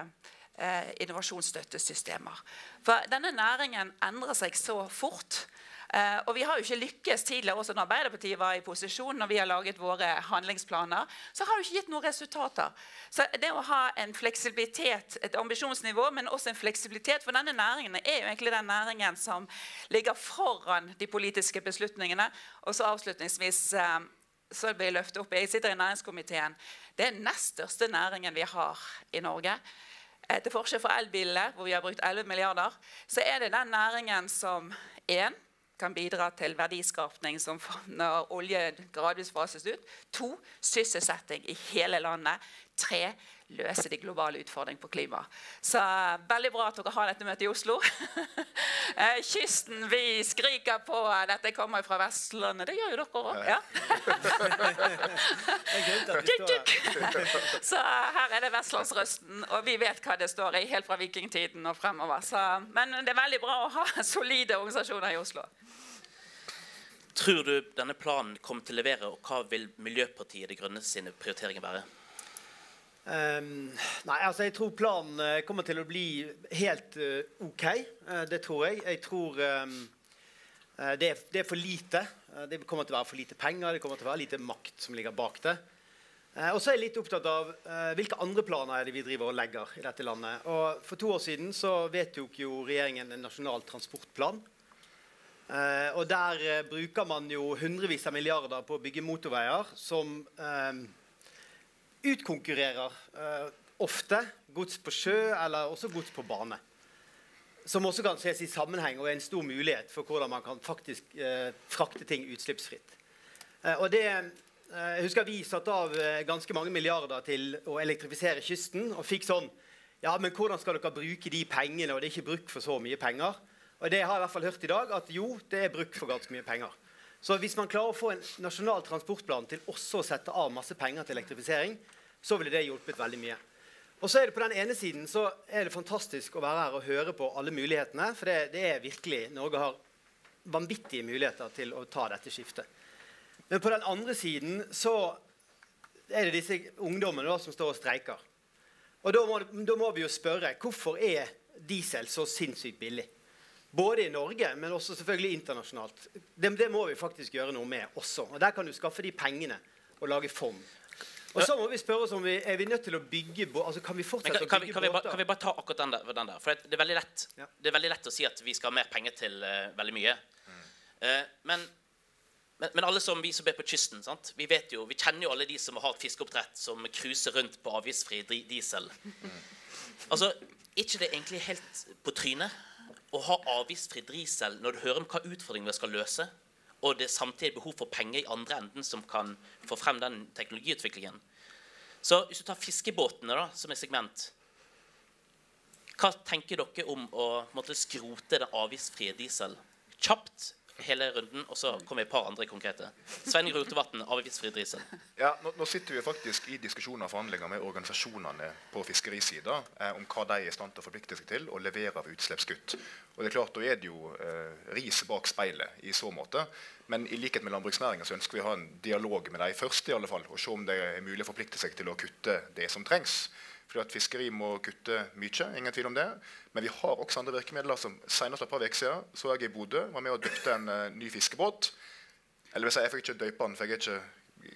eh, innovasjonsstøttesystemer. For denne næringen endrer seg så fort Uh, og vi har jo ikke lykkes tidligere, også når Arbeiderpartiet var i posisjon, når vi har laget våre handlingsplaner, så har det ikke gitt noen resultater. Så det å ha en fleksibilitet, et ambisjonsnivå, men også en fleksibilitet For denne næringen er jo egentlig den næringen som ligger foran de politiske beslutningene. Og så avslutningsvis uh, så blir jeg løftet opp. Jeg sitter i næringskomiteen. Det er den nest største næringen vi har i Norge. Eh, til forskjell fra elbilene, hvor vi har brukt 11 milliarder, så er det den næringen som én kan bidra til verdiskapning som når olje gradvis fases ut. To sysselsetting i hele landet. Tre løse de globale utfordringene på klima. Så veldig bra at dere har dette møtet i Oslo. Eh, kysten, vi skriker på dette kommer fra Vestlandet. Det gjør jo dere òg. Ja. Så her er det vestlandsrøsten, og vi vet hva det står i helt fra vikingtiden og fremover. Så, men det er veldig bra å ha solide organisasjoner i Oslo. Tror du denne planen kommer til å levere, og hva vil Miljøpartiet De Grønne sine prioriteringer være? Um, nei, altså Jeg tror planen uh, kommer til å bli helt uh, OK. Uh, det tror jeg. Jeg tror um, det, er, det, er, for lite. det kommer til å være for lite penger, det kommer til å være lite makt som ligger bak det. og så er jeg litt opptatt av hvilke andre planer er det vi driver og legger i dette landet. Og For to år siden så vedtok jo regjeringen en nasjonal transportplan. Eh, og der eh, bruker man jo hundrevis av milliarder på å bygge motorveier som eh, utkonkurrerer eh, ofte gods på sjø eller også gods på bane. Som også kan ses i sammenheng og er en stor mulighet for hvordan man kan faktisk eh, frakte ting utslippsfritt. Eh, og det, jeg husker Vi satte av ganske mange milliarder til å elektrifisere kysten. Og fikk sånn Ja, men hvordan skal dere bruke de pengene? Og det er ikke bruk for så mye penger. Og det har jeg i hvert fall hørt i dag, at jo, det er bruk for ganske mye penger. Så hvis man klarer å få en nasjonal transportplan til også å sette av masse penger til elektrifisering, så ville det hjulpet veldig mye. Og så er det På den ene siden så er det fantastisk å være her og høre på alle mulighetene. For det, det er virkelig Norge har vanvittige muligheter til å ta dette skiftet. Men på den andre siden så er det disse ungdommene da, som står og streiker. Og da må, da må vi jo spørre hvorfor er diesel så sinnssykt billig? Både i Norge, men også selvfølgelig internasjonalt. Det, det, må vi faktisk gjøre noe med også. Og Der kan du skaffe de pengene og lage fond. Og så må vi spørre oss om vi er vi nødt til å bygge altså Kan vi fortsette kan, å kan, vi, bygge kan, vi, bare- båter? kan vi bare ta akkurat den der? Den der? For det, er veldig lett, Ja. det er veldig lett å si at vi skal ha mer penger til uh, veldig mye. Eh, men, men, men alle som vi som er på kysten, sant? Vi, vet jo, vi kjenner jo alle de som har et fiskeoppdrett som cruiser rundt på avgiftsfri diesel. diesel. Altså, ikke det egentlig helt på trynet å ha avgiftsfri diesel når du hører om hva utfordringer vi skal løse, og det er samtidig behov for penger i andre enden som kan få frem den teknologiutviklingen? Så hvis du tar fiskebåtene da, som et segment Hva tenker dere om å måtte, skrote den avgiftsfrie diesel kjapt hele runden, og så kommer et par andre konkrete? Svein Rotevatn, avgiftsfri diesel. Ja, nå, nå sitter vi faktisk i diskusjoner og forhandlinger med organisasjonene på fiskerisida eh, om hva de er i stand til å forplikte seg til og levere av utslippskutt. Og det er klart, Da er det jo eh, ris bak speilet i så måte. Men i likhet med landbruksnæringa ønsker vi å ha en dialog med dem først, i alle fall, og se om det er mulig å forplikte seg til å kutte det som trengs. Fordi at Fiskeri må kutte mye, ingen tvil om det. Men vi har også andre virkemidler. som Senest et par uker siden så jeg i Bodø var med og døpte en uh, ny fiskebåt. Eller hvis Jeg fikk ikke døype den, for jeg er ikke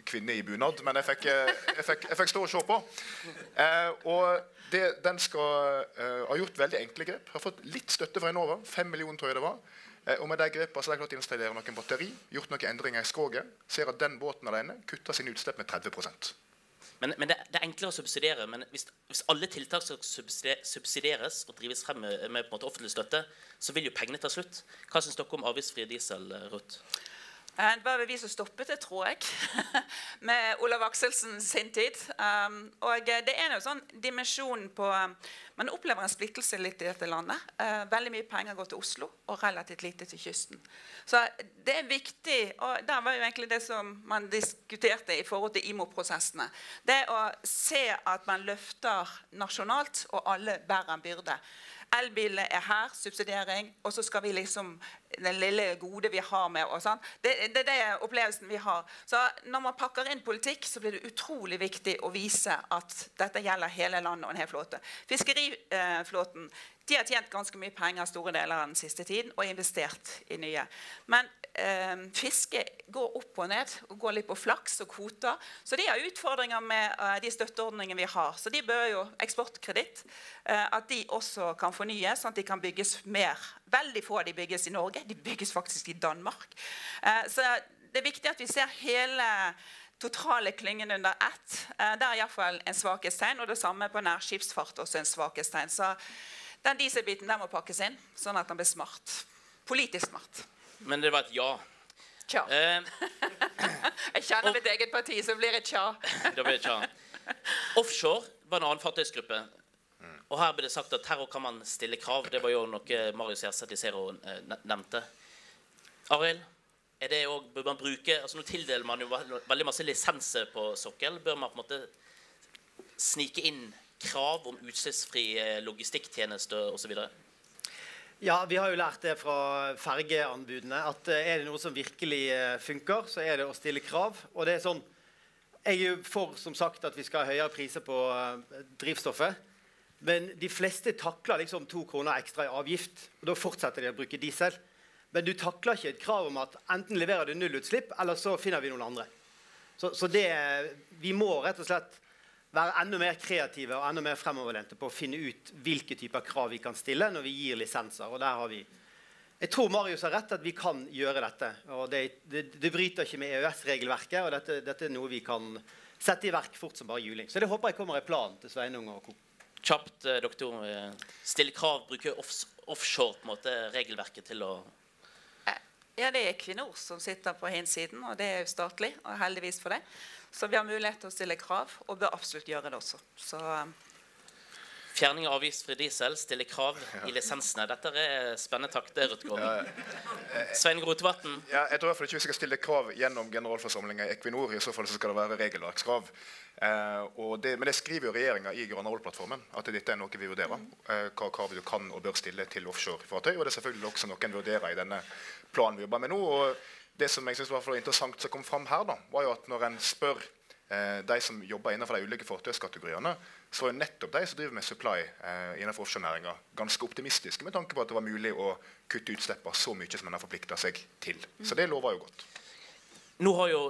kvinne i bunad, men jeg fikk, eh, jeg fikk, jeg fikk stå og se på. Eh, og det, den skal eh, ha gjort veldig enkle grep. Har fått litt støtte fra Enova. 5 millioner, tror jeg det var. Eh, og med de grepene har de klart å installere noen batteri, gjort noen endringer i skroget. Ser at den båten alene kutter sine utslipp med 30 Men, men det, det er enklere å subsidiere. Men hvis, hvis alle tiltak skal subsidieres og drives frem med, med offentlig støtte, så vil jo pengene ta slutt. Hva syns dere om avgiftsfri diesel, Ruth? Eh, Det var vi som stoppet det, tror jeg, med Olav Akselsen sin tid. Um, og eh, det er en sånn dimensjon på um, Man opplever en splittelse litt i dette landet. Eh, veldig mye penger går til Oslo, og relativt lite til kysten. Så det er viktig, og der var jo egentlig det som man diskuterte i forhold til IMO-prosessene. Det å se at man løfter nasjonalt, og alle bærer en byrde. Elbilene er her, subsidiering, og så skal vi liksom den lille gode vi har med oss. Det, det, det er opplevelsen vi har. Så når man pakker inn politikk, så blir det utrolig viktig å vise at dette gjelder hele landet og en hel flåte. Fiskeriflåten de har tjent ganske mye penger store deler av den siste tiden og investert i nye. Men eh, fiske går opp og ned og går litt på flaks og kvoter. Så de har utfordringer med eh, de støtteordningene vi har. Så de bør jo eksportkreditt. eh, at de også kan fornyes, sånn at de kan bygges mer. Veldig få av de bygges i Norge. De bygges faktisk i Danmark. Eh, så det er viktig at vi ser hele totale klyngen under ett. Eh, det er iallfall en svakhetstegn. Og det samme på nærskipsfart også en svakhetstegn. Så den dieselbiten der må pakkes inn, sånn at den blir smart. Politisk smart. Men det var et ja. Tja. Eh, Jeg kjenner mitt eget parti, så blir det tja. da blir det tja. Offshore var en annen fartøysgruppe. Og her ble det sagt at også kan man stille krav. Det var jo noe Marius Gjerseth i Zero eh, nevnte. Arild, er det òg bør man bruke altså Nå tildeler man jo veldig masse lisenser på sokkel. Bør man på en måte snike inn krav om utslippsfri eh, logistikktjeneste osv.? Ja, vi har jo lært det fra fergeanbudene at eh, er det noe som virkelig funker, så er det å stille krav. Og det er sånn Jeg er jo for som sagt at vi skal ha høyere priser på drivstoffet. Men de fleste takler liksom to kroner ekstra i avgift. og Da fortsetter de å bruke diesel. Men du takler ikke et krav om at enten leverer du nullutslipp, eller så finner vi noen andre. Så, så det, vi må rett og slett være enda mer kreative og enda mer fremoverlente på å finne ut hvilke typer krav vi kan stille når vi gir lisenser. Og der har vi Jeg tror Marius har rett at vi kan gjøre dette. og Det, det, det bryter ikke med EØS-regelverket, og dette, dette er noe vi kan sette i verk fort som bare juling. Så det håper jeg kommer i planen til Sveinung og co. Kjapt, eh, doktor. eh, Stille krav, bruke offs offshore på en måte, regelverket til å Ja, det er Equinor som sitter på hinsiden, og det er jo statlig. og heldigvis for det. Så vi har mulighet til å stille krav, og bør absolutt gjøre det også. Så um, Fjerning av avgiftsfri diesel, stille krav i lisensene. Dette er spennende takter, Ja. Svein Grotevatn? Ja, jeg tror i hvert fall ikke vi skal stille krav gjennom generalforsamlinga i Equinor. I så fall så skal det være regelverkskrav. Eh, det, men det skriver jo regjeringa i Granavolden-plattformen at dette er noe vi vurderer. Eh, hva krav du kan og bør stille til offshorefartøy. Og det er selvfølgelig også noe en vurderer i denne planen vi jobber med nå. og det som jeg synes var interessant som kom fram her, da, var jo at når en spør eh, de som jobber innenfor de ulike fartøyskategoriene, så er nettopp de som driver med supply eh, innenfor offshorenæringa, ganske optimistiske med tanke på at det var mulig å kutte utslippene så mye som en har forplikta seg til. Så det lover jo godt. Nå har jo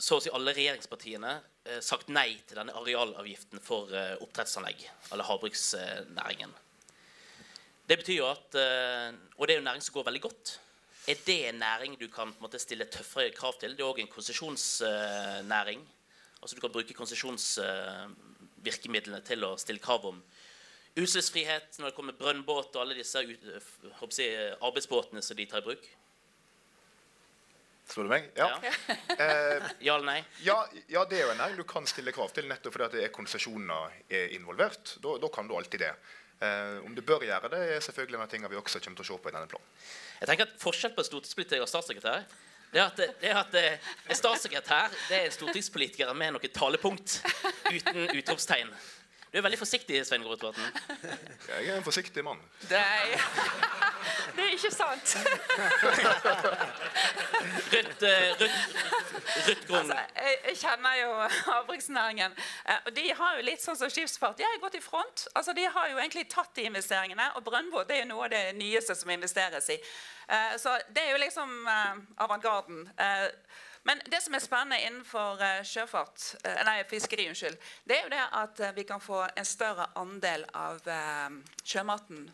så å si alle regjeringspartiene eh, sagt nei til denne arealavgiften for eh, oppdrettsanlegg, eller havbruksnæringen. Det betyr jo at eh, Og det er jo næring som går veldig godt. Er det en næring du kan måte, stille tøffere krav til? Det er òg en konsesjonsnæring. Altså Du kan bruke konsesjonsvirkemidlene til å stille krav om utslippsfrihet når det kommer brønnbåt og alle disse arbeidsbåtene som de tar i bruk. Spør du meg? Ja. Eh, Ja eller nei? ja, ja, det er jo en næring du kan stille krav til, nettopp fordi at det er konsesjoner er involvert. Da, da kan du alltid det. Eh, om du bør gjøre det, er selvfølgelig en av tingene vi også kommer til å se på i denne planen. Jeg tenker at Forskjell på stortingspolitiker og statssekretær det er at, det er at eh, en statssekretær det er en stortingspolitiker med noe talepunkt uten utropstegn. Du er veldig forsiktig, Svein Grotvatn. Jeg er en forsiktig mann. Nei, det er ikke sant. Rødt grunn. Ruth Altså, jeg, jeg kjenner jo havbruksnæringen. eh, Og de har jo litt sånn som skipsfart. De har gått i front. Altså, de har jo egentlig tatt de investeringene. Og brønnbåt det er jo noe av det nyeste som investeres i. Eh, Så det er jo liksom eh, avantgarden. Men det som er spennende innenfor eh, sjøfart, eh, nei, fiskeri, unnskyld, det er jo det at eh, vi kan få en større andel av sjømaten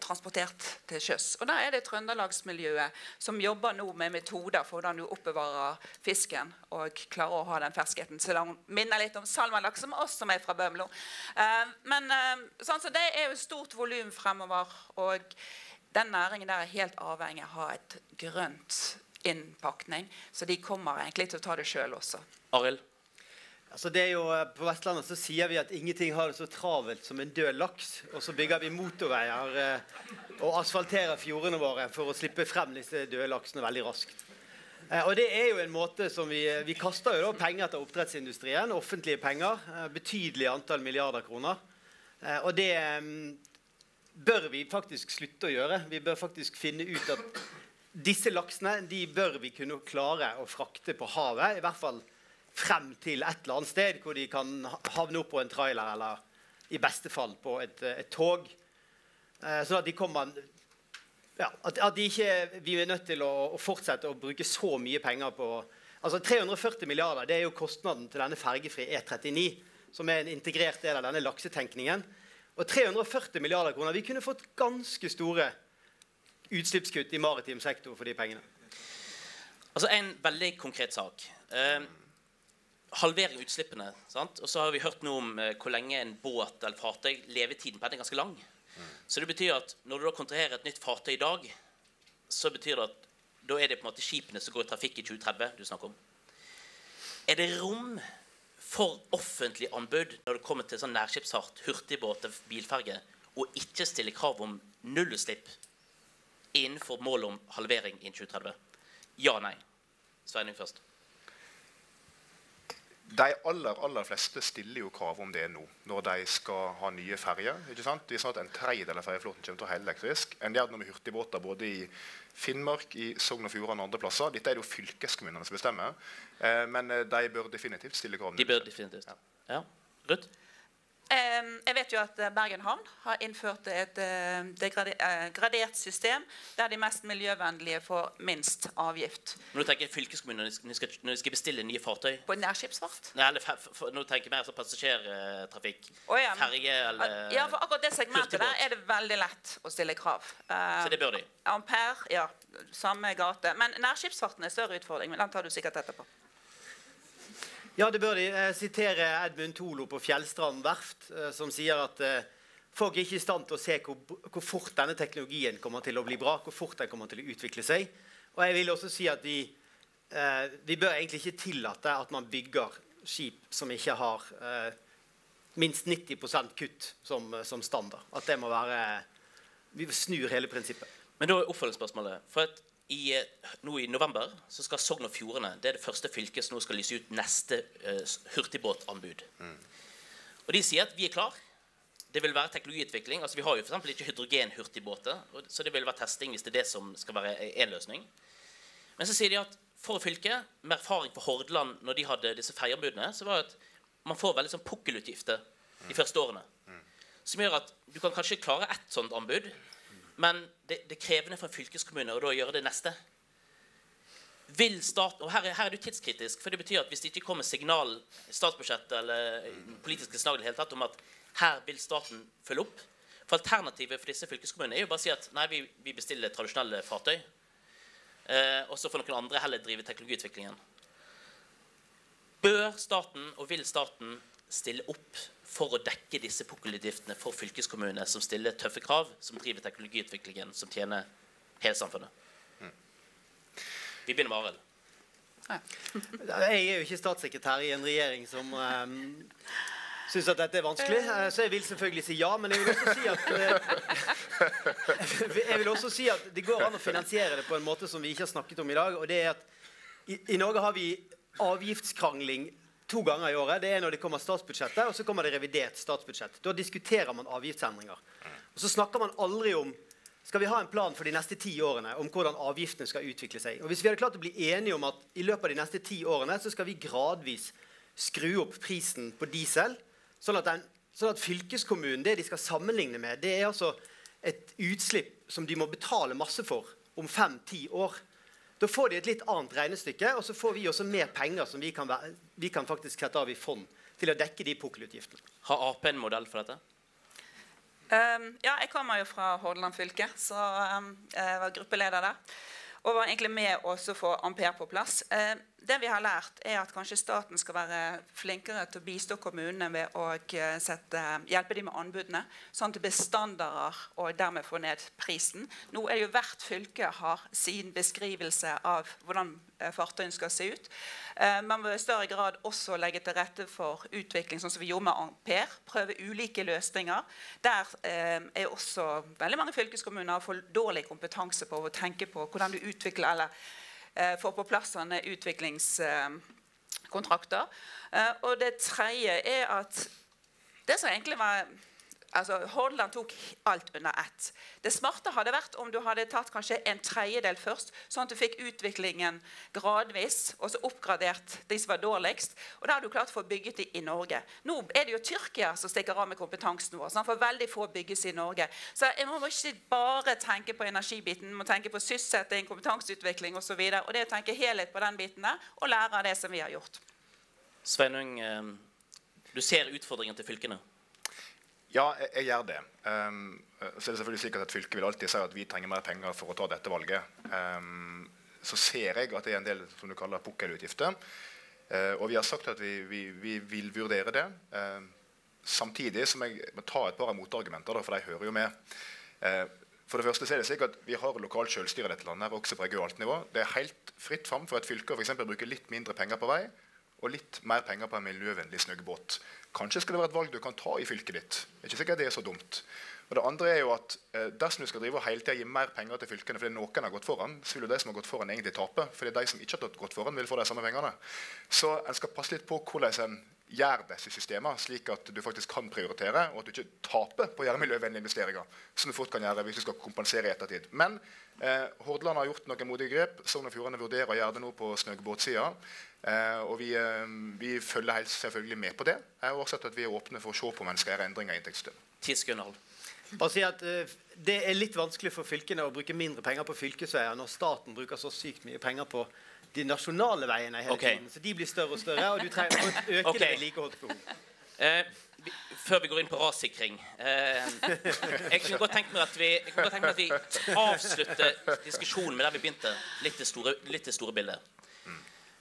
transportert til sjøs. Og Da er det Trøndelagsmiljøet som jobber nå med metoder for hvordan du oppbevarer fisken og klarer å ha den ferskheten. Så den minner litt om salmalaks, som oss som er fra Bømlo. Men sånn, så det er jo stort volum fremover. og den næringen der er helt avhengig av å ha et grønt innpakning. Så de kommer egentlig til å ta det sjøl også. Arild? Altså det er jo, eh, på Vestlandet så sier vi at ingenting har det så travelt som en død laks. Og så bygger vi motorveier eh, og asfalterer fjordene våre for å slippe frem disse døde laksene veldig raskt. Eh, og det er jo en måte som Vi, vi kaster jo da penger til oppdrettsindustrien, offentlige penger. Eh, betydelig antall milliarder kroner. Eh, og det mm, bør vi faktisk slutte å gjøre. Vi bør faktisk finne ut at disse laksene de bør vi kunne klare å frakte på havet. I hvert fall frem til et eller annet sted hvor de kan havne opp på en trailer eller i beste fall på et, et tog. Eh, sånn at de kommer ja, at, at de ikke, vi er nødt til å, å fortsette å bruke så mye penger på altså 340 milliarder det er jo kostnaden til denne fergefri E39, som er en integrert del av denne laksetenkningen. Og 340 milliarder kroner Vi kunne fått ganske store utslippskutt i maritim sektor for de pengene. Altså En veldig konkret sak. Eh, halvering av utslippene. sant? Og så har vi hørt noe om eh, hvor lenge en båt eller fartøy levetiden på den er ganske lang. Så det betyr at når du da kontraherer et nytt fartøy i dag, så betyr det at da er det på en måte skipene som går i trafikk i 2030 du snakker om. Er det rom for offentlig anbud når det kommer til sånn nærskipsfart, hurtigbåter, bilferge, og ikke stille krav om nullutslipp innenfor målet om halvering innen 2030? Ja nei. Sveinung først. De aller aller fleste stiller jo krav om det nå, når de skal ha nye ferjer. ikke sant? Det er sånn at En tredjedel av ferjeflåten kommer til å være helelektrisk. En gjør det med hurtigbåter både i Finnmark, i Sogn og Fjordane og andre plasser. Dette er det jo fylkeskommunene som bestemmer. Eh, men eh, de bør definitivt stille krav. De bør definitivt. Ja. Ruth? Jeg vet jo at eh, Bergen havn har innført et eh, eh, gradert system der de mest miljøvennlige får minst avgift. Nå tenker jeg fylkeskommunene når de skal, når de skal bestille nye fartøy. På nærskipsfart? Nei, eller, nå tenker jeg mer sånn passasjertrafikk. Ja, Ferge eller Ja, for akkurat det segmentet der er det veldig lett å stille krav. Så det bør de. Ampere, ja, samme gate. Men nærskipsfarten er større utfordring, men den tar du sikkert etterpå. Ja, det bør de. Jeg siterer Edmund Tolo på Fjellstrand verft, eh, som sier at eh, folk er ikke i stand til å se hvor, hvor fort denne teknologien kommer til å bli bra, hvor fort den kommer til å utvikle seg. Og jeg vil også si at vi, eh, vi bør egentlig ikke tillate at man bygger skip som ikke har eh, minst 90% kutt som, som standard. At det må være Vi snur hele prinsippet. Men da er oppfølgingsspørsmålet. For at i, eh, nå i november så skal Sogn og Fjordane det er det første fylket som nå skal lyse ut neste uh, hurtigbåtanbud. Mm. Og de sier at vi er klar. Det vil være teknologiutvikling. altså Vi har jo eksempel ikke hydrogenhurtigbåter. Så det vil være testing hvis det er det som skal være én løsning. Men så sier de at for fylket, med erfaring fra Hordaland når de hadde disse ferjeanbudene, så var det at man får veldig sånn pukkelutgifter de første årene. Som gjør at du kan kanskje klare ett sånt anbud, men det, det er krevende for en fylkeskommune å gjøre det neste. vil stat, og her er, her er jo tidskritisk, for det betyr at hvis det ikke kommer signal i statsbudsjettet eller politiske signal i hele tatt om at her vil staten følge opp For Alternativet for disse fylkeskommunene er jo bare å si at nei, vi, vi bestiller tradisjonelle fartøy. Eh, og så får noen andre heller drive teknologiutviklingen. Bør staten og vil staten stille opp for å dekke disse pukkelutgiftene for fylkeskommunene som stiller tøffe krav, som driver teknologiutviklingen, som tjener hele samfunnet? Vi begynner med Arild. Jeg er jo ikke statssekretær i en regjering som um, syns at dette er vanskelig. eh, Så jeg vil selvfølgelig si ja. Men jeg vil også si at eh, Jeg vil også si at det går an å finansiere det på en måte som vi ikke har snakket om i dag. Og det er at i, i Norge har vi avgiftskrangling to ganger i året. Det er når det kommer statsbudsjettet, og så kommer det revidert statsbudsjett. Da diskuterer man avgiftsendringer. Og så snakker man aldri om skal vi ha en plan for de neste ti årene om hvordan avgiftene skal utvikle seg. Og Hvis vi hadde klart å bli enige om at i løpet av de neste ti årene så skal vi gradvis skru opp prisen på diesel, sånn at, den, sånn at fylkeskommunen det de skal sammenligne med, det er altså et utslipp som de må betale masse for om fem-ti år. Da får de et litt annet regnestykke, og så får vi også mer penger som vi kan, være, vi kan faktisk sette av i fond til å dekke de pukkelutgiftene. Har Ap en modell for dette? Um, ja, jeg kommer jo fra Hordaland fylke, så um, jeg var gruppeleder der. Og var egentlig med også å få Ampere på plass. Uh, det vi har lært, er at kanskje staten skal være flinkere til å bistå kommunene ved å uh, sette, hjelpe dem med anbudene, sånn at det blir standarder og dermed få ned prisen. Nå er det jo hvert fylke har sin beskrivelse av hvordan uh, fartøyene skal se ut. Eh, man må i større grad også legge til rette for utvikling, sånn som vi gjorde med Ampere. Prøve ulike løsninger. Der eh, er også veldig mange fylkeskommuner for dårlig kompetanse på å tenke på hvordan du utvikler eller eh, får på plass sånne utviklingskontrakter. Eh, og det tredje er at det som egentlig var altså Hordaland tok alt under ett. Det smarte hadde vært om du hadde tatt kanskje en tredjedel først, sånn at du fikk utviklingen gradvis, og så oppgradert de som var dårligst. Og da har du klart å få bygget de i Norge. Nå er det jo Tyrkia som stikker av med kompetansen vår. sånn for veldig få bygges i Norge. Så jeg må ikke bare tenke på energibiten, må tenke på sysselsetting, kompetanseutvikling osv. Og, så videre, og det å tenke helhet på den biten der, og lære av det som vi har gjort. Sveinung, eh, du ser utfordringen til fylkene? Ja, jeg, jeg gjør det. Um, så er det selvfølgelig slik at Et fylke vil alltid si at vi trenger mer penger for å ta dette valget. Um, så ser jeg at det er en del som du kaller pukkelutgifter. Uh, og vi har sagt at vi, vi, vi vil vurdere det. Uh, samtidig som jeg må ta et par av motargumenter, for de hører jo med. Uh, for det første er det slik at Vi har lokalt selvstyre i dette landet, også på regionalt nivå. Det er helt fritt fram for et fylke å bruke litt mindre penger på vei og litt mer penger på en miljøvennlig snøggbåt. Kanskje skal det være et valg du kan ta i fylket ditt. Det er ikke sikkert det er så dumt. Og det andre er jo at eh, Dersom du skal drive og hele tida gi mer penger til fylkene fordi noen har gått foran, så vil jo de som har gått foran, egentlig tape. fordi de som ikke har gått foran, vil få de samme pengene. Så en skal passe litt på hvordan en gjør disse systemene, slik at du faktisk kan prioritere, og at du ikke taper på å gjøre miljøvennlige investeringer. Som du fort kan gjøre hvis du skal kompensere i ettertid. Men eh, Hordaland har gjort noen modige grep. Sogn og Fjordane vurderer å gjøre det nå på snøggbåtsida. Eh, og vi, eh, vi, følger helt selvfølgelig med på det. Jeg har også at vi er åpne for å se på om en skal gjøre endringer i inntektssystemet. Bare si at uh, Det er litt vanskelig for fylkene å bruke mindre penger på fylkesveier når staten bruker så sykt mye penger på de nasjonale veiene hele okay. tiden. Så de blir større og større, og du trenger å øke okay. det vedlikeholdsbehovet. Eh, før vi går inn på rassikring eh, Jeg kunne godt tenke meg at vi, meg at vi avslutter diskusjonen med der vi begynte. Litt det store, litt det store bildet.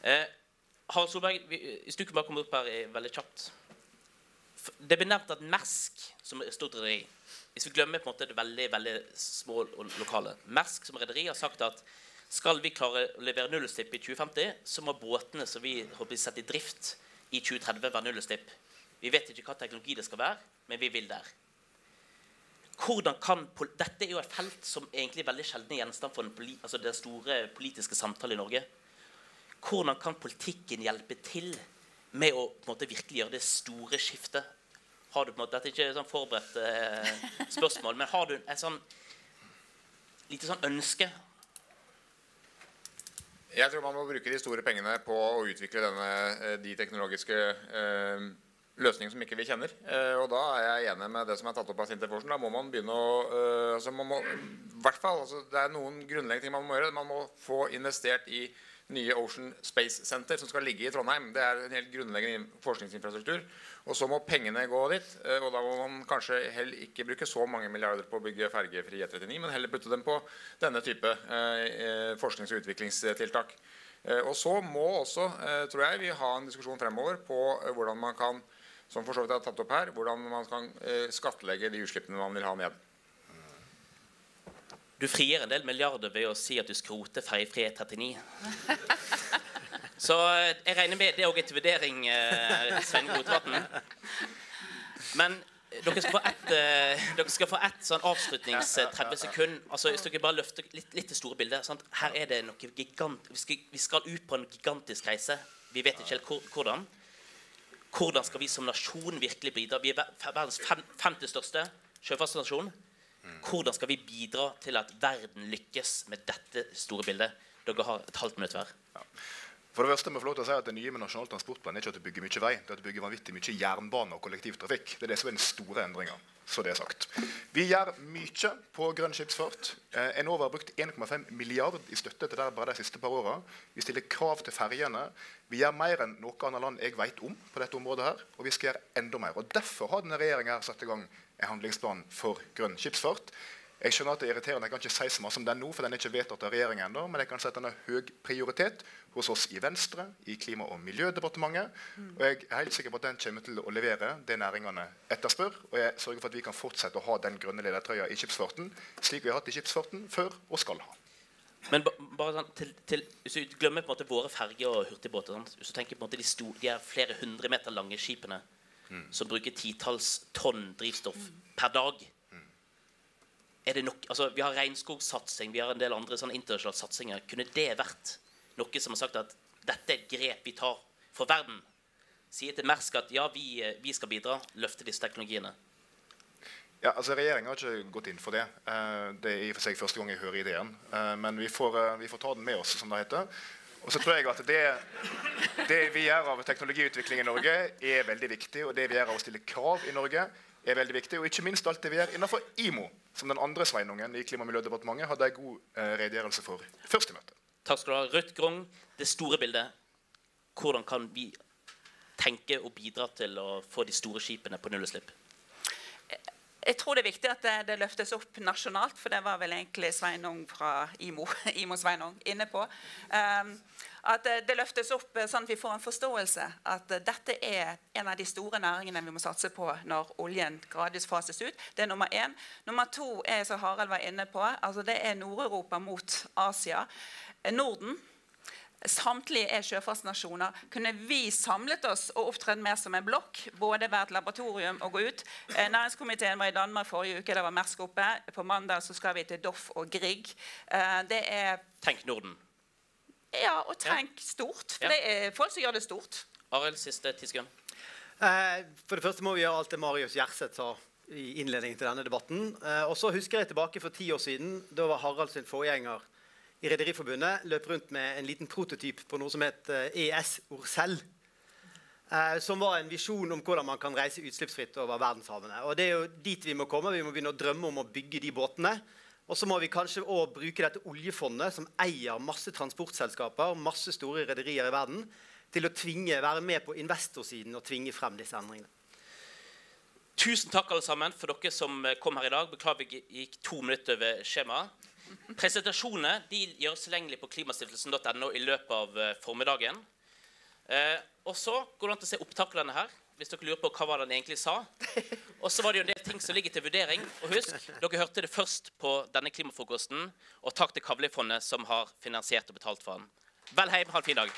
Eh, Harald Solberg, hvis du kunne bare komme opp her veldig kjapt. Det ble nevnt at Mersk, som er stort rederi Hvis vi glemmer på en måte det veldig veldig små og lokale Mersk som rederi har sagt at skal vi klare å levere nullutslipp i 2050, så må båtene som vi håper setter i drift i 2030, være nullutslipp. Vi vet ikke hva teknologi det skal være, men vi vil der. Hvordan kan, Dette er jo et felt som egentlig er veldig sjelden gjenstand for den, altså den store politiske samtalen i Norge. Hvordan kan politikken hjelpe til med å måte, virkelig gjøre det store skiftet? Har du på en måte, Dette er ikke et sånn forberedt eh, spørsmål, men har du et sånn lite sånn ønske? Jeg tror man må bruke de store pengene på å utvikle denne, eh, de teknologiske eh, løsningene som ikke vi kjenner. Eh, og da er jeg enig med det som er tatt opp av Sinterforsen. Da må man begynne å eh, altså man må, hvert fall, altså Det er noen grunnleggende ting man må gjøre. Man må få investert i nye Ocean Space Center, som skal ligge i Trondheim. Det er en helt grunnleggende forskningsinfrastruktur. Og så må pengene gå dit. Eh, og da må man kanskje heller ikke bruke så mange milliarder på å bygge fergefri E39, men heller putte dem på denne type eh, forsknings- og utviklingstiltak. Eh, og så må også, eh, tror jeg, vi ha en diskusjon fremover på eh, hvordan man kan som for så vidt er tatt opp her, hvordan man kan skattlegge de utslippene man vil ha ned. Du frier en del milliarder ved å si at du skroter ferjefri E39. Så jeg regner med det er òg til vurdering, Svein Rotevatn. Men dere skal få ett, dere skal sånn avslutnings 30 sekund. Altså, hvis dere bare løfter litt, litt det store bildet. Sant? Her er det noe gigant... Vi skal, vi skal, ut på en gigantisk reise. Vi vet ikke helt hvordan. Hvordan skal vi som nasjon virkelig bidra? Vi er verdens fem, femte største sjøfartsnasjon. Hvordan skal vi bidra til at verden lykkes med dette store bildet? Dere har et halvt minutt hver. Ja. For Det første må jeg få lov til å si at det nye med Nasjonal transportplan er ikke at du bygger mye vei, det er at du bygger vanvittig mye jernbane og kollektivtrafikk. Det er det som er den store endringa. Så det er sagt. Vi gjør mye på grønn skipsfart. Eh, Enova har brukt 1,5 milliard i støtte til det bare de siste par åra. Vi stiller krav til ferjene. Vi gjør mer enn noe annet land jeg vet om på dette området her, og vi skal gjøre enda mer. Og Derfor har denne regjeringa satt i gang en handlingsplan for grønn skipsfart. Jeg skjønner at det er irriterende, jeg kan ikke si så mye om den nå, for den er ikke vedtatt av regjeringen ennå, men jeg kan si at den har høy prioritet hos oss i Venstre, i Klima- og miljødepartementet. Mm. Og jeg er helt sikker på at den kommer til å levere det næringene etterspør. Og jeg sørger for at vi kan fortsette å ha den grønne ledertrøya i skipsfarten, slik vi har hatt i skipsfarten før og skal ha. Men bare sånn, til, til, Hvis du glemmer på en måte våre ferger og hurtigbåter sånn, Hvis du tenker på en måte de, sto, de er flere hundre meter lange skipene. Som bruker titalls tonn drivstoff mm. per dag er det nok, altså Vi har regnskogsatsing, vi har en del andre sånn internasjonale satsinger. Kunne det vært noe som har sagt at dette er et grep vi tar for verden? Sier til Mersk at ja, vi, vi skal bidra, løfte disse teknologiene. Ja, altså Regjeringa har ikke gått inn for det. Uh, det er i og for seg første gang jeg hører ideen. Uh, men vi får, vi får, ta den med oss, som det heter. Og så tror jeg at det, det vi gjør av teknologiutvikling i Norge, er veldig viktig. Og det vi gjør av å stille krav i Norge, er veldig viktig. Og ikke minst alt det vi gjør innenfor IMO, som den andre Sveinungen i Klima- og miljødepartementet hadde en god eh, redegjørelse for først i møtet. Takk skal du ha. Rødt Grong, det store bildet. Hvordan kan vi tenke og bidra til å få de store skipene på nullutslipp? Jeg tror det er viktig at det, det, løftes opp nasjonalt, for det var vel egentlig Sveinung fra IMO, IMO Sveinung inne på. Um, at det løftes opp eh, sånn at vi får en forståelse at eh, dette er en av de store næringene vi må satse på når oljen gradvis fases ut. Det er nummer én. Nummer to er, som Harald var inne på, altså det er Nord-Europa mot Asia. Norden samtlige er sjøfartsnasjoner, kunne vi samlet oss og opptredd mer som en blokk. Både hvert laboratorium og gå ut. Eh, næringskomiteen var i Danmark forrige uke. Det var Mersk oppe. På mandag så skal vi til Doff og Grieg. Eh, det er Tenk Norden. Ja, og tenk ja. stort. For ja. det er folk som gjør det stort. Arild, siste ti sekunder. Eh, for det første må vi gjøre alt det Marius Gjerseth sa i innledningen til denne debatten. Eh, og så husker jeg tilbake for ti år siden. Da var Harald sin forgjenger i Rederiforbundet løp rundt med en liten prototyp på noe som het ES eh, e som var en visjon om hvordan man kan reise utslippsfritt over verdenshavene. Og det er jo dit Vi må komme. Vi må begynne å drømme om å bygge de båtene. Og så må vi kanskje òg bruke dette oljefondet, som eier masse transportselskaper, masse store rederier i verden, til å tvinge, være med på investorsiden og tvinge frem disse endringene. Tusen takk alle sammen for dere som kom her i dag. Beklager vi gikk to minutter over skjemaet. Presentasjonene de gjøres tilgjengelig på klimastiftelsen.no i løpet av eh, formiddagen. Eh, og så går det an til å se opptakene her hvis dere lurer på hva den egentlig sa. Og så var det jo en del ting som ligger til vurdering. Og husk, dere hørte det først på denne klimafrokosten. Og takk til Kavlifondet som har finansiert og betalt for den. Vel heim, ha en fin dag.